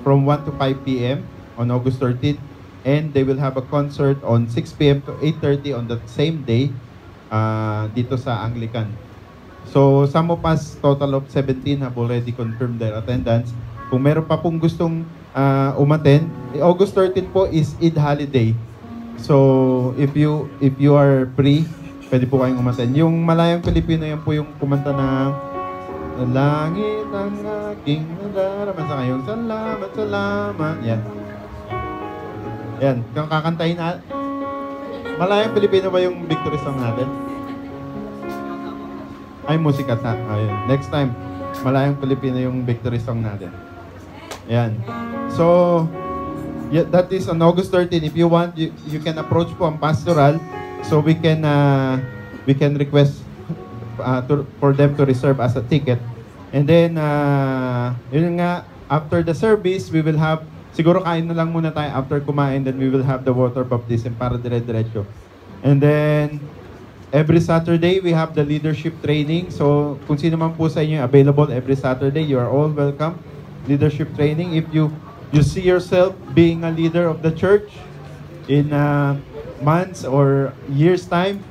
from 1 to 5 p.m. on August 13 and they will have a concert on 6 p.m. to 8.30 on that same day uh, dito sa Anglican. So some of us, total of 17 have already confirmed their attendance. Kung meron pa pong gustong uh, umattend, eh, August 13 po is Eid holiday. So if you if you are free, pwede po kayong umattend. Yung Malayang Pilipino yan po yung kumanta ng Langit ang aking nadaraman sa kayong salamat, salamat. Yan. Yan. Kung kakantahin na, Malayang Pilipino ba yung victory song natin? Ay, musika ta. Ayun. Next time, Malayang Pilipino yung victory song natin. Yan. So, yeah, that is on August 13. If you want, you, you can approach po ang pastoral so we can uh, we can request uh, to, for them to reserve as a ticket. And then, uh, yun nga, after the service, we will have, siguro kain na lang muna tayo after kumain, then we will have the water baptism para dire-diretso. And then, every Saturday, we have the leadership training. So, kung sino man po sa inyo available every Saturday, you are all welcome. Leadership training. If you you see yourself being a leader of the church in uh, months or years time,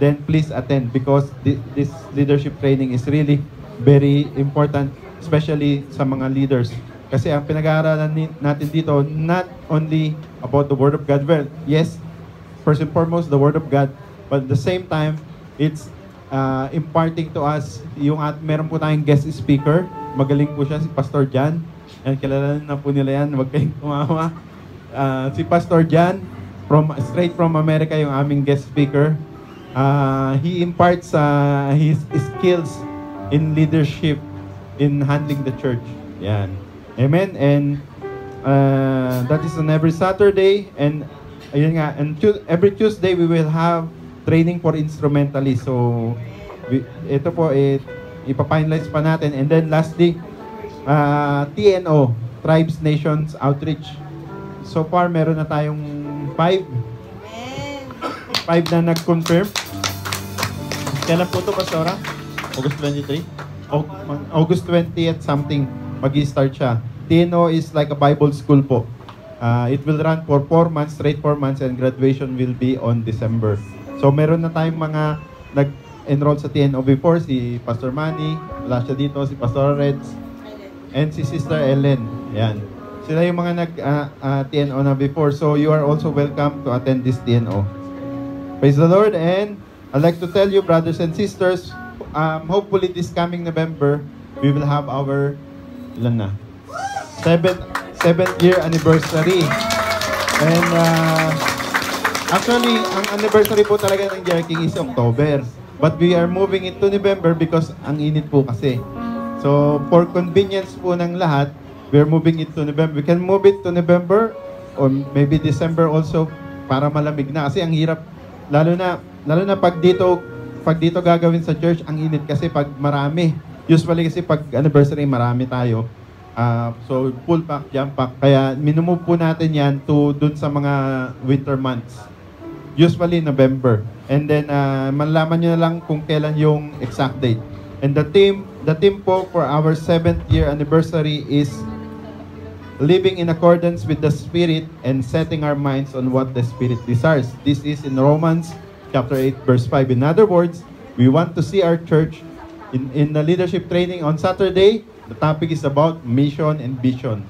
then please attend because thi- this leadership training is really very important, especially sa mga leaders. Kasi ang pinag-aaralan natin dito, not only about the Word of God, well, yes, first and foremost, the Word of God, but at the same time, it's uh, imparting to us yung at meron po tayong guest speaker. Magaling po siya, si Pastor Jan. And kilala na po nila yan, huwag kayong kumawa. Uh, si Pastor Jan, from straight from America, yung aming guest speaker. Uh, he imparts uh, his skills in leadership in handling the church. Yan. Amen. And uh, that is on every Saturday. And ayun nga, and tu- every Tuesday we will have training for instrumentalists. So, we, ito po, eh, ipafinalize pa natin. And then lastly, uh, TNO, Tribes Nations Outreach. So far, meron na tayong five. Five na nag-confirm. Kailan po ito, Pastora? August 23? Au- August 20 at something, mag start siya. TNO is like a Bible school po. Uh, it will run for 4 months, straight 4 months, and graduation will be on December. So meron na tayong mga nag-enroll sa TNO before, si Pastor Manny, wala siya dito, si Pastor Reds, and si Sister Ellen. Yan. Sila yung mga nag uh, uh, TNO na before. So you are also welcome to attend this TNO. Praise the Lord. And I'd like to tell you, brothers and sisters, um, hopefully this coming November, we will have our, ilan na? Seventh, seventh year anniversary. And uh, actually, ang anniversary po talaga ng Jerking is October. But we are moving it to November because ang init po kasi. So, for convenience po ng lahat, we are moving it to November. We can move it to November or maybe December also para malamig na. Kasi ang hirap, lalo na, lalo na pag dito, pag dito gagawin sa church, ang init kasi pag marami. Usually kasi pag anniversary, marami tayo. Uh, so, full pack, jump pack. Kaya, minumove po natin yan to dun sa mga winter months. Usually, November. And then, uh, manlaman nyo na lang kung kailan yung exact date. And the theme, the theme po for our seventh year anniversary is living in accordance with the Spirit and setting our minds on what the Spirit desires. This is in Romans chapter 8, verse 5. In other words, we want to see our church in, in the leadership training on Saturday. The topic is about mission and vision.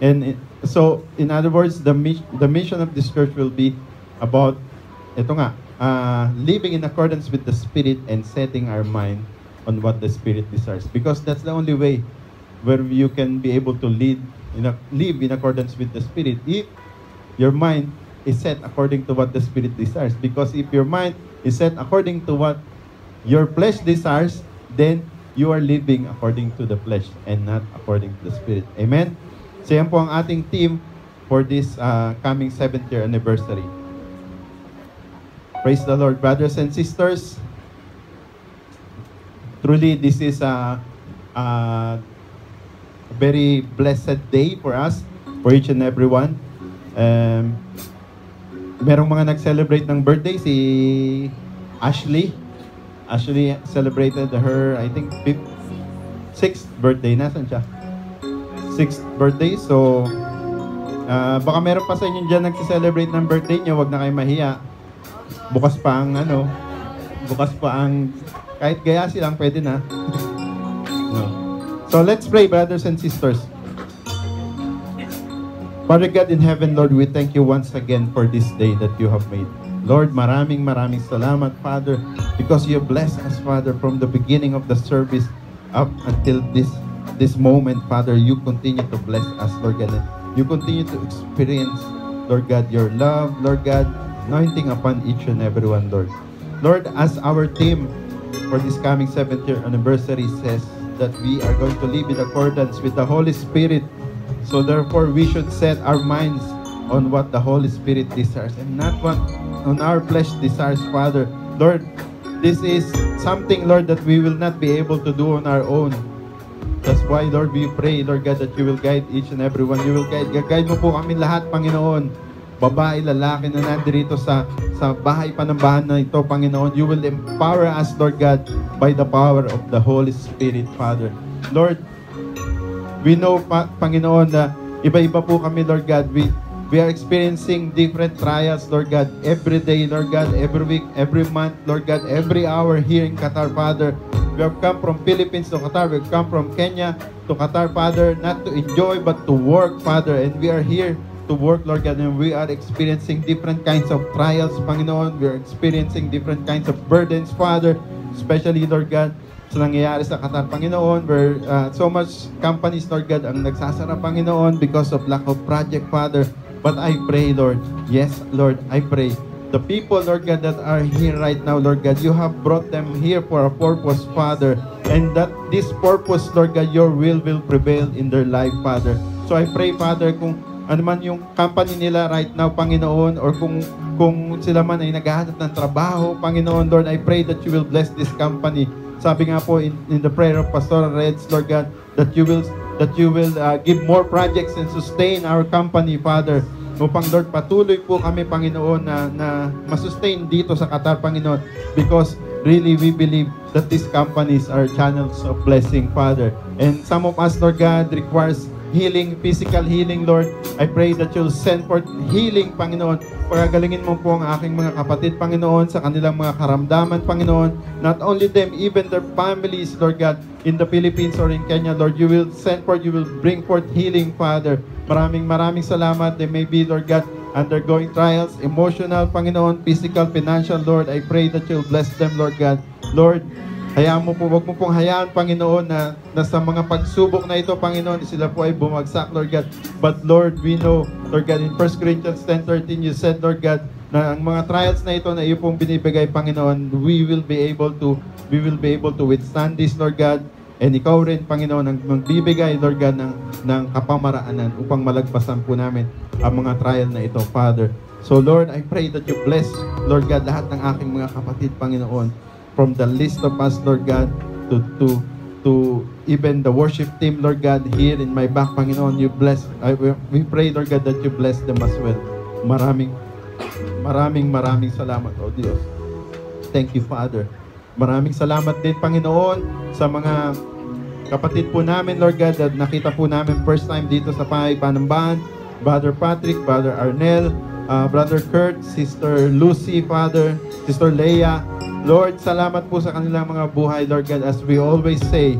And so, in other words, the, the mission of this church will be about, ito nga, uh, living in accordance with the Spirit and setting our mind on what the Spirit desires. Because that's the only way where you can be able to lead in a, live in accordance with the Spirit if your mind is set according to what the Spirit desires. Because if your mind is set according to what your flesh desires, then you are living according to the flesh and not according to the Spirit. Amen? So yan po ang ating team for this uh, coming 7th year anniversary. Praise the Lord, brothers and sisters. Truly, this is a, a very blessed day for us, for each and every one. Um, merong mga nag-celebrate ng birthday, si Ashley. Ashley celebrated her, I think, fifth, sixth birthday. Nasaan siya? Sixth birthday. So, uh, baka meron pa sa inyo dyan nag-celebrate ng birthday niyo. Huwag na kayo mahiya. Bukas pa ang ano, bukas pa ang, kahit gaya silang pwede na. no. So let's pray, brothers and sisters. Father God in heaven, Lord, we thank you once again for this day that you have made. Lord, maraming maraming salamat, Father, because you blessed us, Father, from the beginning of the service up until this this moment, Father. You continue to bless us, Lord God. You continue to experience, Lord God, your love, Lord God, anointing upon each and every one, Lord. Lord, as our team for this coming seventh year anniversary says that we are going to live in accordance with the Holy Spirit. So therefore, we should set our minds on what the Holy Spirit desires and not what on our flesh desires, Father. Lord, this is something, Lord, that we will not be able to do on our own. That's why, Lord, we pray, Lord God, that you will guide each and every one. You will guide, guide mo po kami lahat, Panginoon. Babae, lalaki na nandirito sa, sa bahay panambahan na ito, Panginoon. You will empower us, Lord God, by the power of the Holy Spirit, Father. Lord, we know, pa, Panginoon, na iba-iba po kami, Lord God. We, we are experiencing different trials, Lord God, every day, Lord God, every week, every month, Lord God, every hour here in Qatar, Father. We have come from Philippines to Qatar. We have come from Kenya to Qatar, Father, not to enjoy, but to work, Father. And we are here to work, Lord God, and we are experiencing different kinds of trials, Panginoon. We are experiencing different kinds of burdens, Father, especially, Lord God, sa nangyayari sa Qatar, Panginoon, where uh, so much companies, Lord God, ang nagsasara, Panginoon, because of lack of project, Father. But I pray, Lord, yes, Lord, I pray, the people, Lord God, that are here right now, Lord God, you have brought them here for a purpose, Father, and that this purpose, Lord God, your will will prevail in their life, Father. So I pray, Father, kung ano man yung company nila right now, Panginoon, or kung kung sila man ay naghahanap ng trabaho, Panginoon, Lord, I pray that you will bless this company. Sabi nga po in, in the prayer of Pastor Reds, Lord God, that you will that you will uh, give more projects and sustain our company, Father. Upang Lord, patuloy po kami, Panginoon, na, na masustain dito sa Qatar, Panginoon, because really we believe that these companies are channels of blessing, Father. And some of us, Lord God, requires healing, physical healing, Lord. I pray that you'll send forth healing, Panginoon. Pagagalingin mo po ang aking mga kapatid, Panginoon, sa kanilang mga karamdaman, Panginoon. Not only them, even their families, Lord God, in the Philippines or in Kenya, Lord, you will send forth, you will bring forth healing, Father. Maraming maraming salamat. They may be, Lord God, undergoing trials, emotional, Panginoon, physical, financial, Lord. I pray that you'll bless them, Lord God. Lord, Hayaan mo po, wag mo pong hayaan, Panginoon, na, na sa mga pagsubok na ito, Panginoon, sila po ay bumagsak, Lord God. But Lord, we know, Lord God, in 1 Corinthians 10.13, you said, Lord God, na ang mga trials na ito na iyo pong binibigay, Panginoon, we will be able to, we will be able to withstand this, Lord God. And ikaw rin, Panginoon, ang magbibigay, Lord God, ng, ng kapamaraanan upang malagpasan po namin ang mga trial na ito, Father. So Lord, I pray that you bless, Lord God, lahat ng aking mga kapatid, Panginoon, from the list of us, Lord God, to to to even the worship team, Lord God, here in my back, Panginoon, you bless. I, we pray, Lord God, that you bless them as well. Maraming, maraming, maraming salamat, O Diyos. Thank you, Father. Maraming salamat din, Panginoon, sa mga kapatid po namin, Lord God, that nakita po namin first time dito sa Pay Panambahan. Brother Patrick, Brother Arnel, uh, Brother Kurt, Sister Lucy, Father, Sister Leia, Lord, salamat po sa kanilang mga buhay, Lord God, as we always say,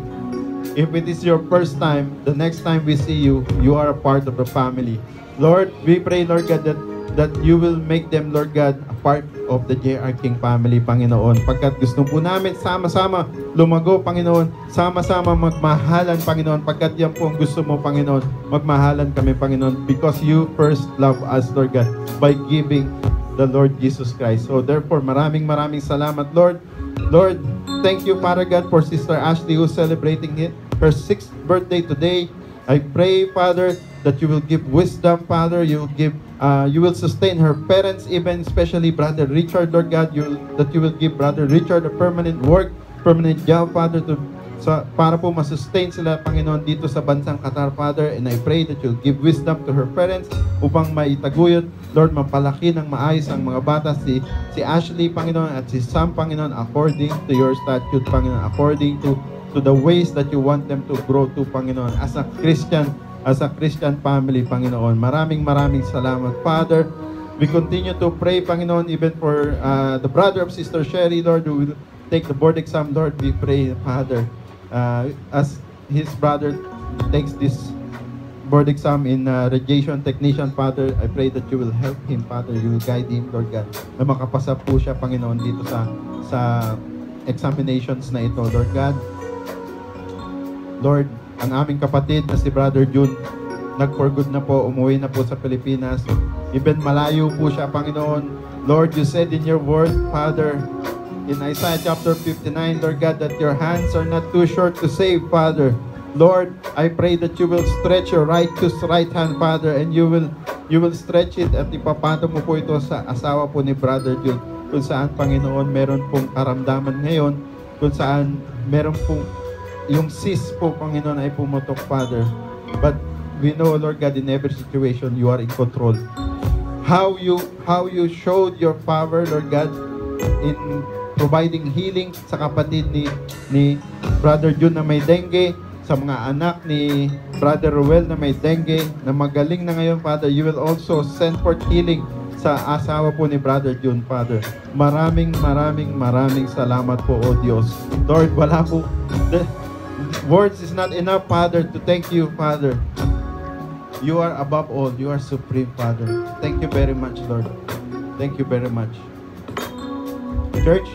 if it is your first time, the next time we see you, you are a part of the family. Lord, we pray, Lord God, that that you will make them, Lord God, a part of the JR King family, Panginoon. Pagkat gusto po namin sama-sama lumago, Panginoon, sama-sama magmahalan, Panginoon. Pagkat yan po ang gusto mo, Panginoon, magmahalan kami, Panginoon, because you first love us, Lord God, by giving the Lord Jesus Christ. So therefore, maraming maraming salamat, Lord. Lord, thank you, Father God, for Sister Ashley who's celebrating it, her sixth birthday today. I pray, Father, that you will give wisdom, Father. You will give, uh, you will sustain her parents, even especially Brother Richard, Lord God. You that you will give Brother Richard a permanent work, permanent job, Father, to sa, para po masustain sila, Panginoon, dito sa bansang Qatar, Father. And I pray that you'll give wisdom to her parents upang maitaguyod, Lord, mapalaki ng maayos ang mga bata, si, si Ashley, Panginoon, at si Sam, Panginoon, according to your statute, Panginoon, according to to the ways that you want them to grow to, Panginoon, as a Christian, as a Christian family, Panginoon. Maraming maraming salamat, Father. We continue to pray, Panginoon, even for uh, the brother of Sister Sherry, Lord, who will take the board exam, Lord. We pray, Father, uh, as his brother takes this board exam in uh, radiation technician, Father, I pray that you will help him, Father. You will guide him, Lord God, na makapasa po siya, Panginoon, dito sa sa examinations na ito, Lord God. Lord, ang aming kapatid na si Brother June, nag-for good na po, umuwi na po sa Pilipinas. Even malayo po siya, Panginoon. Lord, you said in your word, Father, in Isaiah chapter 59, Lord God, that your hands are not too short to save, Father. Lord, I pray that you will stretch your righteous right hand, Father, and you will you will stretch it at ipapato mo po ito sa asawa po ni Brother June kung saan, Panginoon, meron pong karamdaman ngayon, kung saan meron pong yung sis po, Panginoon, ay pumutok, Father. But we know, Lord God, in every situation, you are in control. How you how you showed your power, Lord God, in providing healing sa kapatid ni ni Brother June na may dengue, sa mga anak ni Brother Ruel na may dengue, na magaling na ngayon, Father, you will also send forth healing sa asawa po ni Brother June, Father. Maraming, maraming, maraming salamat po, O Diyos. Lord, wala po, words is not enough, Father, to thank you, Father. You are above all. You are supreme, Father. Thank you very much, Lord. Thank you very much. Church,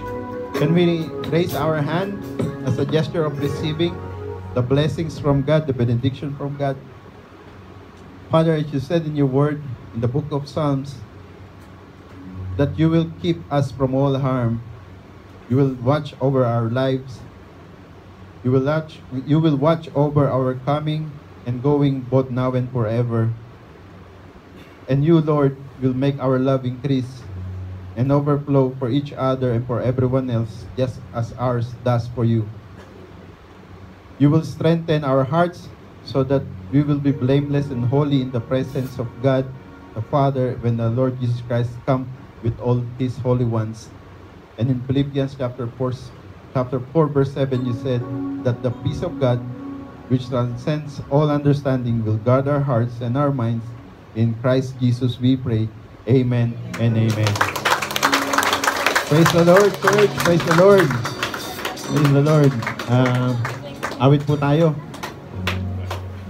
can we raise our hand as a gesture of receiving the blessings from God, the benediction from God? Father, as you said in your word in the book of Psalms, that you will keep us from all harm. You will watch over our lives. You will watch, you will watch over our coming and going both now and forever. And you, Lord, will make our love increase and overflow for each other and for everyone else, just as ours does for you. You will strengthen our hearts so that we will be blameless and holy in the presence of God the Father when the Lord Jesus Christ come with all his holy ones. And in Philippians chapter 4, chapter 4, verse 7, you said that the peace of God, which transcends all understanding, will guard our hearts and our minds. In Christ Jesus we pray. Amen and amen. Praise the Lord, church. Praise the Lord. Praise the Lord. Uh, awit po tayo.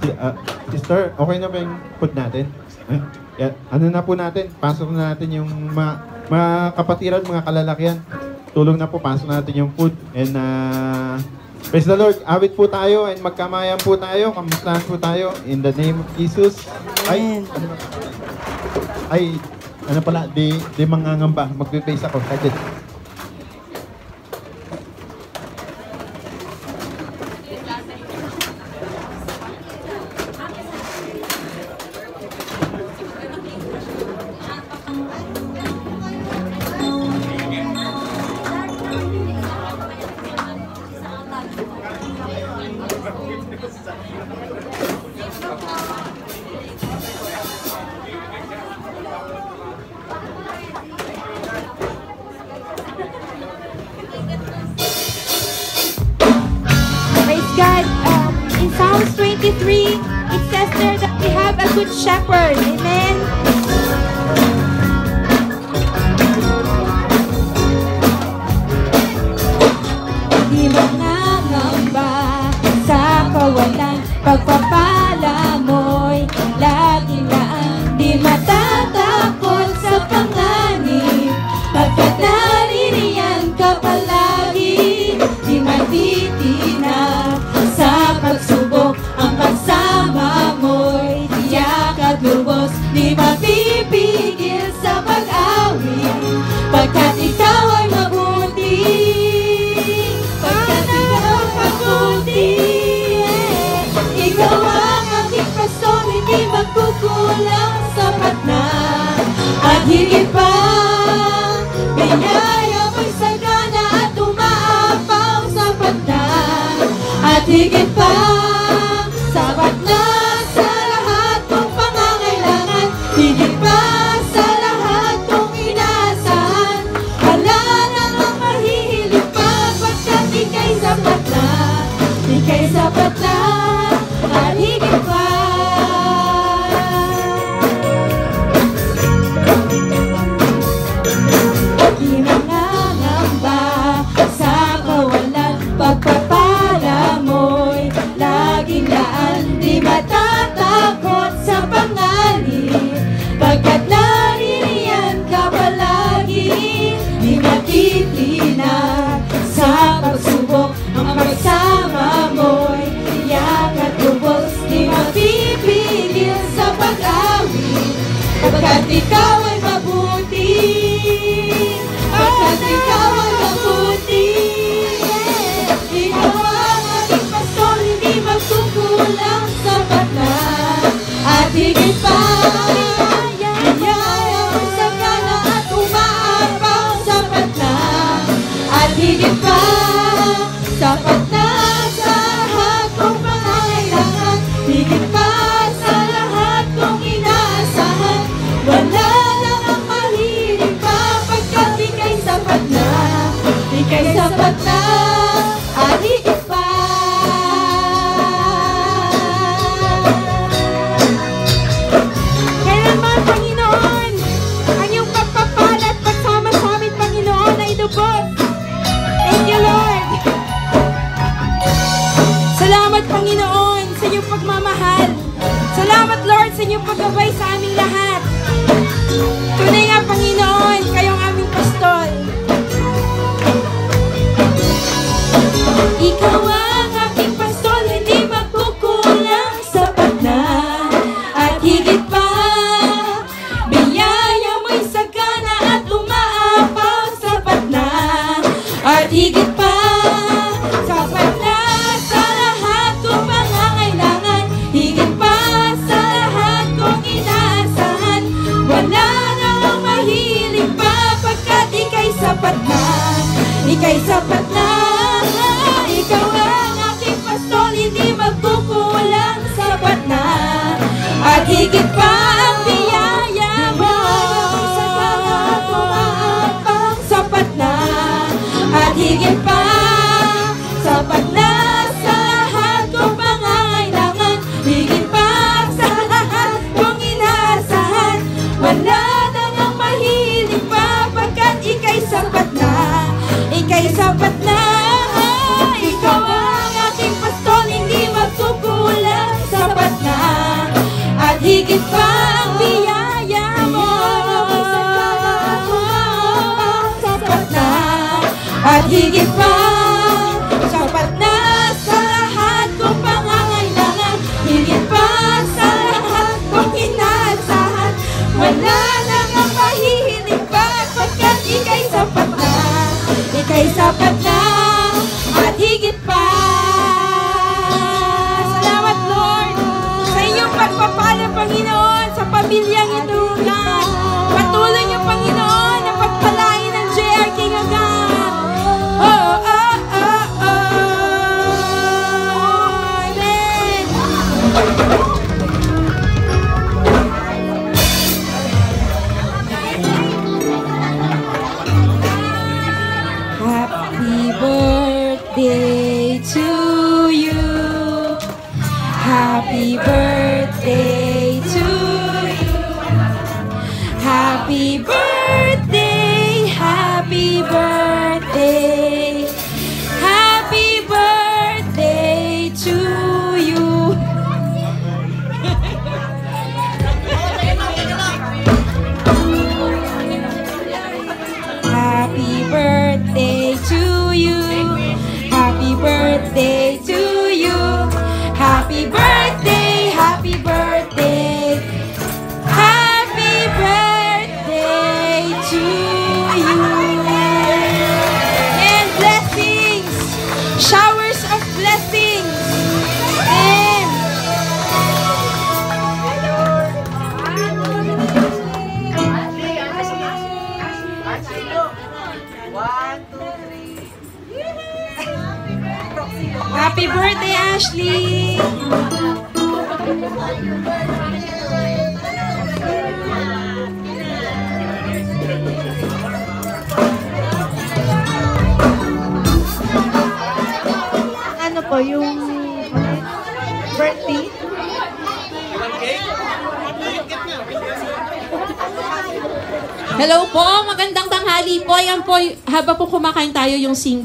Uh, sister, okay na ba yung food natin? Eh, ano na po natin? Pasok na natin yung mga, mga kapatiran, mga kalalakihan tulong na po, pasok natin yung food. And uh, praise the Lord, awit po tayo and magkamayan po tayo, kamustahan po tayo in the name of Jesus. Amen. Ay, ano, ay, ano pala, di, di mangangamba, mag-face ako. That's it.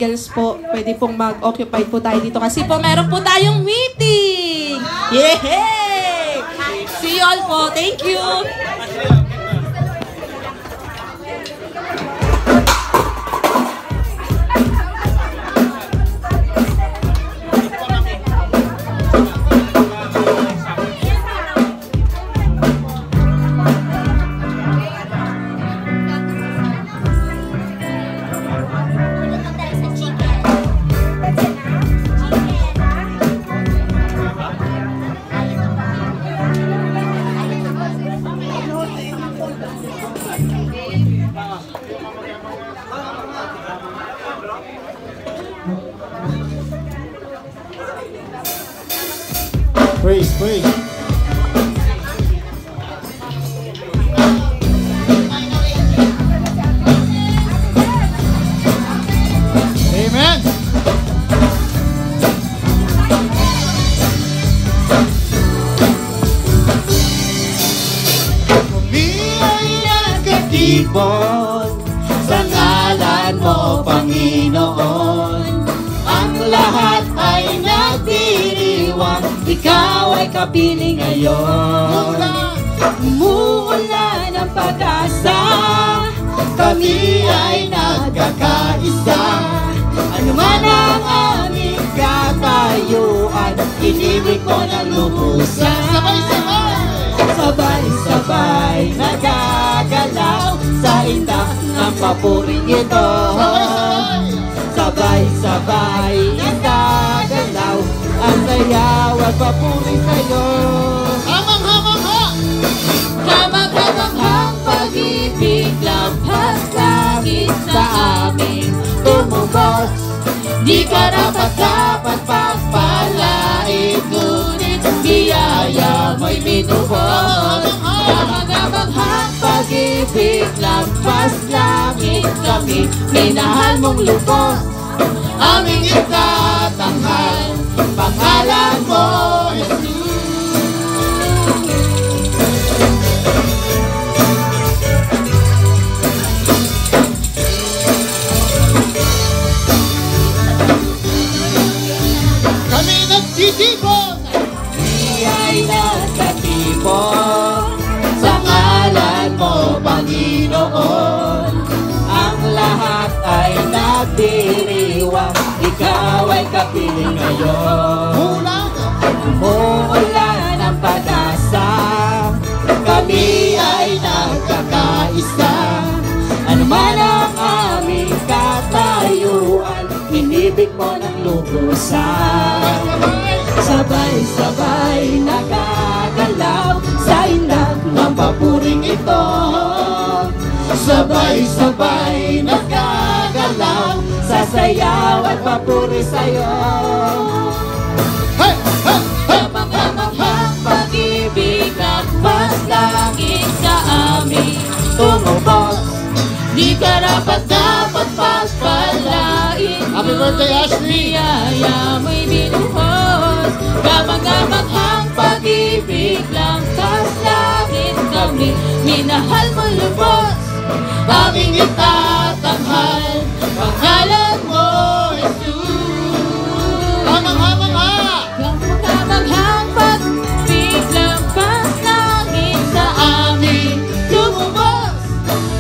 Singles po. Pwede pong mag-occupy po tayo dito kasi po meron po tayong meeting. Yay! See you all po. Thank you. Panginoon. Ang lahat ay nagdiriwang Ikaw ay kapiling ngayon. Umuulan ang pag-asa Kami ay nagkakaisa. Ano man ang aming katayuan Inibig mo ng lubusan. Sabay-sabay Sabay-sabay nagagalaw Sa indak ng papuring ito. Sabay-sabay nagagalaw Ang sayaw at papuri sa'yo. Hamang-hamang-ha! Hamang-hamang-hang pag-ibig Lampas langit sa amin. Tumubos Di ka dapat dapat pagpalain. Ngunit biyaya mo'y minubos Kamag-amaghang pag-ibig Lampas langit kami. Minahal mong lubos Aming itatanghal Pangalan mo Kami nagtitipon! ay nagkatipon Panginoon Ang lahat ay nagdiriwang piling ngayon. Umuulan ang pag-asa Kami ay nagkakaisa. Ano man ang aming katayuan Inibig mo ng lubusan. Sabay-sabay nagagalaw Sa inang ng papuring ito Sabay-sabay nagagalaw Sasayaw at papuri sa'yo. Kamang-kamanghang pag-ibig Nagpas langit sa amin Tumubos. Di karapat dapat pagpalain. Happy birthday, Ashley! Biyaya mo'y binuhos. Kamang-kamanghang pag-ibig Langkas langit kami. Minahal mo lubos Aming itatanghal Pangalan mo, Jesus. Kamang-kamangha Kamang-kamanghang pag-ibig Langkas langit sa amin. Lumubos!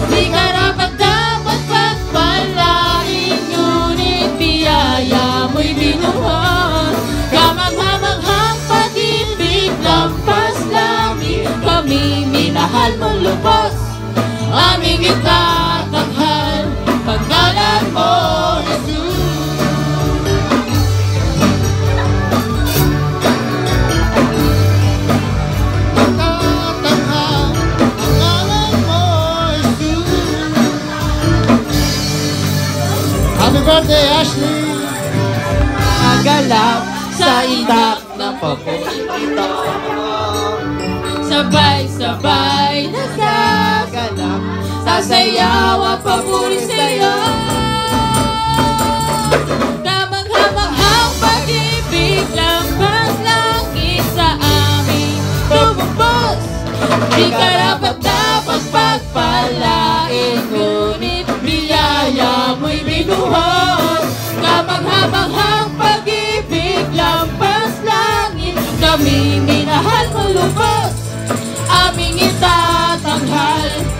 Di karapat dapat pagpalain Ngunit biyaya mo'y binuhos. Kamang-hamanghang pag-ibig Lampas langit Kami minahal mong lubos Aming itatanghal Pagkalan mo, Jesus. Happy birthday, Ashley! Magalap sa itak ng paborito Sabay-sabay nagagalap Sasayaw at papuri sa'yo Kamang-hamanghang pag-ibig Lampas langit sa amin. Tumubos Di karapat dapat pagpalain. Ngunit biyaya mo'y binuhos. Kamang-hamanghang pag-ibig Lampas langit. Kami minahal mo lubos Aming itatanghal